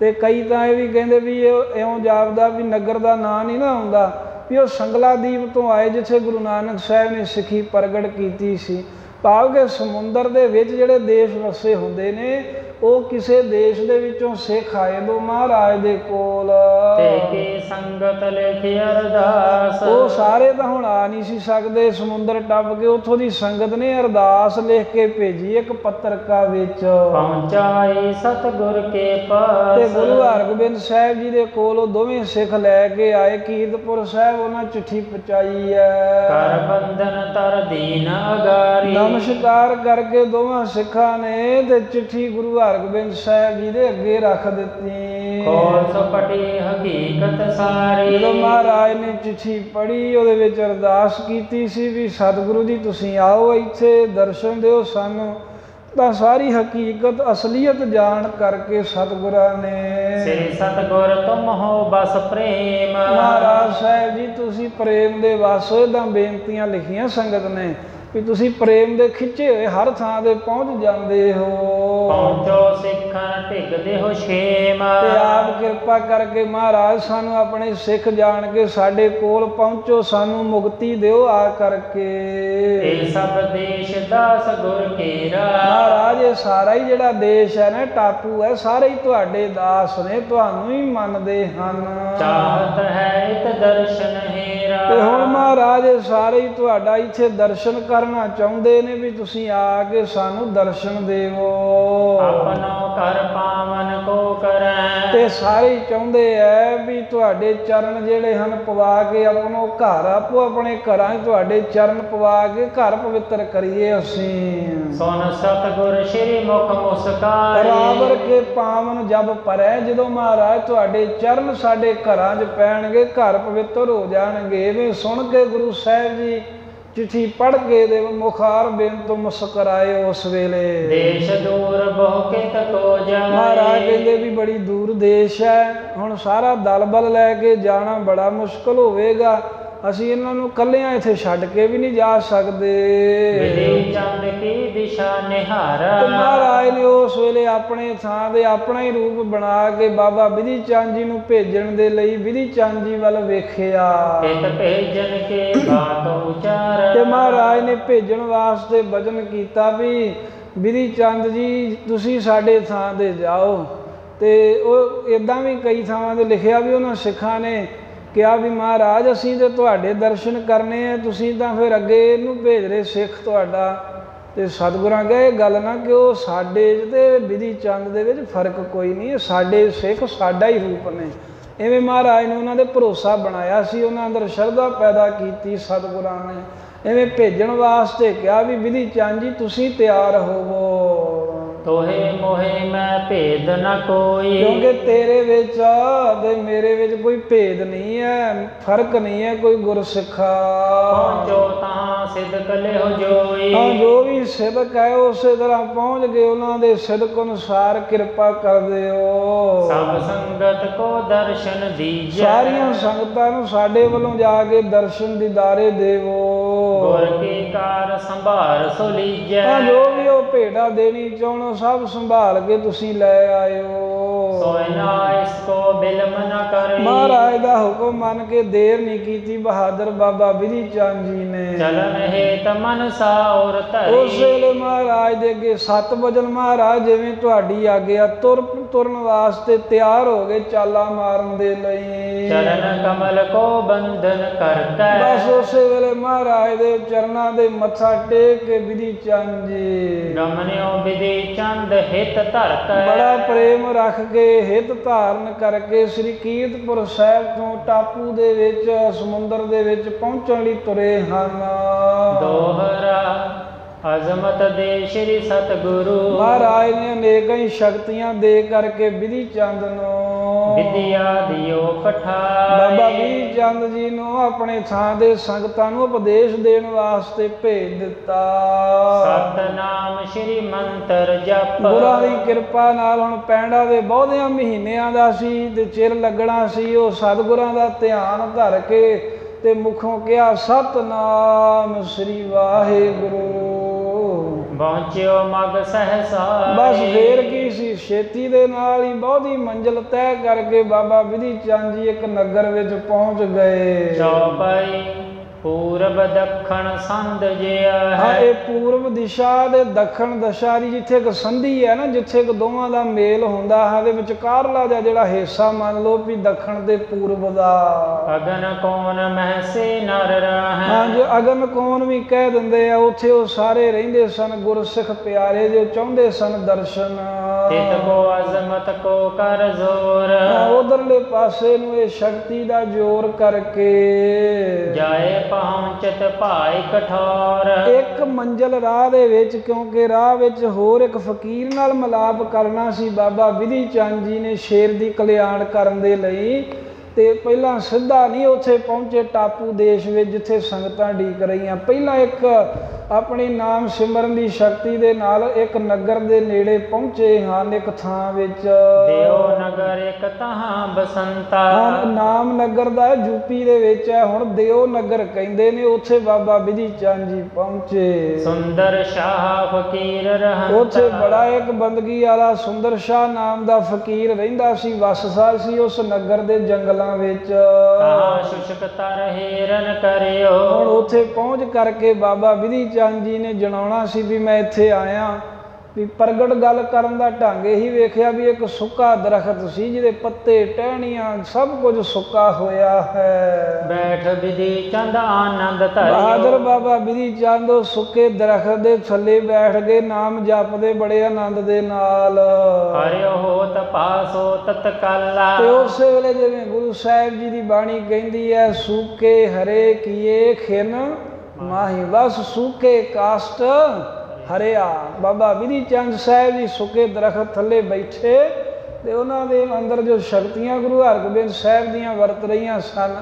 ਤੇ ਕਈ ਤਾਂ ਇਹ ਵੀ ਕਹਿੰਦੇ ਵੀ ਇਹ ਇਉਂ ਜਾਪਦਾ ਵੀ ਨਗਰ ਦਾ ਨਾਂ ਨਹੀਂ ਨਾ ਆਉਂਦਾ, ਵੀ ਉਹ ਸੰਗਲਾ ਦੀਪ ਤੋਂ ਆਏ ਜਿੱਥੇ ਗੁਰੂ ਨਾਨਕ ਸਾਹਿਬ ਨੇ ਸਿੱਖੀ ਪ੍ਰਗਟ ਕੀਤੀ ਸੀ। ਭਾਵ ਕਿ ਸਮੁੰਦਰ ਦੇ ਵਿੱਚ ਜਿਹੜੇ ਦੇਸ਼ ਵਸੇ ਹੁੰਦੇ ਨੇ ਉਹ ਕਿਸੇ ਦੇਸ਼ ਦੇ ਵਿੱਚੋਂ ਸਿੱਖ ਆਏ ਦੋ ਮਹਾਰਾਜ ਦੇ ਕੋਲ। ਤੇ ਕੀ ਸੰਗਤ ਲਿਖੀ ਅਰਦਾਸ। ਉਹ ਸਾਰੇ ਤਾਂ ਹੁਣ ਆ ਨਹੀਂ ਸੀ ਸਕਦੇ ਸਮੁੰਦਰ ਟੱਪ ਕੇ ਉੱਥੋਂ ਦੀ ਸੰਗਤ ਨੇ ਅਰਦਾਸ ਲਿਖ ਕੇ ਭੇਜੀ ਇੱਕ ਪੱਤਰਕਾ ਵਿੱਚ। ਪਹੁੰਚਾਈ ਸਤਗੁਰ ਕੇ ਤੇ ਪਾਸ ਗੁਰੂ ਹਰਗੋਬਿੰਦ ਸਾਹਿਬ ਜੀ ਦੇ ਕੋਲ ਉਹ ਦੋਵੇਂ ਸਿੱਖ ਲੈ ਕੇ ਆਏ ਕੀਰਤਪੁਰ ਸਾਹਿਬ ਉਹਨਾਂ ਚਿੱਠੀ ਪਹੁੰਚਾਈ ਕਰ ਹੈ ਬੰਧਨ ਤਰ ਦੀਨ ਅਗਾਰੀ। ਨਮਸਕਾਰ ਕਰਕੇ ਦੋਵਾਂ ਸਿੱਖਾਂ ਨੇ ਤੇ ਚਿੱਠੀ ਗੁਰੂ ਹਰਗੋਬਿੰਦ ਸਾਹਿਬ ਜੀ ਦੇ ਅੱਗੇ ਰੱਖ ਦਿੱਤੀ। ਖੋਲ ਸਪਟੀ ਹਕੀਕਤ ਸਾਰੀ? ਜਦੋਂ ਮਹਾਰਾਜ ਨੇ ਚਿੱਠੀ ਪੜ੍ਹੀ ਉਹਦੇ ਵਿੱਚ ਅਰਦਾਸ ਕੀਤੀ ਸੀ ਵੀ ਸਤਿਗੁਰੂ ਜੀ ਤੁਸੀਂ ਆਓ ਇੱਥੇ ਦਰਸ਼ਨ ਦਿਓ ਸਾਨੂੰ। ਤਾਂ ਸਾਰੀ ਹਕੀਕਤ ਅਸਲੀਅਤ ਜਾਣ ਕਰਕੇ ਸਤਿਗੁਰਾਂ ਨੇ। ਸ੍ਰੀ ਸਤਗੁਰ ਤੁਮ ਹੋ ਬਸ ਪ੍ਰੇਮ। ਮਹਾਰਾਜ ਸਾਹਿਬ ਜੀ ਤੁਸੀਂ ਪ੍ਰੇਮ ਦੇ ਵਾਸੋ ਤਾਂ ਬੇਨਤੀਆਂ ਲਿਖੀਆਂ ਸੰਗਤ ਨੇ। ਵੀ ਤੁਸੀਂ ਪ੍ਰੇਮ ਦੇ ਖਿੱਚੇ ਹੋਏ ਹਰ ਥਾਂ ਤੇ ਪਹੁੰਚ ਜਾਂਦੇ ਹੋ। ਪਹੁੰਚੋ ਸਿੱਖਾਂ ਢਿੱਗਦੇ ਹੋ ਛੇਮ। ਤੇ ਆਪ ਕਿਰਪਾ ਕਰਕੇ ਮਹਾਰਾਜ ਸਾਨੂੰ ਆਪਣੇ ਸਿੱਖ ਜਾਣ ਕੇ ਸਾਡੇ ਕੋਲ ਪਹੁੰਚੋ ਸਾਨੂੰ ਮੁਕਤੀ ਦਿਓ ਆ ਕਰਕੇ। ਇਹ ਸਭ ਦੇਸ਼ ਦਾਸ ਗੁਰ ਕੇਰਾ ਮਹਾਰਾਜ ਇਹ ਸਾਰਾ ਹੀ ਜਿਹੜਾ ਦੇਸ਼ ਹੈ ਨਾ ਟਾਪੂ ਹੈ ਸਾਰੇ ਹੀ ਤੁਹਾਡੇ ਦਾਸ ਨੇ ਤੁਹਾਨੂੰ ਹੀ ਮੰਨਦੇ ਹਨ। ਚਾਹਤ ਹੈ ਇਤ ਦਰਸ਼ਨ ਹੇਰਾ। ਤੇ ਹੁਣ ਮਹਾਰਾਜ ਸਾਰੇ ਹੀ ਤੁਹਾਡਾ ਇੱਥੇ ਦਰਸ਼ਨ ਕਰਨਾ ਚਾਹੁੰਦੇ ਨੇ ਵੀ ਤੁਸੀਂ ਆ ਕੇ ਸਾਨੂੰ ਦਰਸ਼ਨ ਦੇਵੋ। ਆਪਨੋ ਕਰ ਪਾਵਨ ਕੋ ਕਰੈ। ਤੇ ਸਾਰੇ ਚਾਹੁੰਦੇ ਐ ਵੀ ਤੁਹਾਡੇ ਚਰਨ ਜਿਹੜੇ ਹਨ ਪਵਾ ਕੇ ਆਪਣੋ ਘਰ ਆਪੋ ਆਪਣੇ ਘਰਾਂ 'ਚ ਤੁਹਾਡੇ ਚਰਨ ਪਵਾ ਕੇ ਘਰ ਪਵਿੱਤਰ ਕਰੀਏ ਅਸੀਂ। ਸੁਨ ਸਤਗੁਰ ਸ਼੍ਰੀ ਮੁਖ ਮੁਸਕਾਈ। ਬਰਾਬਰ ਕੇ ਪਾਵਨ ਜਬ ਪਰੈ ਜਦੋਂ ਮਹਾਰਾਜ ਤੁਹਾਡੇ ਚਰਨ ਸਾਡੇ ਘਰਾਂ 'ਚ ਪੈਣਗੇ ਘਰ ਪਵਿੱਤਰ ਹੋ ਜਾਣਗੇ। ਵੀ ਸੁਣ ਕੇ ਗੁਰੂ ਸਾਹਿਬ ਜੀ ਚਿੱਠੀ ਪੜ੍ਹ ਕੇ ਦੇ ਮੁਖਾਰ ਬੇਨ ਤੋਂ ਮੁਸਕਰਾਏ ਉਸ ਵੇਲੇ। ਦੇਸ਼ ਦੂਰ ਬਹੁ ਕੋ ਮਹਾਰਾਜ ਜਾਏ। ਕਹਿੰਦੇ ਵੀ ਬੜੀ ਦੂਰ ਦੇਸ਼ ਹੈ। ਹੁਣ ਸਾਰਾ ਦਲ ਬਲ ਲੈ ਕੇ ਜਾਣਾ ਬੜਾ ਮੁਸ਼ਕਲ ਹੋਵੇਗਾ। ਅਸੀਂ ਇਹਨਾਂ ਨੂੰ ਕੱਲਿਆਂ ਇੱਥੇ ਛੱਡ ਕੇ ਵੀ ਨਹੀਂ ਜਾ ਸਕਦੇ। ਵਿਧੀ ਚੰਦ ਕੀ ਦਿਸ਼ਾ ਤੇ ਨਿਹਾਰਾ ਮਹਾਰਾਜ ਨੇ ਉਸ ਵੇਲੇ ਆਪਣੇ ਥਾਂ ਦੇ ਆਪਣਾ ਹੀ ਰੂਪ ਬਣਾ ਕੇ ਬਾਬਾ ਵਿਧੀ ਚੰਦ ਜੀ ਨੂੰ ਭੇਜਣ ਦੇ ਲਈ ਵਿਧੀ ਚੰਦ ਜੀ ਵੱਲ ਵੇਖਿਆ। ਇਤ ਭੇਜਨ ਕੇ ਬਾਤ ਉਚਾਰ। ਤੇ ਮਹਾਰਾਜ ਨੇ ਭੇਜਣ ਵਾਸਤੇ ਵਚਨ ਕੀਤਾ ਵੀ ਵਿਧੀ ਚੰਦ ਜੀ ਤੁਸੀਂ ਸਾਡੇ ਥਾਂ ਤੇ ਜਾਓ। ਤੇ ਉਹ ਇਦਾਂ ਵੀ ਕਈ ਥਾਵਾਂ ਤੇ ਲਿਖਿਆ ਵੀ ਉਹਨਾਂ ਸਿੱਖਾਂ ਨੇ ਕਿਹਾ ਵੀ ਮਹਾਰਾਜ, ਅਸੀਂ ਤੇ ਤੁਹਾਡੇ ਦਰਸ਼ਨ ਕਰਨੇ ਆ, ਤੁਸੀਂ ਤਾਂ ਫਿਰ ਅੱਗੇ ਇਹਨੂੰ ਭੇਜ ਰਹੇ ਸਿੱਖ ਤੁਹਾਡਾ ਤੇ ਸਤਿਗੁਰਾਂ, ਕਹੇ ਇਹ ਗੱਲ ਨਾ ਕਿ ਉਹ ਸਾਡੇ 'ਚ ਤੇ ਵਿਧੀ ਚੰਦ ਦੇ ਵਿੱਚ ਫ਼ਰਕ ਕੋਈ ਨਹੀਂ ਸਾਡੇ ਸਿੱਖ ਸਾਡਾ ਹੀ ਰੂਪ ਨੇ। ਐਵੇਂ ਮਹਾਰਾਜ ਨੇ ਉਹਨਾਂ ਦੇ ਭਰੋਸਾ ਬਣਾਇਆ ਸੀ, ਉਹਨਾਂ ਅੰਦਰ ਸ਼ਰਧਾ ਪੈਦਾ ਕੀਤੀ ਸਤਿਗੁਰਾਂ ਨੇ। ਐਵੇਂ ਭੇਜਣ ਵਾਸਤੇ ਕਿਹਾ ਵੀ ਵਿਧੀ ਚੰਦ ਜੀ, ਤੁਸੀਂ ਤਿਆਰ ਹੋਵੋ। ਤੋਹੇ ਮੋਹੇ ਮੈਂ ਭੇਦ ਨ ਕੋਈ। ਕਿਉਂਕਿ ਤੇਰੇ ਵਿੱਚ ਤੇ ਮੇਰੇ ਵਿੱਚ ਕੋਈ ਭੇਦ ਨਹੀਂ ਹੈ ਫ਼ਰਕ ਨਹੀਂ ਹੈ ਕੋਈ ਗੁਰਸਿੱਖਾ। ਪਹੁੰਚੋ ਤਾਂ ਸਿਦਕ ਲਿਓ ਜੋਈ। ਤਾਂ ਜੋ ਵੀ ਸਿਦਕ ਹੈ ਉਸੇ ਤਰ੍ਹਾਂ ਪਹੁੰਚ ਗਏ ਉਹਨਾਂ ਦੇ ਸਿਦਕ ਅਨੁਸਾਰ ਕਿਰਪਾ ਕਰ ਦਿਓ। ਸਭ ਸੰਗਤ ਕੋ ਦਰਸ਼ਨ ਦੀਜੈ। ਸਾਰੀਆਂ ਸੰਗਤਾਂ ਨੂੰ ਸਾਡੇ ਵੱਲੋਂ ਜਾ ਕੇ ਦਰਸ਼ਨ ਦੀਦਾਰੇ ਦੇਵੋ। ਗੁਰ ਕੀ ਕਾਰ ਸੰਭਾਰ ਸੋ ਲੀਜੈ। ਤਾਂ ਜੋ ਵੀ ਉਹ ਭੇਟਾ ਦੇਣੀ ਚਾਹਣੋ ਸਭ ਸੰਭਾਲ ਕੇ ਤੁਸੀਂ ਲੈ ਆਇਓ। ਸੋਇ ਨਾ ਇਸ ਕੋ ਬਿਲਮ ਨ ਕਰੇ। ਮਹਾਰਾਜ ਦਾ ਹੁਕਮ ਮੰਨ ਕੇ ਦੇਰ ਨਹੀਂ ਕੀਤੀ ਬਹਾਦਰ ਬਾਬਾ ਵਿਧੀ ਚੰਦ ਜੀ ਨੇ। ਚਲਨ ਹੇਤ ਮਨਸਾ ਔਰ ਉਸ ਧਰੀ ਵੇਲੇ ਮਹਾਰਾਜ ਦੇ ਅੱਗੇ ਸੱਤ ਵਜਨ ਮਹਾਰਾਜ ਜਿਵੇਂ ਤੁਹਾਡੀ ਆਗਿਆ ਤੁਰ ਤੁਰਨ ਵਾਸਤੇ ਤਿਆਰ ਹੋ ਗਏ ਚਾਲਾ ਮਾਰਨ ਦੇ ਲਈ। ਚਰਨ ਕਮਲ ਕੋ ਬੰਧਨ ਕਰਤਾ ਬਸ ਉਸੇ ਵੇਲੇ ਮਹਾਰਾਜ ਦੇ ਚਰਨਾਂ ਦੇ ਮੱਥਾ ਟੇਕ ਕੇ ਵਿਧੀ ਚੰਦ ਜੀ। ਰਮਨਿਓ ਵਿਧੀ ਚੰਦ ਹਿਤ ਧਰਤ ਬੜਾ ਪ੍ਰੇਮ ਰੱਖ ਕੇ ਹਿਤ ਧਾਰਨ ਕਰਕੇ ਸ੍ਰੀ ਕੀਰਤਪੁਰ ਸਾਹਿਬ ਤੋਂ ਟਾਪੂ ਦੇ ਵਿੱਚ ਸਮੁੰਦਰ ਦੇ ਵਿੱਚ ਪਹੁੰਚਣ ਲਈ ਤੁਰੇ ਹਨ। ਦੋਹਰਾ ਅਜ਼ਮਤ ਦੇ ਸ਼੍ਰੀ ਸਤਗੁਰੂ। ਮਹਾਰਾਜ ਨੇ ਅਨੇਕਾਂ ਹੀ ਸ਼ਕਤੀਆਂ ਦੇ ਕਰਕੇ ਵਿਧੀ ਚੰਦ ਨੂੰ ਵਿਦਿਆ ਦਿਓ ਬਾਬਾ ਪਠਾਏ ਵਿਧੀ ਚੰਦ ਜੀ ਨੂੰ ਆਪਣੇ ਥਾਂ ਦੇ ਸੰਗਤਾਂ ਨੂੰ ਉਪਦੇਸ਼ ਦੇਣ ਵਾਸਤੇ ਭੇਜ ਦਿੱਤਾ। ਸਤਨਾਮ ਸ਼੍ਰੀ ਮੰਤਰ ਜਪ। ਗੁਰਾਂ ਦੀ ਕਿਰਪਾ ਨਾਲ ਹੁਣ ਪੈਂਡਾ ਦੇ ਬਹੁਤਿਆਂ ਮਹੀਨਿਆਂ ਦਾ ਸੀ ਤੇ ਚਿਰ ਲੱਗਣਾ ਸੀ ਉਹ ਸਤਿਗੁਰਾਂ ਦਾ ਧਿਆਨ ਧਰ ਕੇ ਤੇ ਮੁਖੋਂ ਕਿਹਾ ਸਤਨਾਮ ਸ੍ਰੀ ਵਾਹਿਗੁਰੂ। ਪਹੁੰਚਿਓ ਮਗ ਸਹਸਾ ਬਸ ਫੇਰ ਕੀ ਸੀ? ਛੇਤੀ ਦੇ ਨਾਲ ਹੀ ਬਹੁਤੀ ਮੰਜ਼ਲ ਤੈਅ ਕਰਕੇ ਬਾਬਾ ਵਿਧੀ ਚੰਦ ਜੀ ਇੱਕ ਨਗਰ ਵਿੱਚ ਪਹੁੰਚ ਗਏ। ਚੌਪਈ ਪੂਰਬ ਦੱਖਣ ਸੰਦ ਜਿਆ ਹਾਂ ਹੈ। ਇਹ ਪੂਰਬ ਦਿਸ਼ਾ ਦੇ ਦੱਖਣ ਦਿਸ਼ਾ ਦੀ ਜਿੱਥੇ ਇੱਕ ਸੰਧੀ ਹੈ ਨਾ ਜਿੱਥੇ ਇੱਕ ਦੋਵਾਂ ਦਾ ਮੇਲ ਹੁੰਦਾ ਹੈ ਦੇ ਵਿਚਕਾਰਲਾ ਜਿਹਾ ਜਿਹੜਾ ਹਿੱਸਾ ਮੰਨ ਲਓ ਵੀ ਦੱਖਣ ਤੇ ਪੂਰਬ ਦਾ। ਅਗਨ ਕੌਣ ਮਹਸੇ ਨਰ ਰਹਿ। ਹਾਂ ਜੋ ਅਗਨ ਕੌਣ ਵੀ ਕਹਿ ਦਿੰਦੇ ਆ ਉੱਥੇ ਉਹ ਸਾਰੇ ਰਹਿੰਦੇ ਸਨ ਗੁਰਸਿੱਖ ਪਿਆਰੇ ਜੋ ਚਾਹੁੰਦੇ ਸਨ ਦਰਸ਼ਨ। ਤਿਤ ਕੋ ਅਜ਼ਮਤ ਕੋ ਕਰ ਜ਼ੋਰ। ਉਧਰਲੇ ਪਾਸੇ ਨੂੰ ਇਹ ਸ਼ਕਤੀ ਦਾ ਜ਼ੋਰ ਕਰਕੇ। ਜਾਏ ਪਹੁੰਚਤ ਭਾਈ ਕਠੋਰ। ਇੱਕ ਮੰਜ਼ਲ ਰਾਹ ਦੇ ਵਿੱਚ, ਕਿਉਂਕਿ ਰਾਹ ਵਿੱਚ ਹੋਰ ਇੱਕ ਫਕੀਰ ਨਾਲ ਮਿਲਾਪ ਕਰਨਾ ਸੀ, ਬਾਬਾ ਵਿਧੀ ਚੰਦ ਜੀ ਨੇ ਸ਼ੇਰ ਦੀ ਕਲਿਆਣ ਕਰਨ ਦੇ ਲਈ। ਤੇ ਪਹਿਲਾਂ ਸਿੱਧਾ ਨਹੀਂ ਉੱਥੇ ਪਹੁੰਚੇ, ਟਾਪੂ ਦੇਸ਼ ਵਿੱਚ ਜਿੱਥੇ ਸੰਗਤਾਂ ਢੀਕ ਰਹੀਆਂ। ਪਹਿਲਾਂ ਇੱਕ ਆਪਣੀ ਨਾਮ ਸਿਮਰਨ ਦੀ ਸ਼ਕਤੀ ਦੇ ਨਾਲ ਇੱਕ ਨਗਰ ਦੇ ਨੇੜੇ ਪਹੁੰਚੇ ਹਨ ਇੱਕ ਥਾਂ ਵਿੱਚ। ਦਿਓ ਨਗਰ ਇਕ ਤਹਾਂ ਬਸੰਤਾ। ਹੁਣ ਨਾਮ ਨਗਰ ਦਾ ਯੂਪੀ ਦੇ ਵਿੱਚ ਹੈ। ਹੁਣ ਦਿਓ ਨਗਰ ਕਹਿੰਦੇ ਨੇ ਉੱਥੇ ਬਾਬਾ ਬਿਧੀ ਚੰਦ ਜੀ ਪਹੁੰਚੇ। ਸੁੰਦਰ ਸ਼ਾਹ ਫਕੀਰ ਰਹਿੰਦਾ ਉੱਥੇ ਬੜਾ ਇੱਕ ਬੰਦਗੀ ਵਾਲਾ ਸੁੰਦਰ ਸ਼ਾਹ ਨਾਮ ਦਾ ਫਕੀਰ ਰਹਿੰਦਾ ਸੀ ਵਸਦਾ ਸੀ ਉਸ ਨਗਰ ਦੇ ਜੰਗਲਾਂ ਵਿੱਚ। ਕਹਾ ਸ਼ੁਸ਼ਕਤਾ ਹੀਰਨ ਹੁਣ ਕਰਿਓ। ਉੱਥੇ ਪਹੁੰਚ ਕਰਕੇ ਬਾਬਾ ਬਿਧੀ ਚੰਦ ਜੀ ਨੇ ਜਣਾਉਣਾ ਸੀ ਵੀ ਮੈਂ ਇੱਥੇ ਆਇਆ ਵੀ ਪ੍ਰਗਟ ਗੱਲ ਕਰਨ ਦਾ ਢੰਗ ਇਹੀ ਵੇਖਿਆ ਵੀ ਇੱਕ ਸੁੱਕਾ ਦਰਖਤ ਸੀ ਜਿਹਦੇ ਪੱਤੇ ਟਹਿਣੀਆਂ ਸਭ ਕੁਝ ਸੁੱਕਾ ਹੋਇਆ ਹੈ। ਬੈਠ ਵਿਧੀ ਚੰਦ ਆਨੰਦ ਬਹਾਦਰ ਧਰਿਓ ਬਾਬਾ ਬਿਧੀ ਚੰਦ ਉਹ ਸੁੱਕੇ ਦਰਖਤ ਦੇ ਥੱਲੇ ਬੈਠ ਗਏ ਨਾਮ ਜਪਦੇ ਬੜੇ ਆਨੰਦ ਦੇ ਨਾਲ। ਹਰਿਓ ਹੋਤ ਪਾਸੋ ਤਤਕਾਲਾ ਤੇ ਉਸੇ ਵੇਲੇ ਜਿਵੇਂ ਗੁਰੂ ਸਾਹਿਬ ਜੀ ਦੀ ਬਾਣੀ ਕਹਿੰਦੀ ਹੈ ਸੂਕੇ ਹਰੇ ਕੀਏ ਖਿਨ ਮਾਹੀ ਬਸ ਸੂਕੇ ਕਾਸਟ ਹਰਿਆ। ਬਾਬਾ ਬਿਧੀ ਚੰਦ ਸਾਹਿਬ ਜੀ ਸੁੱਕੇ ਦਰਖਤ ਥੱਲੇ ਬੈਠੇ ਤੇ ਉਹਨਾਂ ਦੇ ਅੰਦਰ ਜੋ ਸ਼ਕਤੀਆਂ ਗੁਰੂ ਹਰਗੋਬਿੰਦ ਸਾਹਿਬ ਦੀਆਂ ਵਰਤ ਰਹੀਆਂ ਸਨ,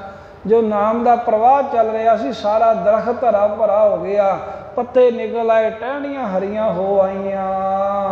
ਜੋ ਨਾਮ ਦਾ ਪ੍ਰਵਾਹ ਚੱਲ ਰਿਹਾ ਸੀ, ਸਾਰਾ ਦਰਖਤ ਹਰਾ ਭਰਾ ਹੋ ਗਿਆ। ਪੱਤੇ ਨਿਕਲ ਆਏ ਟਹਿਣੀਆਂ ਹਰੀਆਂ ਹੋ ਆਈਆਂ।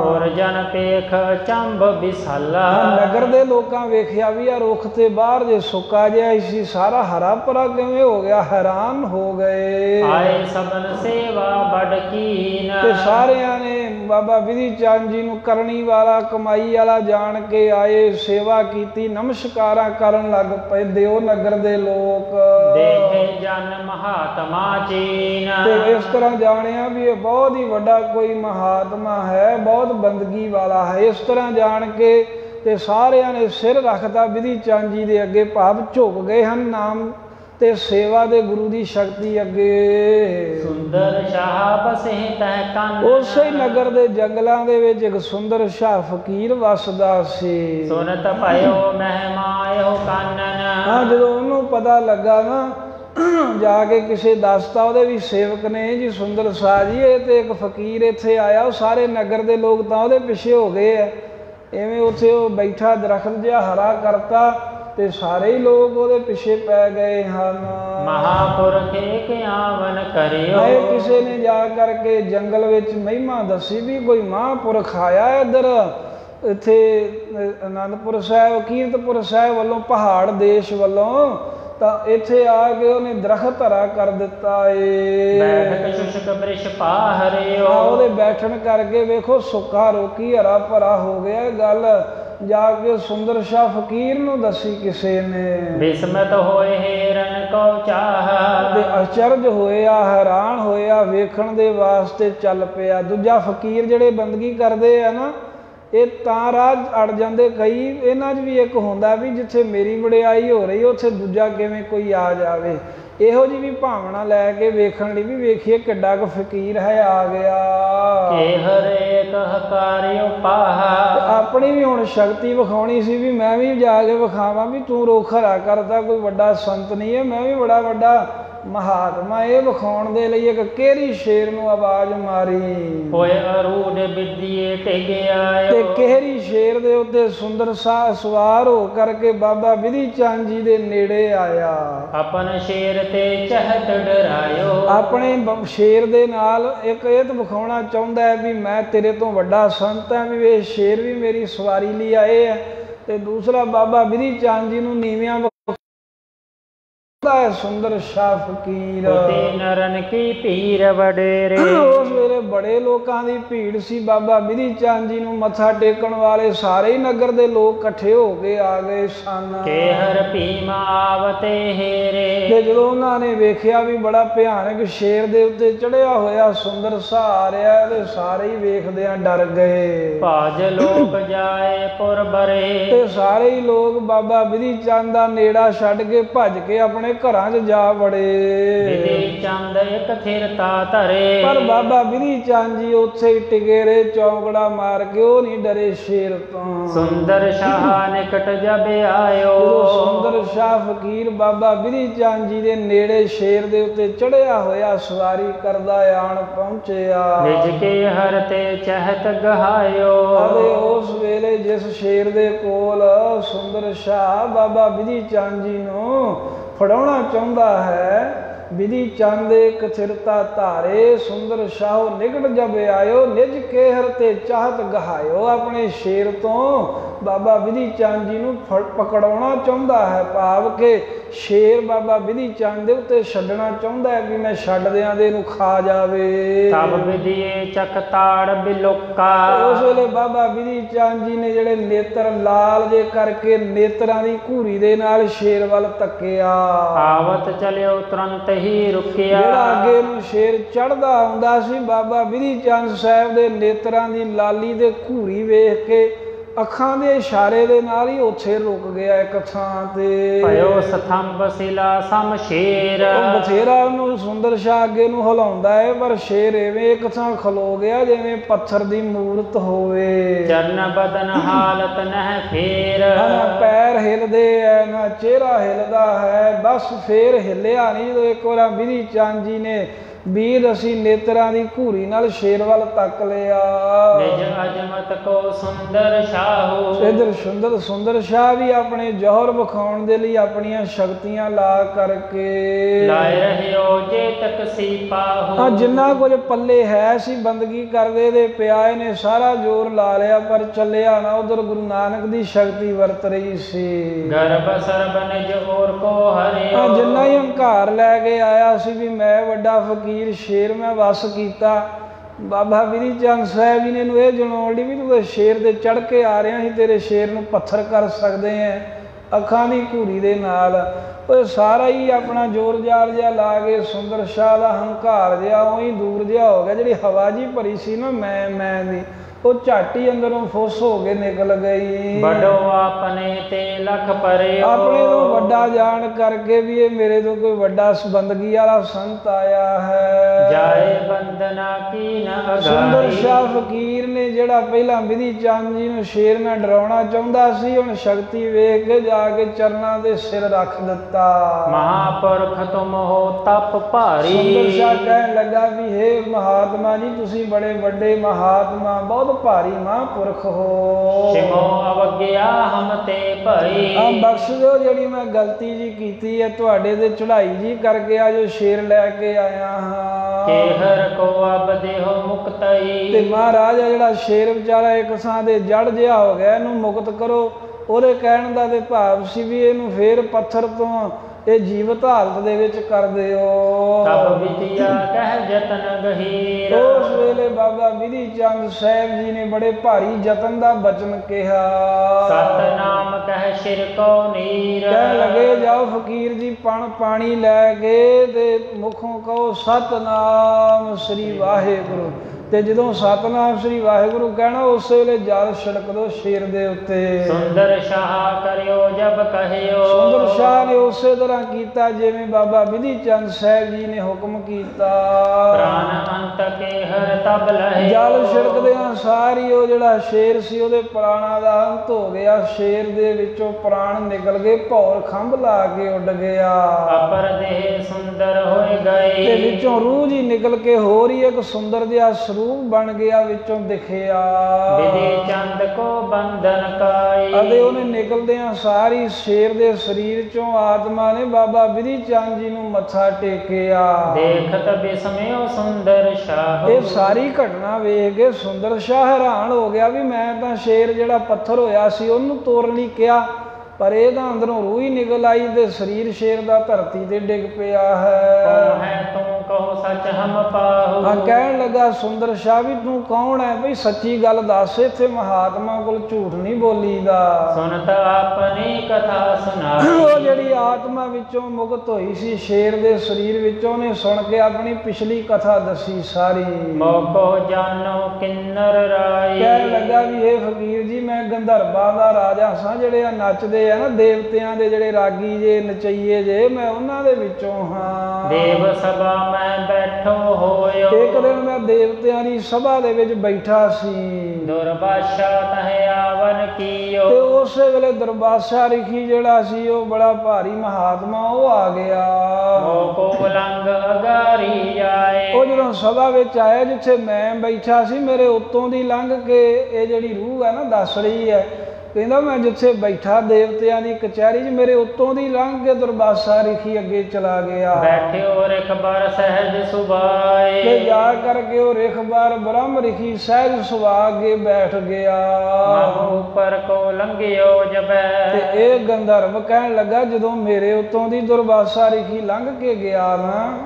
ਔਰ ਜਨ ਪੇਖ ਚੰਬ ਵਿਸਾਲਾ। ਨਗਰ ਦੇ ਲੋਕਾਂ ਵੇਖਿਆ ਵੀ ਆ ਰੁੱਖ ਤੇ ਬਾਹਰ ਜੇ ਸੁੱਕਾ ਜਿਹਾ ਸੀ ਸਾਰਾ ਹਰਾ ਭਰਾ ਕਿਵੇਂ ਹੋ ਗਿਆ ਹੈਰਾਨ ਹੋ ਗਏ। ਆਏ ਸਬਨ ਸੇਵਾ ਬੜ ਕੀਨ। ਤੇ ਸਾਰਿਆਂ ਨੇ ਬਾਬਾ ਵਿਧੀ ਚੰਦ ਜੀ ਨੂੰ ਕਰਨੀ ਵਾਲਾ ਕਮਾਈ ਵਾਲਾ ਜਾਣ ਕੇ ਆਏ ਸੇਵਾ ਕੀਤੀ ਨਮਸਕਾਰਾਂ ਕਰਨ ਲੱਗ ਪਏ ਦਿਓ ਨਗਰ ਦੇ ਲੋਕ। ਦੇਖੇ ਜਨ ਮਹਾਤਮਾ ਚੀਨ। ਤੇ ਇਸ ਤਰ੍ਹਾਂ ਜਾਣਿਆ ਵੀ ਇਹ ਬਹੁਤ ਹੀ ਵੱਡਾ ਕੋਈ ਮਹਾਤਮਾ ਹੈ ਬਹੁਤ ਬੰਦਗੀ ਵਾਲਾ ਹੈ। ਇਸ ਤਰ੍ਹਾਂ ਜਾਣ ਕੇ ਤੇ ਸਾਰਿਆਂ ਨੇ ਸਿਰ ਰੱਖਦਾ ਵਿਧੀ ਚੰਦ ਜੀ ਦੇ ਅੱਗੇ ਭਾਵ ਝੁਕ ਗਏ ਹਨ। ਨਾਮ ਤੇ ਸੇਵਾ ਦੇ ਗੁਰੂ ਦੀ ਸ਼ਕਤੀ ਅੱਗੇ। ਸੁੰਦਰ ਸ਼ਾਹ ਬਸੇ ਤਹ ਕੰਨ ਉਸੇ ਹੀ ਨਗਰ ਦੇ ਜੰਗਲਾਂ ਦੇ ਵਿੱਚ ਇੱਕ ਸੁੰਦਰ ਸ਼ਾਹ ਫਕੀਰ ਵਸਦਾ ਸੀ। ਸੁਨਤ ਭਇਓ ਮਹਿਮਾਇਓ ਹਾਂ ਕਾਨਨ ਜਦੋਂ ਉਹਨੂੰ ਪਤਾ ਲੱਗਾ ਨਾ ਜਾ ਕੇ ਕਿਸੇ ਦੱਸਤਾ ਉਹਦੇ ਵੀ ਸੇਵਕ ਨੇ ਜੀ ਸੁੰਦਰ ਸ਼ਾਹ ਜੀ ਇਹ ਤੇ ਇੱਕ ਫਕੀਰ ਇੱਥੇ ਆਇਆ ਉਹ ਸਾਰੇ ਨਗਰ ਦੇ ਲੋਕ ਤਾਂ ਉਹਦੇ ਪਿੱਛੇ ਹੋ ਗਏ ਆ। ਐਵੇਂ ਉੱਥੇ ਉਹ ਬੈਠਾ ਦਰਖਤ ਜਿਹਾ ਹਰਾ ਕਰਤਾ ਤੇ ਸਾਰੇ ਹੀ ਲੋਕ ਉਹਦੇ ਪਿੱਛੇ ਪੈ ਗਏ ਹਨ। ਮਹਾਪੁਰਖ ਏਕ ਆਵਨ ਕਰਿਓ। ਆਏ ਕਿਸੇ ਨੇ ਜਾ ਕਰਕੇ ਜੰਗਲ ਵਿੱਚ ਮਹਿਮਾ ਦੱਸੀ ਵੀ ਕੋਈ ਮਹਾਂਪੁਰਖ ਆਇਆ ਇੱਧਰ। ਇੱਥੇ ਅਨੰਦਪੁਰ ਸਾਹਿਬ ਕੀਰਤਪੁਰ ਸਾਹਿਬ ਵੱਲੋਂ ਪਹਾੜ ਦੇਸ਼ ਵੱਲੋਂ ਤਾਂ ਇੱਥੇ ਆ ਕੇ ਉਹਨੇ ਦਰਖਤ ਹਰਾ ਕਰ ਦਿੱਤਾ ਏ। ਬੈਠਕ ਸ਼ੁਸ਼ਕ ਬ੍ਰਿਸ਼ ਪਾਹਰਿਓ। ਆ ਉਹਦੇ ਬੈਠਣ ਕਰਕੇ ਵੇਖੋ ਸੁੱਕਾ ਰੋਕੀ ਹਰਾ ਭਰਾ ਹੋ ਗਿਆ ਗੱਲ। ਜਾ ਕੇ ਸੁੰਦਰ ਸ਼ਾਹ ਫਕੀਰ ਨੂੰ ਦੱਸੀ ਕਿਸੇ ਨੇ। ਬਿਸਮਤ ਹੋਏ ਹੀਰਨ ਕੋ ਚਾਹ ਤੇ ਅਚਰਜ ਹੋਇਆ ਹੈਰਾਨ ਹੋਇਆ ਵੇਖਣ ਦੇ ਵਾਸਤੇ ਚੱਲ ਪਿਆ। ਦੂਜਾ ਫਕੀਰ ਜਿਹੜੇ ਬੰਦਗੀ ਕਰਦੇ ਆ ਨਾ ਇਹ ਤਾਂ ਰਾਹ ਅੜ ਜਾਂਦੇ ਕਈ ਇਹਨਾਂ 'ਚ ਵੀ ਇੱਕ ਹੁੰਦਾ ਵੀ ਜਿੱਥੇ ਮੇਰੀ ਵਡਿਆਈ ਹੋ ਰਹੀ ਉੱਥੇ ਦੂਜਾ ਕਿਵੇਂ ਕੋਈ ਆ ਜਾਵੇ। ਇਹੋ ਜੀ ਵੀ ਭਾਵਨਾ ਲੈ ਕੇ ਵੇਖਣ ਲਈ ਵੀ ਵੇਖੀਏ ਕਿੱਡਾ ਕੁ ਫਕੀਰ ਹੈ ਆ ਗਿਆ। ਕੇ ਹਰੇਕ ਹਕਾਰਿਓ ਪਾਹਾ ਆਪਣੀ ਵੀ ਹੁਣ ਸ਼ਕਤੀ ਵਿਖਾਉਣੀ ਸੀ ਵੀ ਮੈਂ ਵੀ ਜਾ ਕੇ ਵਿਖਾਵਾਂ ਵੀ ਤੂੰ ਰੋਖ ਹਰਾ ਕਰਦਾ ਕੋਈ ਵੱਡਾ ਸੰਤ ਨਹੀਂ ਹੈ ਮੈਂ ਵੀ ਬੜਾ ਵੱਡਾ ਮਹਾਤਮਾ ਇਹ ਵਿਖਾਉਣ ਦੇ ਲਈ ਇੱਕ ਕਿਹੜੀ ਸ਼ੇਰ ਨੂੰ ਆਵਾਜ਼ ਮਾਰੀ? ਹੋਏ ਅਰੂਢ ਵਿਦਿਏ ਟਿਗ ਤੇ ਆਇਓ ਕਿਹੜੀ ਸ਼ੇਰ ਦੇ ਉੱਤੇ ਸੁੰਦਰ ਸਾਹ ਸਵਾਰ ਹੋ ਕਰਕੇ ਬਾਬਾ ਵਿਧੀ ਚੰਦ ਜੀ ਦੇ ਨੇੜੇ ਆਇਆ? ਆਪਨ ਸ਼ੇਰ ਤੇ ਚਹਤ ਡਰਾਇਓ। ਆਪਣੇ ਸ਼ੇਰ ਦੇ ਨਾਲ ਇੱਕ ਇਹ ਤਾਂ ਵਿਖਾਉਣਾ ਚਾਹੁੰਦਾ ਹੈ ਵੀ ਮੈਂ ਤੇਰੇ ਤੋਂ ਵੱਡਾ ਸੰਤ ਹਾਂ ਵੀ ਇਹ ਸ਼ੇਰ ਵੀ ਮੇਰੀ ਸਵਾਰੀ ਲਈ ਆਏ ਆ ਤੇ ਦੂਸਰਾ ਬਾਬਾ ਵਿਧੀ ਚੰਦ ਜੀ ਨੂੰ ਨੀਵਿਆਂ ਹੈ ਸੁੰਦਰ ਸ਼ਾਹ ਫਕੀਰ। ਤੇ ਨਰਨ ਕੀ ਪੀਰ ਵਡੇਰੇ ਉਸ ਵੇਲੇ ਬੜੇ ਲੋਕਾਂ ਦੀ ਭੀੜ ਸੀ। ਬਾਬਾ ਵਿਧੀ ਚੰਦ ਜੀ ਨੂੰ ਮੱਥਾ ਟੇਕਣ ਵਾਲੇ ਸਾਰੇ ਹੀ ਨਗਰ ਦੇ ਲੋਕ ਇਕੱਠੇ ਹੋ ਕੇ ਆ ਗਏ ਸਨ। ਕੇ ਹਰ ਭੀਮ ਆਵਤੇ ਹੇਰੇ। ਤੇ ਜਦੋਂ ਉਹਨਾਂ ਨੇ ਵੇਖਿਆ ਵੀ ਬੜਾ ਭਿਆਨਕ ਸ਼ੇਰ ਦੇ ਉੱਤੇ ਚੜਿਆ ਹੋਇਆ ਸੁੰਦਰ ਸਾਹ ਆ ਰਿਹਾ ਤੇ ਸਾਰੇ ਹੀ ਵੇਖਦਿਆਂ ਡਰ ਗਏ। ਭਾਜ ਲੋਕ ਜਾਏ ਪੁਰ ਬਰੇ। ਤੇ ਸਾਰੇ ਹੀ ਲੋਕ ਬਾਬਾ ਵਿਧੀ ਚੰਦ ਦਾ ਨੇੜਾ ਛੱਡ ਕੇ ਭੱਜ ਕੇ ਆਪਣੇ ਘਰਾਂ 'ਚ ਜਾ ਵੜੇ। ਵਿਧੀ ਚੰਦ ਇੱਕ ਥਿਰਤਾ ਧਰੇ। ਪਰ ਬਾਬਾ ਵਿਧੀ ਚੰਦ ਜੀ ਉੱਥੇ ਹੀ ਟਿਕੇ ਰਹੇ ਚੌਂਕੜਾ ਮਾਰ ਕੇ ਉਹ ਨਹੀਂ ਡਰੇ ਸ਼ੇਰ ਤੋਂ। ਸੁੰਦਰ ਸ਼ਾਹ ਨਿਕਟ ਜਬ ਆਇਓ। ਸੁੰਦਰ ਸ਼ਾਹ ਫਕੀਰ ਬਾਬਾ ਵਿਧੀ ਚੰਦ ਜੀ ਦੇ ਨੇੜੇ ਸ਼ੇਰ ਦੇ ਉੱਤੇ ਚੜਿਆ ਹੋਇਆ ਸਵਾਰੀ ਕਰਦਾ ਆਣ ਪਹੁੰਚਿਆ। ਨਿਜ ਕੇ ਹਰ ਤੇ ਚਹਤ ਗਹਾਇਓ। ਅਤੇ ਉਸ ਵੇਲੇ ਜਿਸ ਸ਼ੇਰ ਦੇ ਕੋਲ ਸੁੰਦਰ ਸ਼ਾਹ ਬਾਬਾ ਵਿਧੀ ਚੰਦ ਜੀ ਨੂੰ ਫੜਾਉਣਾ ਚਾਹੁੰਦਾ ਹੈ ਵਿਧੀ ਚਾਂਦੇ ਕਥਿਰਤਾ ਧਾਰੇ, ਸੁੰਦਰ ਸ਼ਾਹ ਨਿਕਟ ਜਬ ਆਇਓ, ਨਿਜ ਕੇਹਰ ਤੇ ਚਾਹਤ ਗਹਾਇਓ, ਆਪਣੇ ਸ਼ੇਰ ਤੋਂ ਬਾਬਾ ਵਿਧੀ ਚੰਦ ਜੀ ਨੂੰ ਫੜ- ਪਕੜਾਉਣਾ ਚਾਹੁੰਦਾ ਹੈ ਭਾਵ ਕਿ ਸ਼ੇਰ ਬਾਬਾ ਵਿਧੀ ਚੰਦ ਦੇ ਉੱਤੇ ਛੱਡਣਾ ਚਾਹੁੰਦਾ ਹੈ ਵੀ ਮੈਂ ਛੱਡ ਦਿਆਂ ਦੇ ਇਹਨੂੰ ਖਾ ਜਾਵੇ। ਤਬ ਵਿਧੀਏ ਚਕ ਤਾੜ ਬਿਲੋਕਾ। ਉਸ ਵੇਲੇ ਬਾਬਾ ਵਿਧੀ ਚੰਦ ਜੀ ਨੇ ਜਿਹੜੇ ਨੇਤਰ ਲਾਲ ਜੇ ਕਰਕੇ ਨੇਤਰਾਂ ਦੀ ਘੂਰੀ ਦੇ ਨਾਲ ਸ਼ੇਰ ਵੱਲ ਤੱਕਿਆ ਆਵਤ ਚਲਿਓ ਤੁਰੰਤ ਹੀ ਰੁਕਿਆ। ਜਿਹੜਾ ਅੱਗੇ ਨੂੰ ਸ਼ੇਰ ਚੜਦਾ ਆਉਂਦਾ ਸੀ ਬਾਬਾ ਵਿਧੀ ਚੰਦ ਸਾਹਿਬ ਦੇ ਨੇਤਰਾਂ ਦੀ ਲਾਲੀ ਤੇ ਘੂਰੀ ਵੇਖ ਕੇ ਅੱਖਾਂ ਦੇ ਇਸ਼ਾਰੇ ਦੇ ਨਾਲ ਹੀ ਉੱਥੇ ਰੁਕ ਗਿਆ ਇੱਕ ਥਾਂ ਤੇ। ਭਇਓ ਸਥੰਭ ਸਿਲਾ ਸਮ ਸ਼ੇਰ। ਉਹ ਬਥੇਰਾ ਉਹਨੂੰ ਸੁੰਦਰ ਸ਼ਾਹ ਅੱਗੇ ਨੂੰ ਹਿਲਾਉਂਦਾ ਹੈ ਪਰ ਸ਼ੇਰ ਐਵੇਂ ਇੱਕ ਥਾਂ ਖਲੋ ਗਿਆ ਜਿਵੇਂ ਪੱਥਰ ਦੀ ਮੂਰਤ ਹੋਵੇ। ਚਰਨ ਬਦਨ ਹਾਲਤ ਨਹਿ ਫੇਰ। ਨਾ ਪੈਰ ਹਿਲਦੇ ਐ ਨਾ ਚਿਹਰਾ ਹਿਲਦਾ ਹੈ ਬਸ ਫੇਰ ਹਿੱਲਿਆ ਨਹੀਂ ਜਦੋਂ ਇੱਕ ਵਾਰ ਵਿਧੀ ਚੰਦ ਜੀ ਨੇ ਵੀਰ ਅਸੀਂ ਨੇਤਰਾਂ ਦੀ ਘੂਰੀ ਨਾਲ ਸ਼ੇਰ ਵੱਲ ਤੱਕ ਲਿਆ। ਨਿਜ ਅਜਮਤ ਕੋ ਸੁੰਦਰ ਸ਼ਾਹੂ। ਇਧਰ ਸੁੰਦਰ ਸੁੰਦਰ ਸ਼ਾਹ ਵੀ ਆਪਣੇ ਜੋਹਰ ਵਿਖਾਉਣ ਦੇ ਲਈ ਆਪਣੀਆਂ ਸ਼ਕਤੀਆਂ ਲਾ ਕਰਕੇ। ਲਾਇ ਰਹਿਓ ਜੇ ਤਕ ਸੀ ਪਾਹੂ ਆ ਜਿੰਨਾ ਕੁਝ ਪੱਲੇ ਹੈ ਸੀ ਬੰਦਗੀ ਕਰਦੇ ਦੇ ਪਿਆ ਇਹਨੇ ਸਾਰਾ ਜ਼ੋਰ ਲਾ ਲਿਆ ਪਰ ਚੱਲਿਆ ਨਾ ਉਧਰ ਗੁਰੂ ਨਾਨਕ ਦੀ ਸ਼ਕਤੀ ਵਰਤ ਰਹੀ ਸੀ। ਗਰਭ ਸਰਬ ਨਿਜ ਔਰ ਕੋ ਆ ਹਰਿਓ ਜਿੰਨਾ ਹੀ ਹੰਕਾਰ ਲੈ ਕੇ ਆਇਆ ਸੀ ਵੀ ਮੈਂ ਵੱਡਾ ਫਕੀਰ ਸ਼ੇਰ ਮੈਂ ਵਸ ਕੀਤਾ। ਬਾਬਾ ਵਿਰੀ ਚੰਦ ਸਾਹਿਬ ਜੀ ਨੇ ਇਹਨੂੰ ਇਹ ਜਣਾਉਣ ਲਈ ਵੀ ਤੂੰ ਤਾਂ ਸ਼ੇਰ ਦੇ ਚੜ ਕੇ ਆ ਰਿਹਾ ਸੀ, ਤੇਰੇ ਸ਼ੇਰ ਨੂੰ ਪੱਥਰ ਕਰ ਸਕਦੇ ਐ, ਅੱਖਾਂ ਦੀ ਘੂਰੀ ਦੇ ਨਾਲ। ਉਹ ਸਾਰਾ ਹੀ ਆਪਣਾ ਜ਼ੋਰ ਜਾਲ ਜਿਹਾ ਲਾ ਕੇ ਸੁੰਦਰ ਸ਼ਾਹ ਦਾ ਹੰਕਾਰ ਜਿਹਾ ਉਹੀ ਦੂਰ ਜਿਹਾ ਹੋ ਗਿਆ, ਜਿਹੜੀ ਹਵਾ ਜੀ ਭਰੀ ਸੀ ਨਾ, ਮੈਂ ਮੈਂ ਦੀ। ਉਹ ਝੱਟ ਅੰਦਰੋਂ ਫੁੱਸ ਹੋ ਕੇ ਨਿਕਲ ਗਈ। ਬੜੋ ਆਪਣੇ ਤੇ ਲਖ ਪਰਿਓ ਆਪਣੇ ਤੋਂ ਵੱਡਾ ਜਾਣ ਕਰਕੇ ਵੀ ਇਹ ਮੇਰੇ ਤੋਂ ਕੋਈ ਵੱਡਾ ਬੰਦਗੀ ਵਾਲਾ ਸੰਤ ਆਇਆ ਹੈ। ਜਾਏ ਬੰਦਨਾ ਕੀ ਨ ਸੁੰਦਰ ਅਗਾਈ ਸ਼ਾਹ ਫਕੀਰ ਨੇ ਜਿਹੜਾ ਪਹਿਲਾਂ ਵਿਧੀ ਚੰਦ ਜੀ ਨੂੰ ਸ਼ੇਰ ਨਾਲ ਡਰਾਉਣਾ ਚਾਹੁੰਦਾ ਸੀ ਹੁਣ ਸ਼ਕਤੀ ਵੇਖ ਕੇ ਜਾ ਕੇ ਚਰਨਾਂ ਦੇ ਸਿਰ ਰੱਖ ਦਿੱਤਾ। ਮਹਾਪੁਰਖ ਤੁਮ ਹੋ ਤਪ ਭਾਰੀ। ਸੁੰਦਰ ਸ਼ਾਹ ਕਹਿਣ ਲੱਗਾ ਵੀ हे ਮਹਾਤਮਾ ਜੀ ਤੁਸੀਂ ਬੜੇ ਵੱਡੇ ਮਹਾਤਮਾ ਬਹੁਤ ਭਾਰੀ ਮਹਾਂਪੁਰਖ ਹੋ। ਸਿਮੋ ਅਵਗਿਆ ਹਮ ਤੇ ਭਈ ਆ ਬਖਸ਼ ਦਿਓ ਜਿਹੜੀ ਮੈਂ ਗਲਤੀ ਜੀ ਕੀਤੀ ਹੈ ਤੁਹਾਡੇ ਤੇ ਚੜ੍ਹਾਈ ਜੀ ਕਰਕੇ ਆ ਜੋ ਸ਼ੇਰ ਲੈ ਕੇ ਆਇਆ ਹਾਂ। ਕੇਹਰ ਕੋ ਅਬ ਦੇਹੋ ਤੇ ਮਹਾਰਾਜ ਆ ਜਿਹੜਾ ਸ਼ੇਰ ਵਿਚਾਰਾ ਇੱਕ ਸਾਂ ਦੇ ਜੜ ਜਿਹਾ ਹੋ ਗਿਆ, ਇਹਨੂੰ ਮੁਕਤ ਕਰੋ। ਉਹਦੇ ਕਹਿਣ ਦਾ ਤੇ ਭਾਵ ਸੀ ਵੀ ਇਹਨੂੰ ਫੇਰ ਪੱਥਰ ਤੋਂ ਇਹ ਜੀਵਤ ਹਾਲਤ ਦੇ ਵਿੱਚ ਕਰ ਦਿਓ ਤਬ ਵਿਦਿਆ ਕਹਿ ਜਤਨ ਗਹੀਰ। ਉਸ ਵੇਲੇ ਬਾਬਾ ਵਿਧੀ ਚੰਦ ਸਾਹਿਬ ਜੀ ਨੇ ਬੜੇ ਭਾਰੀ ਯਤਨ ਦਾ ਬਚਨ ਕਿਹਾ। ਸਤਨਾਮ ਕਹਿ ਸ਼ਿਰ ਕੋ ਨੀਰ। ਕਹਿਣ ਲੱਗੇ ਜਾਓ ਫਕੀਰ ਜੀ ਪਣ ਪਾਣੀ ਲੈ ਕੇ ਤੇ ਮੁਖੋਂ ਕਹੋ ਸਤਨਾਮ ਸ੍ਰੀ ਵਾਹਿਗੁਰੂ ਤੇ ਜਦੋਂ ਸਤਨਾਮ ਸ੍ਰੀ ਵਾਹਿਗੁਰੂ ਕਹਿਣਾ ਉਸੇ ਵੇਲੇ ਜਲ ਛਿੜਕ ਦੋ ਸ਼ੇਰ ਦੇ ਉੱਤੇ। ਸੁੰਦਰ ਸ਼ਾਹ ਕਰਿਓ ਜਬ ਕਹਿਓ। ਸੁੰਦਰ ਸ਼ਾਹ ਨੇ ਉਸੇ ਤਰ੍ਹਾਂ ਕੀਤਾ ਜਿਵੇਂ ਬਾਬਾ ਵਿਧੀ ਚੰਦ ਸਾਹਿਬ ਜੀ ਨੇ ਹੁਕਮ ਕੀਤਾ। ਪ੍ਰਾਨ ਅੰਤ ਕੇ ਹਰ ਤਬ ਲਹਿ। ਜਲ ਛਿੜਕਦਿਆਂ ਸਾਰੀ ਉਹ ਜਿਹੜਾ ਸ਼ੇਰ ਸੀ ਉਹਦੇ ਪ੍ਰਾਣਾਂ ਦਾ ਅੰਤ ਹੋ ਗਿਆ। ਸ਼ੇਰ ਦੇ ਵਿੱਚੋਂ ਪ੍ਰਾਣ ਨਿਕਲ ਗਏ ਭੌਰ ਖੰਭ ਲਾ ਕੇ ਉੱਡ ਗਿਆ। ਅਪਰ ਦੇਹ ਸੁੰਦਰ ਹੋਏ ਤੇ ਗਏ ਵਿੱਚੋਂ ਰੂਹ ਜੀ ਨਿਕਲ ਕੇ ਹੋਰ ਹੀ ਇੱਕ ਸੁੰਦਰ ਜਿਹਾ ਸਰੂਪ ਬਣ ਗਿਆ ਵਿੱਚੋਂ ਦਿਖਿਆ। ਵਿਧੀ ਚੰਦ ਕੋ ਬੰਧਨ ਕਾਈ ਅਤੇ ਉਹਨੇ ਨਿਕਲਦਿਆਂ ਸਾਰੀ ਸ਼ੇਰ ਦੇ ਸਰੀਰ ਚੋਂ ਆਤਮਾ ਨੇ ਬਾਬਾ ਵਿਧੀ ਚੰਦ ਜੀ ਨੂੰ ਮੱਥਾ ਟੇਕਿਆ। ਦੇਖਤ ਬਿਸਮਿਓ ਸੁੰਦਰ ਸ਼ਾਹ। ਇਹ ਸਾਰੀ ਘਟਨਾ ਵੇਖ ਕੇ ਸੁੰਦਰ ਸ਼ਾਹ ਹੈਰਾਨ ਹੋ ਗਿਆ ਵੀ ਮੈਂ ਤਾਂ ਸ਼ੇਰ ਜਿਹੜਾ ਪੱਥਰ ਹੋਇਆ ਸੀ ਉਹਨੂੰ ਤੋੜਨ ਲਈ ਕਿਹਾ ਪਰ ਇਹ ਤਾਂ ਅੰਦਰੋਂ ਰੂਹ ਹੀ ਨਿਕਲ ਆਈ ਤੇ ਸਰੀਰ ਸ਼ੇਰ ਦਾ ਧਰਤੀ ਤੇ ਡਿੱਗ ਪਿਆ ਹੈ। ਕੌਣ ਹੈ ਤੂੰ ਕਹੋ ਸੱਚ ਹਮ ਪਾਹੂ। ਆ ਕਹਿਣ ਲੱਗਾ ਸੁੰਦਰ ਸ਼ਾਹ ਵੀ ਤੂੰ ਕੌਣ ਹੈ ਭਈ ਸੱਚੀ ਗੱਲ ਦੱਸ ਇੱਥੇ ਮਹਾਤਮਾ ਕੋਲ ਝੂਠ ਨਹੀਂ ਬੋਲੀਦਾ। ਸੁਨਤ ਆਪਣੀ ਕਥਾ ਸੁਨਾਈ ਉਹ ਜਿਹੜੀ ਆਤਮਾ ਵਿੱਚੋਂ ਮੁਕਤ ਹੋਈ ਸੀ ਸ਼ੇਰ ਦੇ ਸਰੀਰ ਵਿੱਚੋਂ ਨੇ ਸੁਣ ਕੇ ਆਪਣੀ ਪਿਛਲੀ ਕਥਾ ਦੱਸੀ ਸਾਰੀ। ਮੋਕੋ ਜਾਨੋ ਕਿੰਨਰ ਰਾਈ। ਕਹਿਣ ਲੱਗਾ ਵੀ ਇਹ ਫਕੀਰ ਜੀ ਮੈਂ ਗੰਧਰਵਾਂ ਦਾ ਰਾਜਾ ਸਾਂ ਜਿਹੜੇ ਆ ਨੱਚਦੇ ਆ ਨਾ ਦੇਵਤਿਆਂ ਦੇ ਜਿਹੜੇ ਰਾਗੀ ਜੇ ਨਚਈਏ ਜੇ ਮੈਂ ਉਹਨਾਂ ਦੇ ਵਿੱਚੋਂ ਹਾਂ। ਦੇਵ ਸਭਾ ਮੈਂ ਬੈਠੋ ਹੋਇਓ। ਇੱਕ ਦਿਨ ਮੈਂ ਦੇਵਤਿਆਂ ਦੀ ਸਭਾ ਦੇ ਵਿੱਚ ਬੈਠਾ ਸੀ। ਦੁਰਬਾਸ਼ਾ ਤਹਿ ਆਵਨ ਕੀਓ। ਤੇ ਉਸੇ ਵੇਲੇ ਦਰਬਾਸ਼ਾ ਰਿਖੀ ਜਿਹੜਾ ਸੀ ਉਹ ਬੜਾ ਭਾਰੀ ਮਹਾਤਮਾ ਉਹ ਆ ਗਿਆ। ਮੋਕੋ ਲੰਗ ਅਗਾਰੀ ਜਾਏ। ਉਹ ਜਦੋਂ ਸਭਾ ਵਿੱਚ ਆਇਆ ਜਿੱਥੇ ਮੈਂ ਬੈਠਾ ਸੀ ਮੇਰੇ ਉੱਤੋਂ ਦੀ ਲੰਘ ਕੇ ਇਹ ਜਿਹੜੀ ਰੂਹ ਹੈ ਨਾ ਦੱਸ ਰਹੀ ਹੈ ਕਹਿੰਦਾ ਮੈਂ ਜਿੱਥੇ ਬੈਠਾ ਦੇਵਤਿਆਂ ਦੀ ਕਚਹਿਰੀ 'ਚ ਮੇਰੇ ਉੱਤੋਂ ਦੀ ਲੰਘ ਕੇ ਦਰਬਾਸਾ ਰਿਖੀ ਅੱਗੇ ਚਲਾ ਗਿਆ। ਬੈਠਿਓ ਰਖਬਰ ਸਹਿਜ ਸੁਭਾਏ। ਤੇ ਜਾ ਕਰਕੇ ਉਹ ਰਿਖਬਾਰ ਬ੍ਰਹਮ ਰਿਖੀ ਸਹਿਜ ਸੁਭਾ ਕੇ ਬੈਠ ਗਿਆ। ਮਹ ਉੱਪਰ ਕੋ ਲੰਘਿਓ ਜਬੈ ਤੇ ਇਹ ਗੰਧਰਵ ਕਹਿਣ ਲੱਗਾ ਜਦੋਂ ਮੇਰੇ ਉੱਤੋਂ ਦੀ ਦੁਰਵਾਸਾ ਰਿਖੀ ਲੰਘ ਕੇ ਗਿਆ ਨਾ।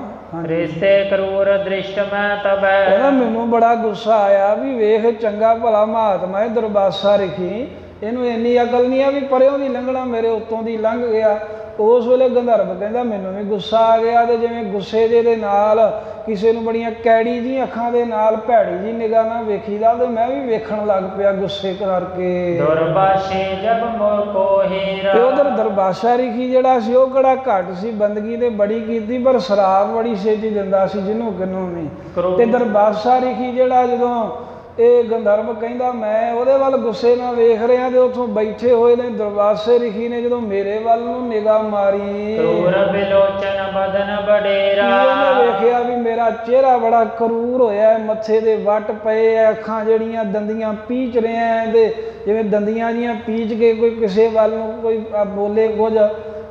ਰਿਸ਼ਤੇ ਕਰੂਰ ਦ੍ਰਿਸ਼ਟ ਮੈਂ ਤਬੈ। ਕਹਿੰਦਾ ਮੈਨੂੰ ਬੜਾ ਗੁੱਸਾ ਆਇਆ ਵੀ ਵੇਖ ਚੰਗਾ ਭਲਾ ਮਹਾਤਮਾ ਇਹ ਦਰਬਾਸਾ ਰਿਖੀ। ਇਹਨੂੰ ਇੰਨੀ ਅਕਲ ਨਹੀਂ ਆ ਵੀ ਪਰਿਓਂ ਦੀ ਲੰਘਣਾ ਮੇਰੇ ਉੱਤੋਂ ਦੀ ਲੰਘ ਗਿਆ। ਉਸ ਵੇਲੇ ਗੰਧਰਵ ਕਹਿੰਦਾ ਮੈਨੂੰ ਵੀ ਗੁੱਸਾ ਆ ਗਿਆ ਤੇ ਜਿਵੇਂ ਗੁੱਸੇ ਜੇ ਦੇ ਨਾਲ ਕਿਸੇ ਨੂੰ ਬੜੀਆਂ ਕੈੜੀ ਜੀ ਅੱਖਾਂ ਦੇ ਨਾਲ ਭੈੜੀ ਜੀ ਨਿਗਾਹ ਨਾਲ ਵੇਖੀਦਾ ਤੇ ਮੈਂ ਵੀ ਵੇਖਣ ਲੱਗ ਪਿਆ ਗੁੱਸੇ ਕਰਕੇ। ਦੁਰਬਾਸ਼ੇ ਜਬ ਕੋ ਹੀਰਾ ਤੇ ਉਧਰ ਦਰਬਾਸ਼ਾ ਰਿਖੀ ਜਿਹੜਾ ਸੀ ਉਹ ਕਿਹੜਾ ਘੱਟ ਸੀ? ਬੰਦਗੀ ਤੇ ਬੜੀ ਕੀਤੀ ਪਰ ਸ਼ਰਾਬ ਬੜੀ ਛੇਤੀ ਦਿੰਦਾ ਸੀ ਜਿਹਨੂੰ ਕਿਨੂੰ ਨਹੀਂ। ਤੇ ਦਰਬਾਸ਼ਾ ਰਿਖੀ ਜਿਹੜਾ ਜਦੋਂ ਇਹ ਗੰਧਰਵ ਕਹਿੰਦਾ ਮੈਂ ਉਹਦੇ ਵੱਲ ਗੁੱਸੇ ਨਾਲ ਵੇਖ ਰਿਹਾ ਤੇ ਉੱਥੋਂ ਬੈਠੇ ਹੋਏ ਨੇ ਦਰਬਾਸ਼ੇ ਰਿਖੀ ਨੇ ਜਦੋਂ ਮੇਰੇ ਵੱਲ ਨੂੰ ਨਿਗਾਹ ਮਾਰੀ। ਕਰੂਰ ਬਿਲੋਚਨ ਬਦਨ ਬਡੇਰਾ ਉਹਨੇ ਵੇਖਿਆ ਵੀ ਮੇਰਾ ਚਿਹਰਾ ਬੜਾ ਕਰੂਰ ਹੋਇਆ ਹੈ ਮੱਥੇ ਦੇ ਵੱਟ ਪਏ ਐ ਅੱਖਾਂ ਜਿਹੜੀਆਂ ਦੰਦੀਆਂ ਪੀਚ ਰਿਆਂ ਐ ਤੇ ਜਿਵੇਂ ਦੰਦੀਆਂ ਜੀਆਂ ਪੀਚ ਕੇ ਕੋਈ ਕਿਸੇ ਵੱਲ ਨੂੰ ਕੋਈ ਬੋਲੇ ਕੁਝ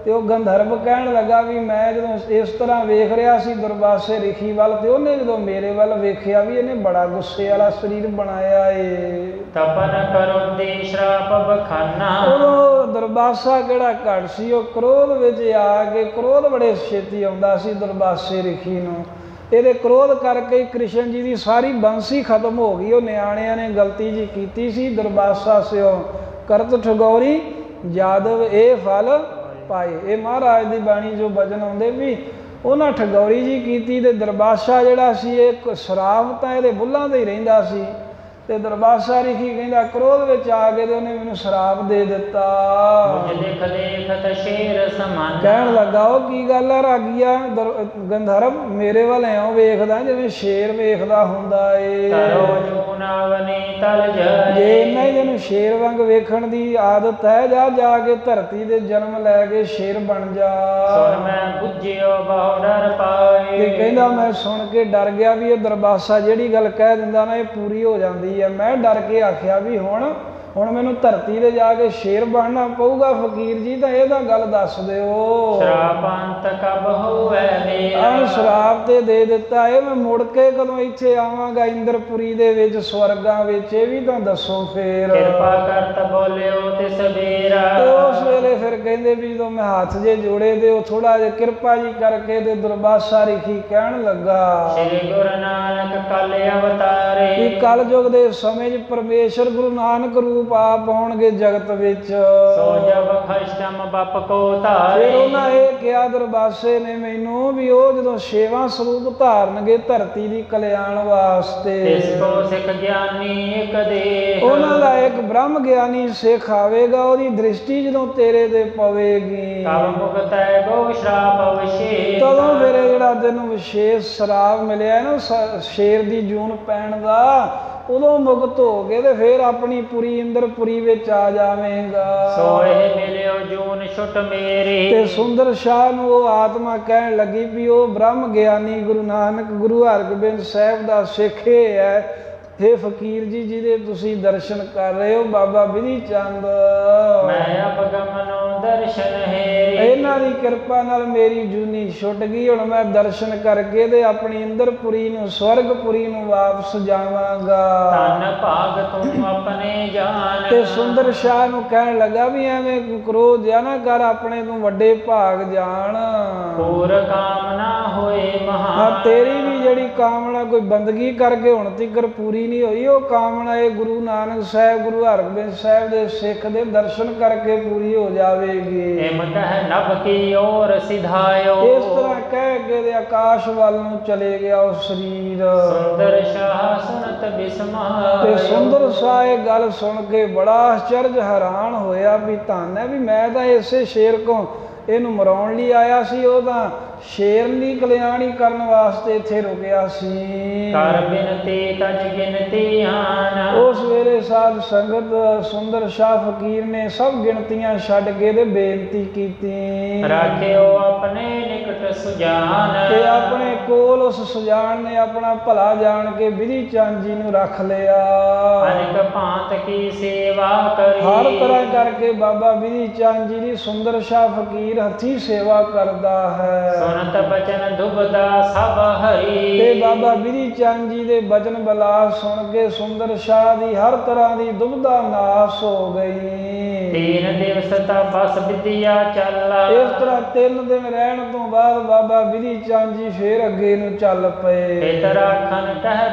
ਤੇ ਉਹ ਗੰਧਰਵ ਕਹਿਣ ਲੱਗਾ ਵੀ ਮੈਂ ਜਦੋਂ ਇਸ ਤਰ੍ਹਾਂ ਵੇਖ ਰਿਹਾ ਸੀ ਦਰਬਾਸੇ ਰਿਖੀ ਵੱਲ ਤੇ ਉਹਨੇ ਜਦੋਂ ਮੇਰੇ ਵੱਲ ਵੇਖਿਆ ਵੀ ਇਹਨੇ ਬੜਾ ਗੁੱਸੇ ਵਾਲਾ ਸਰੀਰ ਬਣਾਇਆ ਏ। ਤਪਨ ਕਰੋ ਦੇ ਸ਼ਰਾਪ ਬਖਾਨਾ। ਉਦੋਂ ਦਰਬਾਸਾ ਕਿਹੜਾ ਘੜ ਸੀ ਉਹ ਕ੍ਰੋਧ ਵਿੱਚ ਆ ਕੇ ਕ੍ਰੋਧ ਬੜੇ ਛੇਤੀ ਆਉਂਦਾ ਸੀ ਦਰਬਾਸੇ ਰਿਖੀ ਨੂੰ। ਇਹਦੇ ਕ੍ਰੋਧ ਕਰਕੇ ਹੀ ਕ੍ਰਿਸ਼ਨ ਜੀ ਦੀ ਸਾਰੀ ਬੰਸੀ ਖਤਮ ਹੋ ਗਈ। ਉਹ ਨਿਆਣਿਆਂ ਨੇ ਗਲਤੀ ਜੀ ਕੀਤੀ ਸੀ ਦਰਬਾਸਾ ਸਿਓ। ਕਰਤ ਠਗੌਰੀ ਜਾਦਵ ਇਹ ਫਲ ਪਾਏ। ਇਹ ਮਹਾਰਾਜ ਦੀ ਬਾਣੀ ਜੋ ਬਚਨ ਆਉਂਦੇ ਵੀ, ਉਹਨਾਂ ਠਗੌਰੀ ਜੀ ਕੀਤੀ ਤੇ ਦਰਬਾਸਾ ਜਿਹੜਾ ਸੀ, ਇਹ ਸ਼ਰਾਬ ਤਾਂ ਇਹਦੇ ਬੁੱਲਾਂ ਤੇ ਹੀ ਰਹਿੰਦਾ ਸੀ। ਤੇ ਦਰਬਾਸਾ ਰਿਖੀ ਕਹਿੰਦਾ ਕ੍ਰੋਧ ਵਿੱਚ ਆ ਕੇ ਤੇ ਉਹਨੇ ਮੈਨੂੰ ਸ਼ਰਾਪ ਦੇ ਦਿੱਤਾ। ਮੁਝ ਲਿਖ ਦੇਖਤ ਸ਼ੇਰ ਸਮਾਨ। ਕਹਿਣ ਲੱਗਾ ਉਹ ਕੀ ਗੱਲ ਹੈ ਰਾਗੀਆ? ਗੰਧਰਵ ਮੇਰੇ ਵੱਲ ਐਂ ਵੇਖਦਾ ਜਿਵੇਂ ਸ਼ੇਰ ਵੇਖਦਾ ਹੁੰਦਾ ਏ। ਤਰੋ ਜੂਨਾਵਨੀ ਤਲ ਜੇ ਨਹੀਂ ਜਿਹਨੂੰ ਸ਼ੇਰ ਵਾਂਗ ਵੇਖਣ ਦੀ ਆਦਤ ਹੈ ਜਾ ਜਾ ਕੇ ਧਰਤੀ ਦੇ ਜਨਮ ਲੈ ਕੇ ਸ਼ੇਰ ਬਣ ਜਾ। ਸੁਣ ਮੈਂ ਬੁੱਝਿਓ ਬਹੁ ਡਰ ਤੇ ਪਾਏ ਕਹਿੰਦਾ ਮੈਂ ਸੁਣ ਕੇ ਡਰ ਗਿਆ ਵੀ ਇਹ ਦਰਬਾਸਾ ਜਿਹੜੀ ਗੱਲ ਕਹਿ ਦਿੰਦਾ ਨਾ ਇਹ ਪੂਰੀ ਹੋ ਜਾਂਦੀ ਹੈ। ਮੈਂ ਡਰ ਕੇ ਆਖਿਆ ਵੀ ਹੁਣ ਹੁਣ ਮੈਨੂੰ ਧਰਤੀ ਤੇ ਜਾ ਕੇ ਸ਼ੇਰ ਬਣਨਾ ਪਊਗਾ ਫਕੀਰ ਜੀ ਤਾਂ ਇਹਦਾ ਗੱਲ ਦੱਸ ਦਿਓ। ਸ਼ਰਾਪਾਂਤ ਕਬ ਹੋਵੇ ਆਹ ਮੇਰਾ ਸ਼ਰਾਬ ਤੇ ਦੇ ਦਿੱਤਾ ਇਹ ਮੈਂ ਮੁੜ ਕੇ ਕਦੋਂ ਇੱਥੇ ਆਵਾਂਗਾ ਇੰਦਰਪੁਰੀ ਦੇ ਵਿੱਚ ਸਵਰਗਾਂ ਵਿੱਚ ਇਹ ਵੀ ਤਾਂ ਦੱਸੋ ਫੇਰ। ਕਿਰਪਾ ਕਰਤ ਬੋਲਿਓ ਤੇ ਸਵੇਰਾ ਤੇ ਉਸ ਵੇਲੇ ਫਿਰ ਕਹਿੰਦੇ ਵੀ ਜਦੋਂ ਮੈਂ ਹੱਥ ਜੇ ਜੋੜੇ ਤੇ ਉਹ ਥੋੜਾ ਜਿਹਾ ਕਿਰਪਾ ਜੀ ਕਰਕੇ ਤੇ ਦਰਬਾਸਾ ਰਿਖੀ ਕਹਿਣ ਲੱਗਾ। ਸ੍ਰੀ ਗੁਰੂ ਨਾਨਕ ਕਲ ਅਵਤਾਰੇ। ਕਿ ਕਲਯੁਗ ਦੇ ਸਮੇਂ 'ਚ ਪਰਮੇਸ਼ਰ ਗੁਰੂ ਨਾਨਕ ਰੂਪ ਆਪ ਆਉਣਗੇ ਜਗਤ ਵਿੱਚ। ਸੋ ਜਬ ਖਸ਼ਟਮ ਬਪ ਕੋ ਫਿਰ ਧਾਰੇ ਉਹਨਾਂ ਇਹ ਕਿਹਾ ਦਰਬਾਸੇ ਨੇ ਮੈਨੂੰ ਵੀ ਉਹ ਜਦੋਂ ਛੇਵਾਂ ਸਰੂਪ ਧਾਰਨਗੇ ਧਰਤੀ ਦੀ ਕਲਿਆਣ ਵਾਸਤੇ। ਤਿਸ ਕੋ ਸਿਖ ਗਿਆਨੀ ਇਕ ਦੇ ਉਹਨਾਂ ਦਾ ਇੱਕ ਬ੍ਰਹਮ ਗਿਆਨੀ ਸਿੱਖ ਆਵੇਗਾ ਉਹਦੀ ਦ੍ਰਿਸ਼ਟੀ ਜਦੋਂ ਤੇਰੇ ਤੇ ਪਵੇਗੀ। ਤਬ ਮੁਕਤੈ ਗੋ ਸ਼ਰਾਪ ਅਵਸ਼ੇ ਤਦੋਂ ਫਿਰ ਜਿਹੜਾ ਤੈਨੂੰ ਵਿਸ਼ੇਸ਼ ਸ਼ਰਾਬ ਮਿਲਿਆ ਨਾ ਸ਼ੇਰ ਦੀ ਜੂਨ ਪੈਣ ਦਾ ਉਦੋਂ ਮੁਕਤ ਹੋ ਕੇ ਤੇ ਫਿਰ ਆਪਣੀ ਪੁਰੀ ਇੰਦਰਪੁਰੀ ਵਿੱਚ ਆ ਜਾਵੇਂਗਾ। ਸੋਏ ਮਿਲਿਓ ਜੂਨ ਛੁਟ ਮੇਰੀ। ਤੇ ਸੁੰਦਰ ਸ਼ਾਹ ਨੂੰ ਉਹ ਆਤਮਾ ਕਹਿਣ ਲੱਗੀ ਵੀ ਉਹ ਬ੍ਰਹਮ ਗਿਆਨੀ ਗੁਰੂ ਨਾਨਕ ਗੁਰੂ ਹਰਗੋਬਿੰਦ ਸਾਹਿਬ ਦਾ ਸਿੱਖ ਹੈ। हे ਫਕੀਰ ਜੀ ਜਿਹਦੇ ਤੁਸੀਂ ਦਰਸ਼ਨ ਕਰ ਰਹੇ ਹੋ ਬਾਬਾ ਬਿਧੀ ਚੰਦ ਮੈਂ ਅਪਗਮਨੋ ਦਰਸ਼ਨ ਹੇਰੀ। ਇਹਨਾਂ ਦੀ ਕਿਰਪਾ ਨਾਲ ਮੇਰੀ ਜੂਨੀ ਛੁੱਟ ਗਈ। ਹੁਣ ਮੈਂ ਦਰਸ਼ਨ ਕਰਕੇ ਤੇ ਆਪਣੀ ਇੰਦਰਪੁਰੀ ਨੂੰ ਸਵਰਗਪੁਰੀ ਨੂੰ ਵਾਪਸ ਜਾਵਾਂਗਾ। ਤਨ ਭਾਗ ਤੂੰ ਆਪਣੇ ਜਾਨ ਤੇ ਸੁੰਦਰ ਸ਼ਾਹ ਨੂੰ ਕਹਿਣ ਲੱਗਾ ਵੀ ਐਵੇਂ ਕ੍ਰੋਧ ਜਿਹਾ ਨਾ ਕਰ ਆਪਣੇ ਤੋਂ ਵੱਡੇ ਭਾਗ ਜਾਣ। ਪੂਰ ਕਾਮਨਾ ਹੋਏ ਮਹਾਨ। ਤੇਰੀ ਵੀ ਜਿਹੜੀ ਕਾਮਨਾ ਕੋਈ ਬੰਦਗੀ ਕਰਕੇ ਹੁਣ ਤੀਕਰ ਪੂਰੀ ਨਹੀਂ ਹੋਈ ਉਹ ਕਾਮਨਾ ਇਹ ਗੁਰੂ ਨਾਨਕ ਸਾਹਿਬ ਗੁਰੂ ਹਰਗੋਬਿੰਦ ਸਾਹਿਬ ਦੇ ਸਿੱਖ ਦੇ ਦਰਸ਼ਨ ਕਰਕੇ ਪੂਰੀ ਹੋ ਜਾਵੇਗੀ ਇਮ ਕਹਿ ਨਭ ਕੀ ਔਰ ਸਿਧਾਇਓ। ਇਸ ਤਰ੍ਹਾਂ ਕਹਿ ਕੇ ਦੇ ਆਕਾਸ਼ ਵੱਲ ਨੂੰ ਚਲੇ ਗਿਆ ਉਹ ਸਰੀਰ। ਸੁੰਦਰ ਸ਼ਾਹ ਸੁਨਤ ਬਿਸਮਾ ਤੇ ਸੁੰਦਰ ਸ਼ਾਹ ਇਹ ਗੱਲ ਸੁਣ ਕੇ ਬੜਾ ਆਸ਼ਚਰਜ ਹੈਰਾਨ ਹੋਇਆ ਵੀ ਧੰਨ ਹੈ ਵੀ ਮੈਂ ਤਾਂ ਇਸੇ ਸ਼ੇਰ ਕੋ ਇਹਨੂੰ ਮਰਾਉਣ ਲਈ ਆਇਆ ਸੀ ਉਹ ਸ਼ੇਰ ਦੀ ਕਲਿਆਣੀ ਕਰਨ ਵਾਸਤੇ ਇੱਥੇ ਰੁਕਿਆ ਸੀ। ਕਰ ਬਿਨਤੀ ਤਜ ਗਿਨਤੀ ਆਨ ਉਸ ਵੇਲੇ ਸਾਧ ਸੰਗਤ ਸੁੰਦਰ ਸ਼ਾਹ ਫਕੀਰ ਨੇ ਸਭ ਗਿਣਤੀਆਂ ਛੱਡ ਕੇ ਤੇ ਬੇਨਤੀ ਕੀਤੀ। ਰਾਖਿਓ ਆਪਣੇ ਨਿਕਟ ਸੁਜਾਨ। ਤੇ ਆਪਣੇ ਕੋਲ ਉਸ ਸੁਜਾਨ ਨੇ ਆਪਣਾ ਭਲਾ ਜਾਣ ਕੇ ਵਿਧੀ ਚੰਦ ਜੀ ਨੂੰ ਰੱਖ ਲਿਆ। ਅਨੇਕ ਭਾਂਤ ਕੀ ਸੇਵਾ ਕਰੀ। ਹਰ ਤਰ੍ਹਾਂ ਕਰਕੇ ਬਾਬਾ ਵਿਧੀ ਚੰਦ ਜੀ ਦੀ ਸੁੰਦਰ ਸ਼ਾਹ ਫਕੀਰ ਹੱਥੀ ਸੇਵਾ ਕਰਦਾ ਹੈ। ਸੁਨਤ ਬਚਨ ਦੁਬਦਾ ਸਭ ਹਰੀ। ਤੇ ਬਾਬਾ ਵਿਧੀ ਚੰਦ ਜੀ ਦੇ ਬਚਨ ਬਲਾਸ ਸੁਣ ਕੇ ਸੁੰਦਰ ਸ਼ਾਹ ਦੀ ਹਰ ਤਰ੍ਹਾਂ ਦੀ ਦੁਬਦਾ ਨਾਸ ਹੋ ਗਈ। ਤੀਨ ਦਿਵਸ ਤਪਸ ਵਿਦਿਆ ਚੱਲਾ ਇਸ ਤਰ੍ਹਾਂ ਤਿੰਨ ਦਿਨ ਰਹਿਣ ਤੋਂ ਬਾਅਦ ਬਾਬਾ ਵਿਧੀ ਚੰਦ ਜੀ ਫੇਰ ਅੱਗੇ ਨੂੰ ਚੱਲ ਪਏ। ਪਿਤ ਰਾਖਨ ਟਹਿ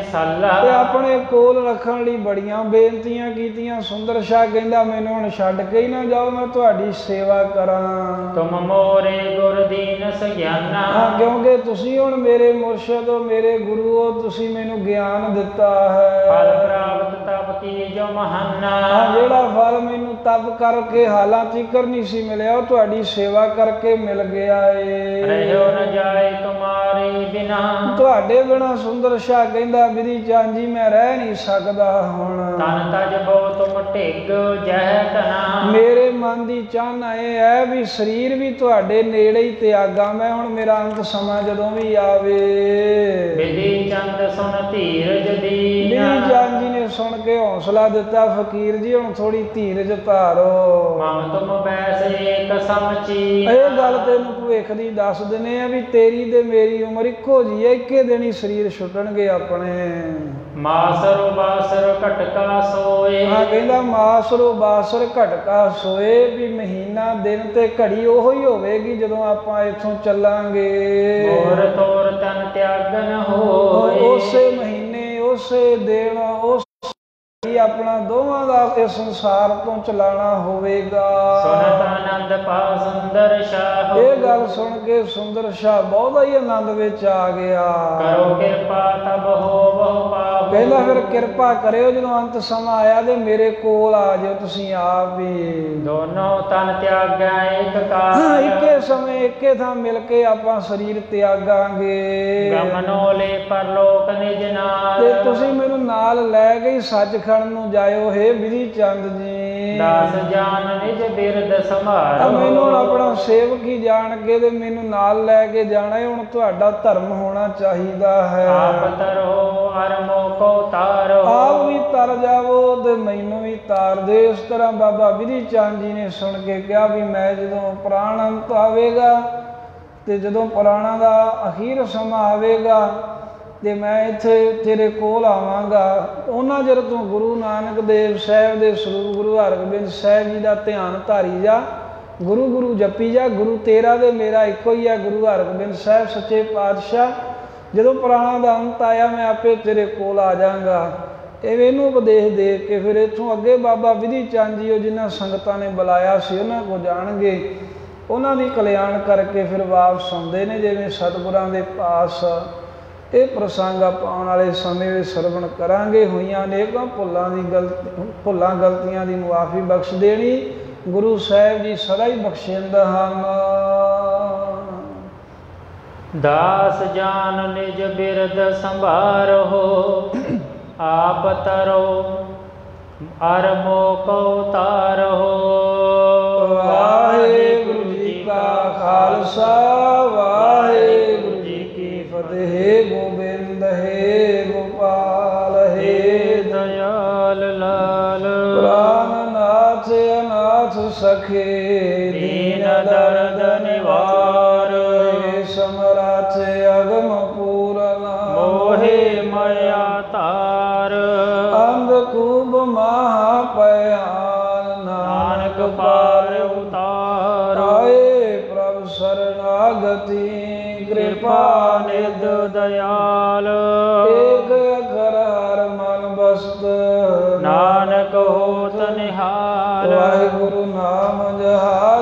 ਵਿਸਾਲਾ ਤੇ ਆਪਣੇ ਕੋਲ ਰੱਖਣ ਲਈ ਬੜੀਆਂ ਬੇਨਤੀਆਂ ਕੀਤੀਆਂ। ਸੁੰਦਰ ਸ਼ਾਹ ਕਹਿੰਦਾ ਮੈਨੂੰ ਹੁਣ ਛੱਡ ਕੇ ਹੀ ਨਾ ਜਾਓ ਮੈਂ ਤੁਹਾਡੀ ਸੇਵਾ ਕਰਾਂ। ਤੁਮ ਮੋਰੇ ਗੁਰ ਦੀਨ ਸਗਿਆਨਾ। ਹਾਂ ਕਿਉਂਕਿ ਤੁਸੀਂ ਹੁਣ ਮੇਰੇ ਮੁਰਸ਼ਿਦ ਹੋ ਮੇਰੇ ਗੁਰੂ ਹੋ ਤੁਸੀਂ ਮੈਨੂੰ ਗਿਆਨ ਦਿੱਤਾ ਫਲ ਹੈ ਪ੍ਰਾਪਤ ਤਪ ਕੀ ਜੋ ਮਹਾਨਾ। ਜਿਹੜਾ ਫਲ ਮੈਨੂੰ ਤਪ ਕਰਕੇ ਹਾਲਾਂ ਤੀਕਰ ਨਹੀਂ ਸੀ ਮਿਲਿਆ ਉਹ ਤੁਹਾਡੀ ਸੇਵਾ ਕਰਕੇ ਮਿਲ ਗਿਆ ਏ। ਰਹਿਓ ਨ ਜਾਏ ਤੁਮਾਰੇ ਬਿਨਾ। ਤੁਹਾਡੇ ਬਿਨਾ ਸੁੰਦਰ ਸ਼ਾਹ ਕਹਿੰਦਾ ਵਿਧੀ ਚੰਦ ਜੀ ਮੈਂ ਰਹਿ ਨਹੀਂ ਸਕਦਾ ਹੁਣ। ਤਨ ਤਜ ਬੋ ਤੁਮ ਢਿੱਗ ਜਹ ਤਨਾ ਮੇਰੇ ਮਨ ਦੀ ਚਾਹਨਾ ਇਹ ਹੈ ਵੀ ਸਰੀਰ ਵੀ ਤੁਹਾਡੇ ਨੇੜੇ ਹੀ ਤਿਆਗਾ। ਮੈਂ ਹੁਣ ਮੇਰਾ ਅੰਤ ਸਮਾਂ ਜਦੋਂ ਵੀ ਆਵੇ। ਵਿਧੀ ਚੰਦ ਸੁਨ ਧੀਰਜ ਵਿਧੀ ਦੀਨਾ ਚੰਦ ਜੀ ਨੇ ਸੁਣ ਕੇ ਹੌਸਲਾ ਦਿੱਤਾ ਫਕੀਰ ਜੀ ਹੁਣ ਥੋੜੀ ਧੀਰਜ ਧਾਰੋ। ਮਮ ਤੁਮ ਬੈਸ ਏਕ ਸਮਚੀ ਇਹ ਗੱਲ ਤੈਨੂੰ ਭਵਿੱਖ ਦੀ ਦੱਸ ਦਿੰਨੇ ਆ ਵੀ ਤੇਰੀ ਤੇ ਮੇਰੀ ਉਮਰ ਇੱਕੋ ਜੀ ਹੈ ਇੱਕੇ ਦਿਨ ਹੀ ਸਰੀਰ ਛੁੱਟਣਗੇ ਆਪਣੇ। ਮਾਸਰ ਬਾਸਰ ਘਟਕਾ ਸੋਏ। ਆ ਕਹਿੰਦਾ ਮਾਸਰੋ ਬਾਸਰ ਘਟਕਾ ਸੋਏ ਵੀ ਮਹੀਨਾ ਦਿਨ ਤੇ ਘੜੀ ਉਹੋ ਹੀ ਹੋਵੇਗੀ ਜਦੋਂ ਆਪਾਂ ਇੱਥੋਂ ਚੱਲਾਂਗੇ। ਮੋਰ ਤੋਰ ਤਨ ਤਿਆਗਨ ਹੋਏ। ਉਸੇ ਮਹੀਨੇ ਉਸੇ ਦਿਨ ਉਸ ਹੀ ਆਪਣਾ ਦੋਵਾਂ ਦਾ ਇਸ ਸੰਸਾਰ ਤੋਂ ਚਲਾਣਾ ਹੋਵੇਗਾ। ਸੁਨਤ ਆਨੰਦ ਪਾ ਸੁੰਦਰ ਸ਼ਾਹ ਇਹ ਗੱਲ ਸੁਣ ਕੇ ਸੁੰਦਰ ਸ਼ਾਹ ਬਹੁਤਾ ਹੀ ਆਨੰਦ ਵਿੱਚ ਆ ਗਿਆ। ਕਰੋ ਕਿਰਪਾ ਤਬ ਹੋ ਬਹੁ ਪਾਹੋ। ਕਹਿੰਦਾ ਫਿਰ ਕਿਰਪਾ ਕਰਿਓ ਜਦੋਂ ਅੰਤ ਸਮਾਂ ਆਇਆ ਤੇ ਮੇਰੇ ਕੋਲ ਆ ਜਾਓ ਤੁਸੀਂ ਆਪ ਵੀ ਦੋਨੋਂ ਤਨ ਤਿਆਗੈ ਇੱਕ ਹਾਂ, ਕਾਲ ਇੱਕੇ ਸਮੇਂ ਇੱਕੇ ਥਾਂ ਮਿਲ ਕੇ ਆਪਾਂ ਸਰੀਰ ਤਿਆਗਾਂਗੇ। ਗਮਨੋ ਲੈ ਪਰਲੋਕ ਨਿਜ ਨਾਲ। ਤੇ ਤੁਸੀਂ ਮੈਨੂੰ ਨਾਲ ਲੈ ਗਈ ਸੱਚਖੰਡ ਨੂੰ ਜਾਇਓ ਹੇ ਵਿਧੀ ਚੰਦ ਜੀ। ਦਾਸ ਜਾਨ ਨਿਜ ਬਿਰਦ ਸੰਭਾਰੋ ਮੈਨੂੰ ਆਪਣਾ ਸੇਵਕ ਹੀ ਜਾਣ ਕੇ ਤੇ ਮੈਨੂੰ ਨਾਲ ਲੈ ਕੇ ਜਾਣਾ ਹੈ ਹੁਣ ਤੁਹਾਡਾ ਧਰਮ ਹੋਣਾ ਚਾਹੀਦਾ ਹੈ। ਆਪ ਤਰੋ ਅਰਮੋ ਕੋ ਤਾਰੋ। ਆਪ ਵੀ ਤਰ ਜਾਵੋ ਤੇ ਮੈਨੂੰ ਵੀ ਤਾਰ ਦੇ। ਇਸ ਤਰ੍ਹਾਂ ਬਾਬਾ ਵਿਧੀ ਚੰਦ ਜੀ ਨੇ ਸੁਣ ਕੇ ਕਿਹਾ ਵੀ ਮੈਂ ਜਦੋਂ ਪ੍ਰਾਣ ਅੰਤ ਆਵੇਗਾ ਤੇ ਜਦੋਂ ਪੁਰਾਣਾ ਦਾ ਅਖੀਰ ਸਮਾਂ ਆਵੇਗਾ ਤੇ ਮੈਂ ਇੱਥੇ ਤੇਰੇ ਕੋਲ ਆਵਾਂਗਾ, ਉਹਨਾਂ ਚਿਰ ਤੂੰ ਗੁਰੂ ਨਾਨਕ ਦੇਵ ਸਾਹਿਬ ਦੇ ਸਰੂਪ, ਗੁਰੂ ਹਰਗੋਬਿੰਦ ਸਾਹਿਬ ਜੀ ਦਾ ਧਿਆਨ ਧਾਰੀ ਜਾ, ਗੁਰੂ ਗੁਰੂ ਜਪੀ ਜਾ, ਗੁਰੂ ਤੇਰਾ ਤੇ ਮੇਰਾ ਇੱਕੋ ਹੀ ਆ, ਗੁਰੂ ਹਰਗੋਬਿੰਦ ਸਾਹਿਬ ਸੱਚੇ ਪਾਤਸ਼ਾਹ। ਜਦੋਂ ਪੁਰਾਣਾ ਦਾ ਅੰਤ ਆਇਆ, ਮੈਂ ਆਪੇ ਤੇਰੇ ਕੋਲ ਆ ਜਾਵਾਂਗਾ। ਇਹ ਇਹਨੂੰ ਉਪਦੇਸ਼ ਦੇ ਕੇ ਫਿਰ ਇੱਥੋਂ ਅੱਗੇ ਬਾਬਾ ਵਿਧੀ ਚੰਦ ਜੀ, ਉਹ ਜਿਨ੍ਹਾਂ ਸੰਗਤਾਂ ਨੇ ਬੁਲਾਇਆ ਸੀ, ਉਹਨਾਂ ਕੋ ਜਾਣਗੇ। ਉਹਨਾਂ ਦੀ ਕਲਿਆਣ ਕਰਕੇ ਫਿਰ ਵਾਪਸ ਆਉਂਦੇ ਨੇ, ਜਿਵੇਂ ਸਤਿਗੁਰਾਂ ਦੇ ਪਾਸ। ਇਹ ਪ੍ਰਸੰਗ ਆਪਾਂ ਆਉਣ ਵਾਲੇ ਸਮੇਂ ਵਿੱਚ ਸਰਵਣ ਕਰਾਂਗੇ। ਹੋਈਆਂ ਅਨੇਕਾਂ ਭੁੱਲਾਂ ਦੀ ਗਲਤੀ ਭੁੱਲਾਂ ਗਲਤੀਆਂ ਦੀ ਮੁਆਫੀ ਬਖਸ਼ ਦੇਣੀ। ਗੁਰੂ ਸਾਹਿਬ ਜੀ ਸਦਾ ਹੀ ਬਖਸ਼ਿੰਦ ਹਨ। ਦਾਸ ਜਾਨ ਨਿਜ ਬਿਰਦ ਸੰਭਾਰੋ ਆਪ ਤਰੋ ਅਰਮੋ ਕੋ ਤਾਰੋ ਵਾਹਿਗੁਰੂ ਜੀ ਕਾ ਖਾਲਸਾ ਵਾਹਿਗੁਰੂ ਜੀ ਹੈ ਗੋਪਾਲ ਹੈ ਦਇਆਲ ਲਾਲ। ਪ੍ਰਾਨਨਾਥ ਅਨਾਥ ਸਖੇ ਦੀਨ ਦਰਦ ਨਿਵਾਰ। ਹੇ ਸਮਰਥ ਅਗਮ ਪੂਰਨ। ਮੋਹਿ ਮਾਇਆ ਤਾਰ। ਅੰਧ ਕੂਬ ਮਹਾ ਪਿਆਨ ਨਾਨਕ ਪਾਰ ਉਤਾਰ। ਆਏ ਪ੍ਰਭ ਸਰਨਾਗਤੀ ਕਿਰਪਾ ਨਿਧ ਦਇਆਲ। ਏਕ ਅਖਰ ਹਰ ਮਨ ਬਸਤ। ਨਾਨਕ ਹੋਤ ਨਿਹਾਲ। ਵਾਹਿਗੁਰੂ ਨਾਮ ਜਹਾਜ